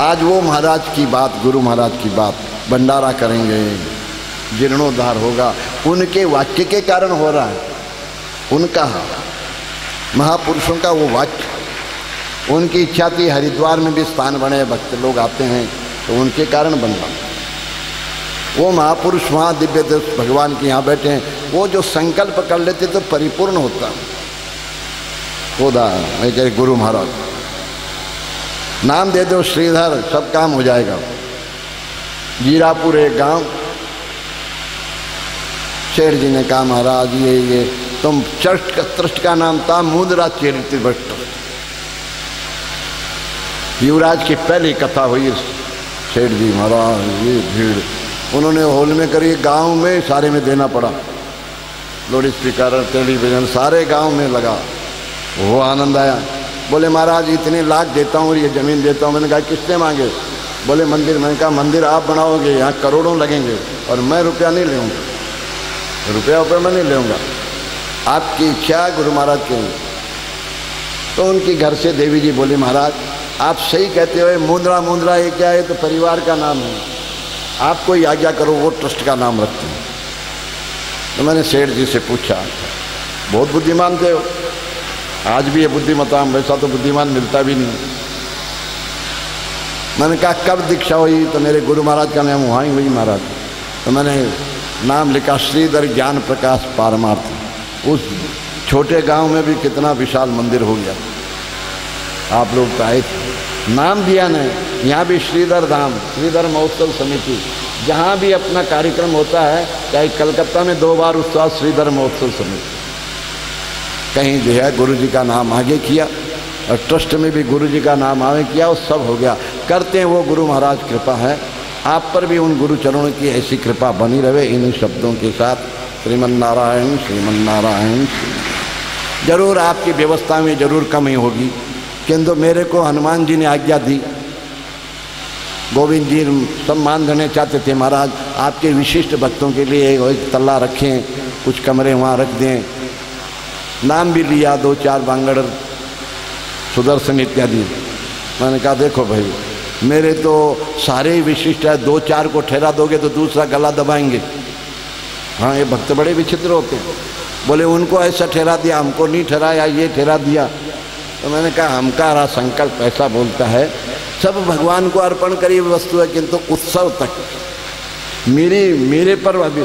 आज वो महाराज की बात, गुरु महाराज की बात, भंडारा करेंगे। जीर्णोद्धार होगा। उनके वाक्य के कारण हो रहा है। उनका महापुरुषों का वो वाक्य। उनकी इच्छा थी, हरिद्वार में भी स्थान बने, भक्त लोग आते हैं तो उनके कारण बन रहा। वो महापुरुष वहाँ दिव्य देव भगवान के यहाँ बैठे हैं। वो जो संकल्प कर लेते तो परिपूर्ण होता। खुदा मैं कह गुरु महाराज। नाम दे दो श्रीधर, सब काम हो जाएगा। जीरापुर एक गाँव। शेर जी ने कहा, महाराज, ये ये, तुम चर्च का ट्रस्ट का नाम था, मुद्रा चरित्र भट्ट। युवराज की पहली कथा हुई शेर जी, महाराज, ये भीड़ उन्होंने हॉल में करी, गाँव में सारे में देना पड़ा। लोड स्पीकर टेलीविज़न सारे गाँव में लगा। वो आनंद आया। बोले, महाराज, इतने लाख देता हूँ और ये ज़मीन देता हूँ। मैंने कहा किसने मांगे? बोले, मंदिर। मैंने कहा, मंदिर आप बनाओगे, यहाँ करोड़ों लगेंगे और मैं रुपया नहीं लूँगा रुपया रुपया मैं नहीं लूँगा आपकी इच्छा गुरु महाराज की। तो उनकी घर से देवी जी बोली, महाराज, आप सही कहते हो मुंद्रा मुंद्रा ये क्या है तो परिवार का नाम है? आप कोई आज्ञा करो, वो ट्रस्ट का नाम रखते हैं। तो मैंने सेठ जी से पूछा, बहुत बुद्धिमान थे आज भी ये बुद्धिमता वैसा तो बुद्धिमान मिलता भी नहीं। मैंने कहा, कब दीक्षा हुई? तो मेरे गुरु महाराज का नाम वहाँ ही हुई महाराज। तो मैंने नाम लिखा, श्रीधर ज्ञान प्रकाश पारमार्थ। उस छोटे गाँव में भी कितना विशाल मंदिर हो गया। आप लोग तो आए थे। नाम दिया ने यहाँ भी श्रीधर धाम, श्रीधर महोत्सव समिति। जहाँ भी अपना कार्यक्रम होता है, चाहे कलकत्ता में दो बार उत्सव, श्रीधर महोत्सव समिति। कहीं जो है गुरु जी का नाम आगे किया, और ट्रस्ट में भी गुरु जी का नाम आगे किया, और सब हो गया। करते हैं वो गुरु महाराज कृपा है। आप पर भी उन गुरु चरणों की ऐसी कृपा बनी रहे इन शब्दों के साथ। श्रीमन नारायण श्रीमन नारायण ज़रूर आपकी व्यवस्था में ज़रूर कमी होगी। किंतु मेरे को हनुमान जी ने आज्ञा दी। गोविंद जी सम्मान देने चाहते थे महाराज, आपके विशिष्ट भक्तों के लिए एक तल्ला रखें, कुछ कमरे वहाँ रख दें। नाम भी लिया, दो चार बांगड़, सुदर्शन इत्यादि। मैंने कहा, देखो भाई, मेरे तो सारे ही विशिष्ट है, दो चार को ठहरा दोगे तो दूसरा गला दबाएँगे। हाँ ये भक्त बड़े विचित्र होते बोले, उनको ऐसा ठहरा दिया, हमको नहीं ठहराया, ये ठहरा दिया। तो मैंने कहा हमका संकल्प ऐसा बोलता है, सब भगवान को अर्पण करी वस्तु है किंतु उत्सव तक। मेरे मेरे पर अभी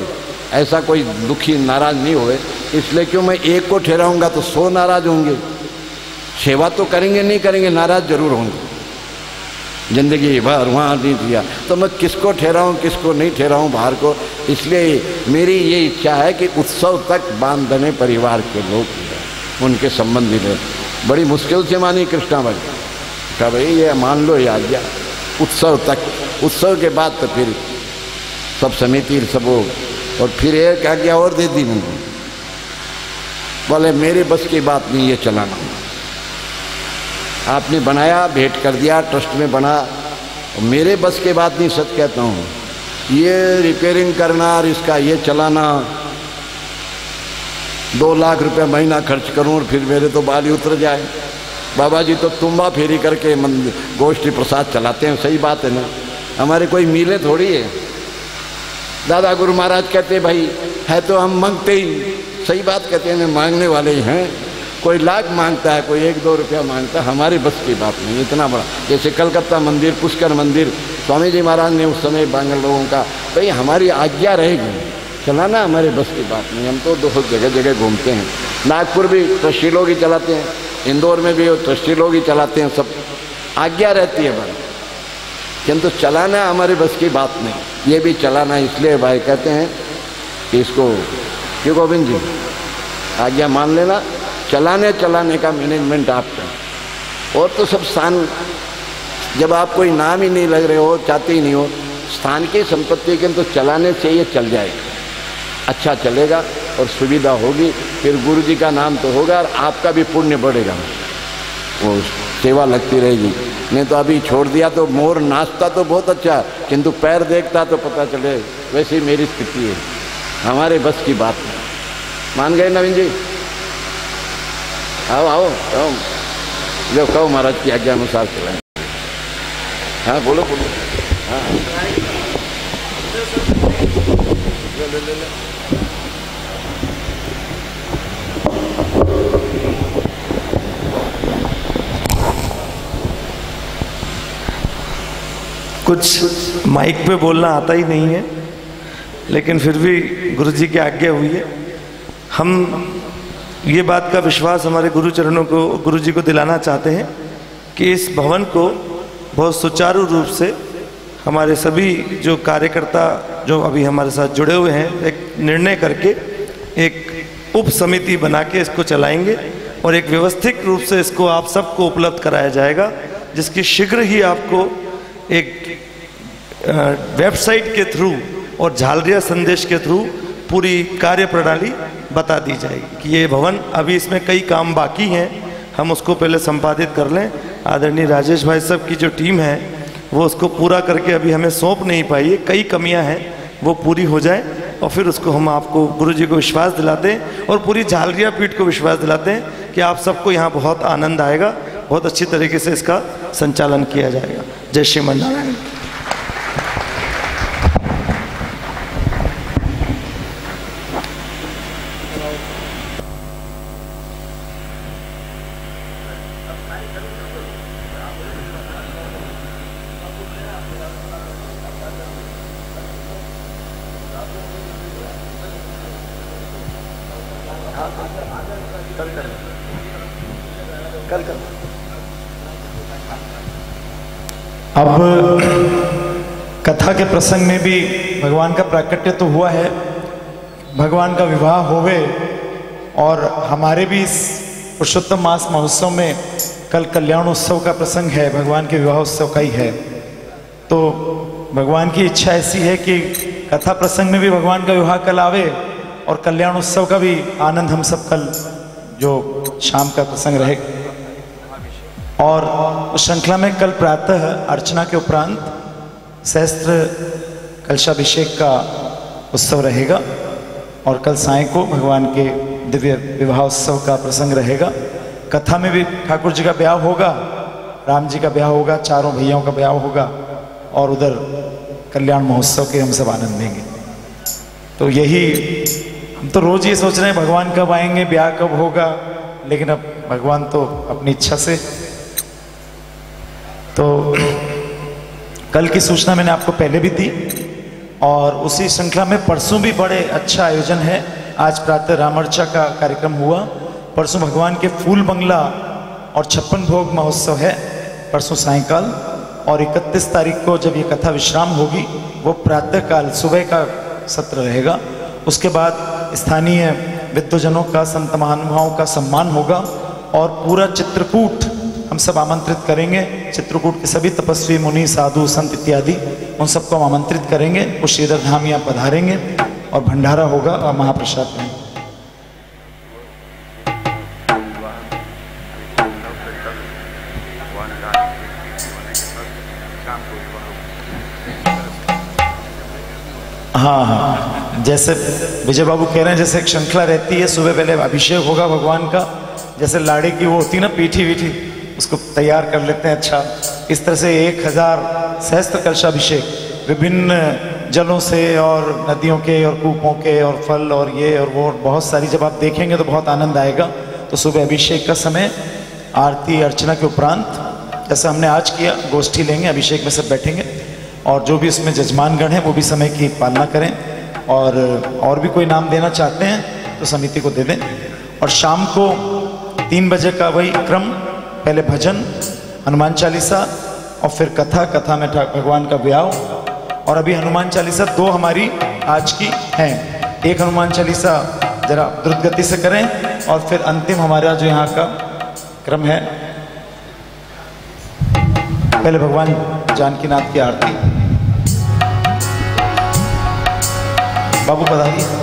ऐसा कोई दुखी नाराज़ नहीं हुए, इसलिए क्यों मैं एक को ठहराऊँगा तो सौ नाराज़ होंगे। सेवा तो करेंगे, नहीं करेंगे, नाराज़ ज़रूर होंगे। ज़िंदगी भर वहाँ नहीं दिया तो मैं किसको ठहराऊँ, किसको नहीं ठहराऊँ बाहर को? इसलिए मेरी ये इच्छा है कि उत्सव तक बांधने परिवार के लोग उनके संबंध मिले बड़ी मुश्किल से मानी कृष्णा भाई। कहा भाई, ये मान लो ये आज्ञा। उत्सव तक, उत्सव के बाद तो फिर सब समिति सब हो और फिर एक आज्ञा और दे दी मैंने। बोले, मेरे बस की बात नहीं, ये चलाना। आपने बनाया, भेंट कर दिया, ट्रस्ट में बना। मेरे बस के बात नहीं, सच कहता हूँ। ये रिपेयरिंग करना और इसका ये चलाना दो लाख रुपए महीना खर्च करूँ और फिर मेरे तो बाल उतर जाए। बाबा जी तो तुम्बा फेरी करके मंदिर गोष्ठी प्रसाद चलाते हैं, सही बात है ना? हमारे कोई मिले थोड़ी है। दादा गुरु महाराज कहते भाई, है तो हम मांगते ही सही बात कहते हैं मांगने वाले ही हैं। कोई लाख माँगता है, कोई एक दो रुपया माँगता है, हमारे बस की बात नहीं इतना बड़ा। जैसे कलकत्ता मंदिर, पुष्कर मंदिर, स्वामी जी महाराज ने उस समय बांगल लोगों का ये हमारी आज्ञा रहेगी चलाना हमारे बस की बात नहीं, हम तो दो जगह जगह घूमते हैं। नागपुर भी ट्रस्टी लोग ही चलाते हैं, इंदौर में भी ट्रस्टी लोग ही चलाते हैं, सब आज्ञा रहती है भाई किंतु चलाना हमारे बस की बात नहीं, ये भी चलाना इसलिए भाई कहते हैं कि इसको, क्यों गोविंद जी? आज्ञा मान लेना, चलाने चलाने का मैनेजमेंट आपका और तो सब स्थान, जब आप कोई नाम ही नहीं लग रहे हो, चाहते ही नहीं हो, स्थान की संपत्ति किंतु तो चलाने से ये चल जाएगा। अच्छा चलेगा और सुविधा होगी, फिर गुरु जी का नाम तो होगा और आपका भी पुण्य बढ़ेगा। वो सेवा लगती रहेगी। नहीं तो अभी छोड़ दिया तो मोर नाचता तो बहुत अच्छा किंतु पैर देखता तो पता चले वैसी मेरी स्थिति है। हमारे बस की बात है। मान गए नवीन जी? आओ आओ आओ। जो कहो महाराज की आज्ञा अनुसार चलाएँ हाँ बोलो बोलो। हाँ। ले ले ले कुछ माइक पे बोलना आता ही नहीं है, लेकिन फिर भी गुरु जी की आज्ञा हुई है। हम ये बात का विश्वास हमारे गुरु चरणों को गुरु जी को दिलाना चाहते हैं कि इस भवन को बहुत सुचारू रूप से हमारे सभी जो कार्यकर्ता, जो अभी हमारे साथ जुड़े हुए हैं, एक निर्णय करके एक उप समिति बना के इसको चलाएँगे और एक व्यवस्थित रूप से इसको आप सबको उपलब्ध कराया जाएगा, जिसकी शीघ्र ही आपको एक वेबसाइट के थ्रू और झालरिया संदेश के थ्रू पूरी कार्य प्रणाली बता दी जाएगी कि ये भवन अभी इसमें कई काम बाकी हैं। हम उसको पहले संपादित कर लें। आदरणीय राजेश भाई साहब की जो टीम है, वो उसको पूरा करके अभी हमें सौंप नहीं पाई है। कई कमियाँ हैं, वो पूरी हो जाए और फिर उसको हम आपको गुरु जी को विश्वास दिलाते हैं और पूरी झालरिया पीठ को विश्वास दिलाते हैं कि आप सबको यहाँ बहुत आनंद आएगा। बहुत अच्छी तरीके से इसका संचालन किया जाएगा। जय श्री नारायण कल कर कल कर अब प्रसंग में भी भगवान का प्राकट्य तो हुआ है। भगवान का विवाह होवे और हमारे भी इस पुरुषोत्तम मास महोत्सव में कल कल्याण उत्सव का प्रसंग है, भगवान के विवाह उत्सव का ही है। तो भगवान की इच्छा ऐसी है कि कथा प्रसंग में भी भगवान का विवाह कल आवे और कल्याण उत्सव का भी आनंद हम सब कल जो शाम का प्रसंग रहे। और उस श्रृंखला में कल प्रातः अर्चना के उपरांत सहस्त्र कलशाभिषेक का उत्सव रहेगा और कल साय को भगवान के दिव्य विवाह उत्सव का प्रसंग रहेगा। कथा में भी ठाकुर जी का ब्याह होगा, राम जी का ब्याह होगा, चारों भैयाओं का ब्याह होगा और उधर कल्याण महोत्सव के हम सब आनंद लेंगे। तो यही हम तो रोज ये सोच रहे हैं, भगवान कब आएँगे, ब्याह कब होगा, लेकिन अब भगवान तो अपनी इच्छा से। तो कल की सूचना मैंने आपको पहले भी दी और उसी श्रृंखला में परसों भी बड़े अच्छा आयोजन है। आज प्रातः रामर्चा का कार्यक्रम हुआ। परसों भगवान के फूल बंगला और छप्पन भोग महोत्सव है। परसों सायकाल और 31 तारीख को जब ये कथा विश्राम होगी, वो प्रातः काल सुबह का सत्र रहेगा। उसके बाद स्थानीय विद्वजनों का, संत महानुभावों का सम्मान होगा और पूरा चित्रकूट हम सब आमंत्रित करेंगे। चित्रकूट के सभी तपस्वी, मुनि, साधु, संत इत्यादि, उन सबको हम आमंत्रित करेंगे। वो श्रीधर धाम यहाँ पधारेंगे और भंडारा होगा और महाप्रसाद में। हाँ हाँ। जैसे विजय बाबू कह रहे हैं, जैसे एक श्रृंखला रहती है, सुबह पहले अभिषेक होगा भगवान का। जैसे लाड़ी की वो होती ना पीठी वीठी उसको तैयार कर लेते हैं अच्छा। इस तरह से एक हज़ार सहस्त्र कलशाभिषेक, विभिन्न जलों से और नदियों के और कूपों के और फल और ये और वो बहुत सारी, जब आप देखेंगे तो बहुत आनंद आएगा। तो सुबह अभिषेक का समय, आरती, अर्चना के उपरांत, जैसा हमने आज किया, गोष्ठी लेंगे, अभिषेक में सब बैठेंगे। और जो भी उसमें जजमानगण हैं, वो भी समय की पालना करें। और और भी कोई नाम देना चाहते हैं तो समिति को दे दें। और शाम को तीन बजे का वही क्रम पहले भजन, हनुमान चालीसा और फिर कथा कथा में भगवान का ब्याह। और अभी हनुमान चालीसा दो हमारी आज की हैं। एक हनुमान चालीसा जरा द्रुत गति से करें और फिर अंतिम हमारा जो यहाँ का क्रम है। पहले भगवान जानकीनाथ की आरती। बाबू बताइए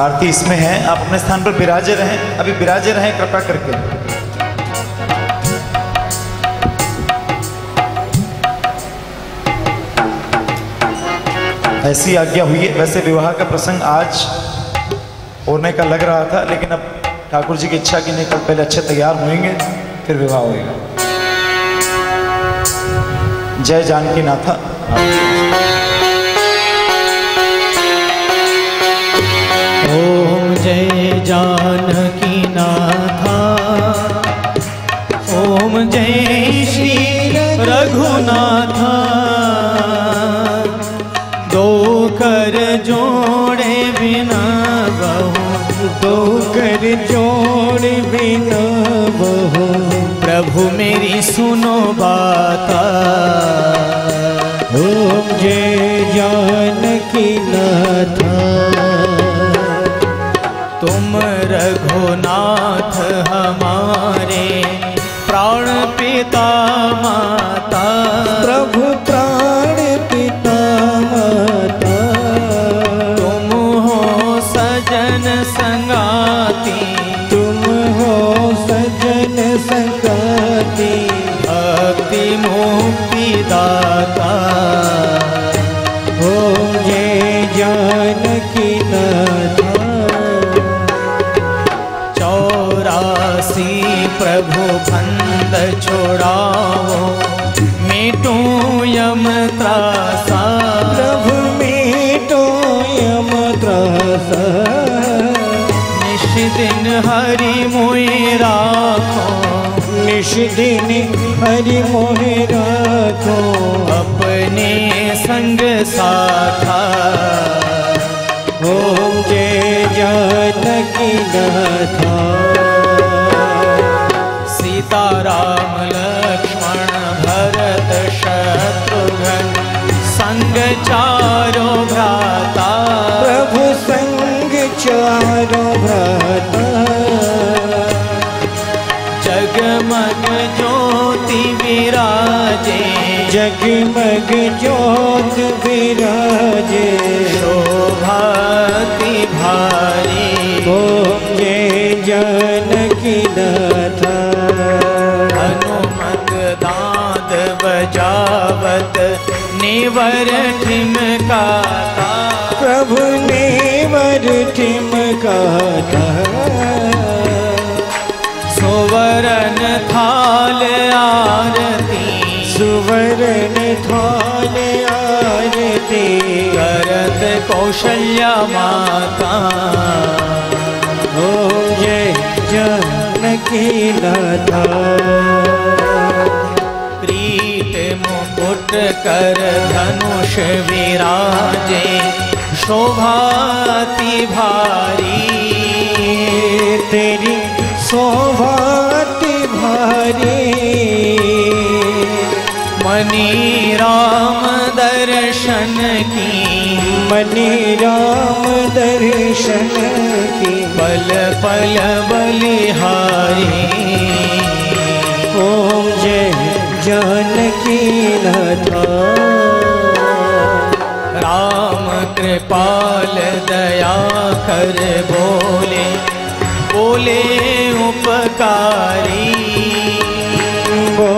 आरती इसमें है। आप अपने स्थान पर विराजे रहें। अभी विराजे रहें, कृपा करके। ऐसी आज्ञा हुई है। वैसे विवाह का प्रसंग आज होने का लग रहा था, लेकिन अब ठाकुर जी की इच्छा की नहीं, कल पहले अच्छे तैयार होंगे, फिर विवाह होएगा। जय जानकी नाथा जानकी नाथा ओम जय श्री रघुनाथा। दो कर जोड़े बिना बहु, दो कर जोड़े बिना बहु। प्रभु मेरी सुनो बाता। ओम जय जानकी नाथा तुम रघुनाथ हमारे प्राण पिता माता छोड़ाओ मिटो यम त्रासा प्रभु मिटो यम त्रासा निश दिन हरि मोहि राखो। निश दिन हरि मोहि राखो। अपने संग साथा। ओम जय नाथा सीता राम चारो भ्राता। प्रभु संग चारो भ्राता। जगमग ज्योति विराजे। जगमग ज्योत विराजे। शोभाति भारी। ओम जय जानकी नाथा। हनुमत दांत बजावत। नेवर ठिमकाता प्रभु नेवर ठिमकाता सुवरण थाल आरती। सुवरण थाल आरती। करत कौशल्या माता। ओ जय जानकी प्रीत मुकुट कर धनुष विराजे शोभाति भारी। तेरी शोभाति भारी। मनी राम दर्शन की मनी राम दर्शन की। पल पल बलिहारी। जानकी नाथा राम कृपाल दया कर बोले बोले उपकारी। बो,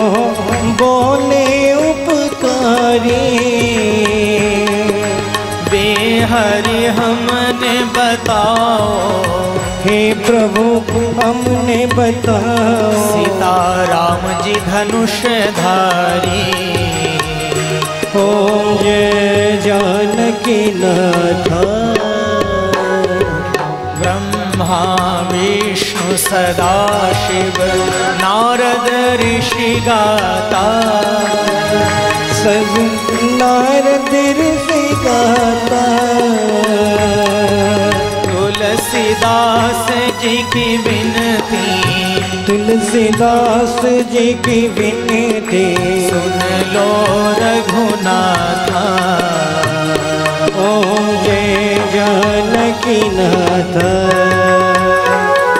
बोले उपकारी। बेहरि हमने बताओ हे प्रभु हमने बताओ। सीता राम जी धनुष धारी। हो जय जानकी नाथा। ब्रह्मा विष्णु सदा शिव नारद ऋषि गाता। सब नारद ऋषि गाता। तुलसीदास जी की विनती। तुलसीदास जी की विनती। सुन लो रघुनाथा। ओम जय जानकी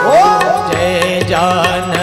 ओ जय जानकी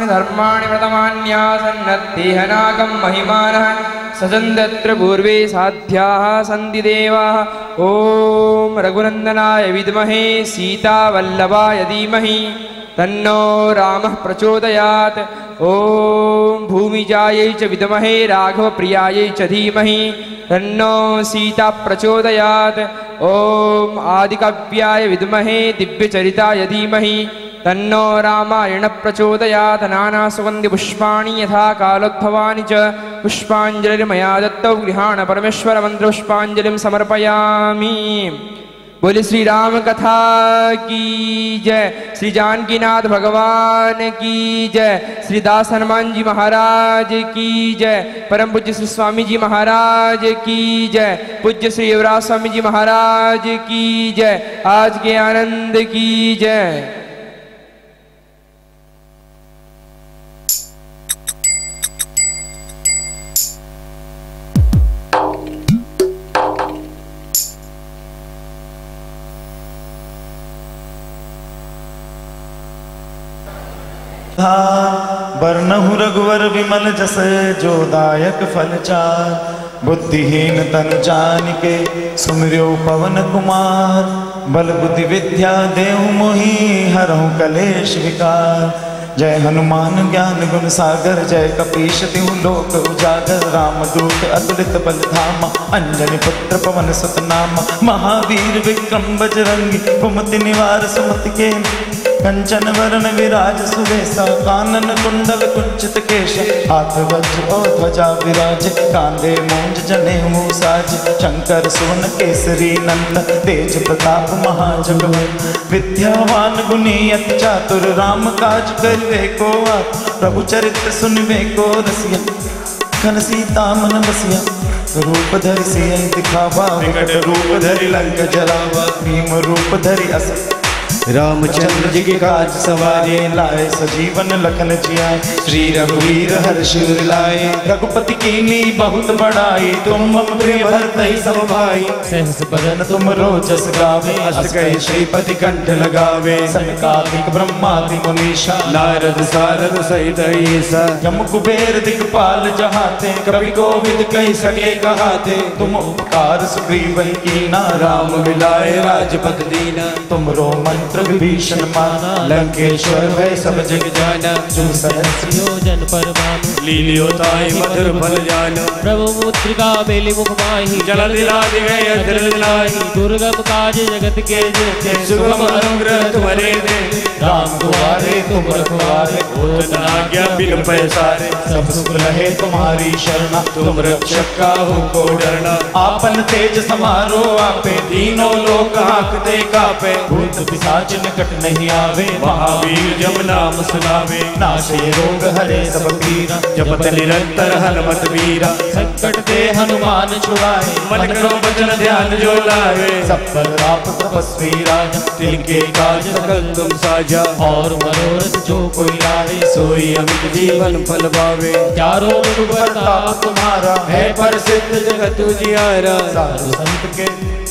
धर्माणि व्रतमान्यासन्नद्देहनागं महिमानः सजन्तत्र पूर्वे साध्याः सन्ति देवाः। ॐ रघुनन्दनाय विद्महे सीतावल्लभाय धीमहि। तन्नो रामः प्रचोदयात्। ॐ भूमिजायै च विद्महे राघवप्रियायै च धीमहि। तन्नो सीता प्रचोदयात्। ॐ आदिकव्याय विद्महे दिव्यचरिताय धीमहि तन्नो रामायण प्रचोदयात् नानासुगन्धिपुष्पाणि यथा कालोद्भवानि च पुष्पाञ्जलिर्मया दत्तौ गृहाण परमेश्वरमन्त्रपुष्पाञ्जलिं समर्पयामि बोले श्री राम कथा की जय श्री जानकीनाथ भगवान की जय श्री दास हनुमान जी महाराज की जय परम पूज्य श्री स्वामी जी महाराज की जय पूज्य श्री युवराज स्वामी जी महाराज की जय आज के आनंद की जय रघुवर विमल जस जो दायक फल चार, बुद्धिहीन तन जान के सुमिरो पवन कुमार। बल बुद्धि विद्या देहु मोहि, हरहु कलेश विकार। जय हनुमान ज्ञान गुण सागर, जय कपीश तिहु लोक उजागर। राम दूत अतुलित बल धामा, अंजनी पुत्र पवन सुत नामा महावीर विक्रम बजरंगी कुमति निवार सुमति के कंचन वरण विराज सुवेशा कानन कुंडल कुंचित केश। हाथ वज्र और ध्वजा विराज कांधे मूंज जने साज शंकर सुवन केसरी नंद तेज प्रताप महाजगवंत विद्यावान गुनी अति चातुर राम काज करवे को प्रभु चरित्र सुनवे को रसिया। खन सीता मन बसिया। रूप धरि सिय दिखावा। विकट रूप धरि लंक जलावा। भीम रूप धरि अस। रामचंद्र जी के काज सवारे लाए सजीवन लखन जियाए। श्री रघुवीर हर्ष लाए रघुपति की नी बहुत बड़ाई तुम प्रिय भरत ही सब भाई सहस बदन तुम रोजस गावे अस कहे श्रीपति कंठ लगावे। सनकादिक ब्रह्मादि मुनीषा नारद सारद सहित ईसा यम कुबेर दिखपाल जहाते कवि गोविंद कही सके कहाते। तुम उपकार सुग्रीव की ना राम मिलाए राजपद दीना। तुम रो मंत्र विभीषण माना लंकेश्वर भय सब जग जाना। योजन पर मानो लीलियो ताई मधुर फल जाना। प्रभु मुद्रिका बेली मुख माही। जल दिला दिवे दुर्गम काज जगत के सुगम अनुग्रह तुम्हारे दे। राम दुआरे तुम रखवारे आज्ञा, बिन पैसारे। सब सुख रहे तुम्हारी शरणा, तुम रक्षक का हो को डरना। आपन तेज समारो आपे तीनों लोक हाकते कापे। भूत पिशाच निकट नहीं आवे, महावीर जब नाम सुनावे। नाशे रोग हरे सब पीरा, जपत निरंतर हनुमत वीरा। संकट ते हनुमान छुड़ाए, मन करो वचन ध्यान जो लावे सब पर राप तपस्वी राजा तिनके काज सकल तुम साजा। और मनोरथ जो कोई लाए सोई अमित जीवन फल पावे। चारों तुम्हारा है प्रसिद्ध जगत जियारा। साधु संत के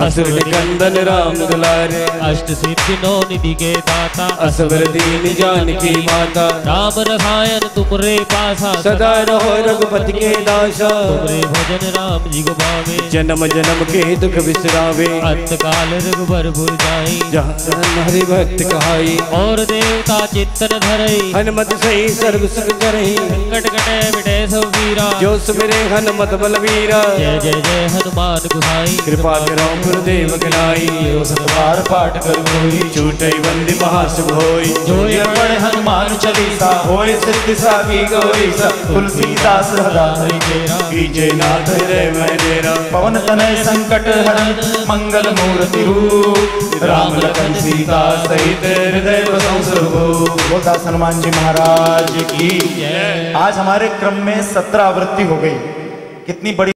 असुर निकंदन राम दुलारे। अष्ट सिद्धि नौ निधि के दाता असवर दीन जानकी माता राम रसायन तुमरे पासा सदा रहो रघुपति के दासा तुमरे भजन राम जी को भावे। जन्म जन्म के दुख बिसरावे। अंत काल रघुबर पुर जाई जहाँ हरि भक्त कहाई। और देवता चित्तन धरई। हनुमत सही सर्व सुख करही संकट कटे मिटे सब वीरा जो सुमिरे हनुमत बलवीरा। जय जय जय हनुमान गुसाई कृपा करो गुरुदेव गणाई यो सतबार पाठ कर कोई छूटे बंदी महासुभ होई। जो ये पढ़े हनुमान चालीसा होए सिद्धि साकी गौरी सा तुलसीदास सदा हरि तेरा। कीजे नाथ रे मैं डेरा पवन तनय संकट हरण मंगल मूर्ति रूप राम लखन सीता सहित हृदय बसों स्वरूप बोलदास हनुमान जी महाराज की आज हमारे क्रम में सत्रह आवृत्ति हो गई। कितनी बड़ी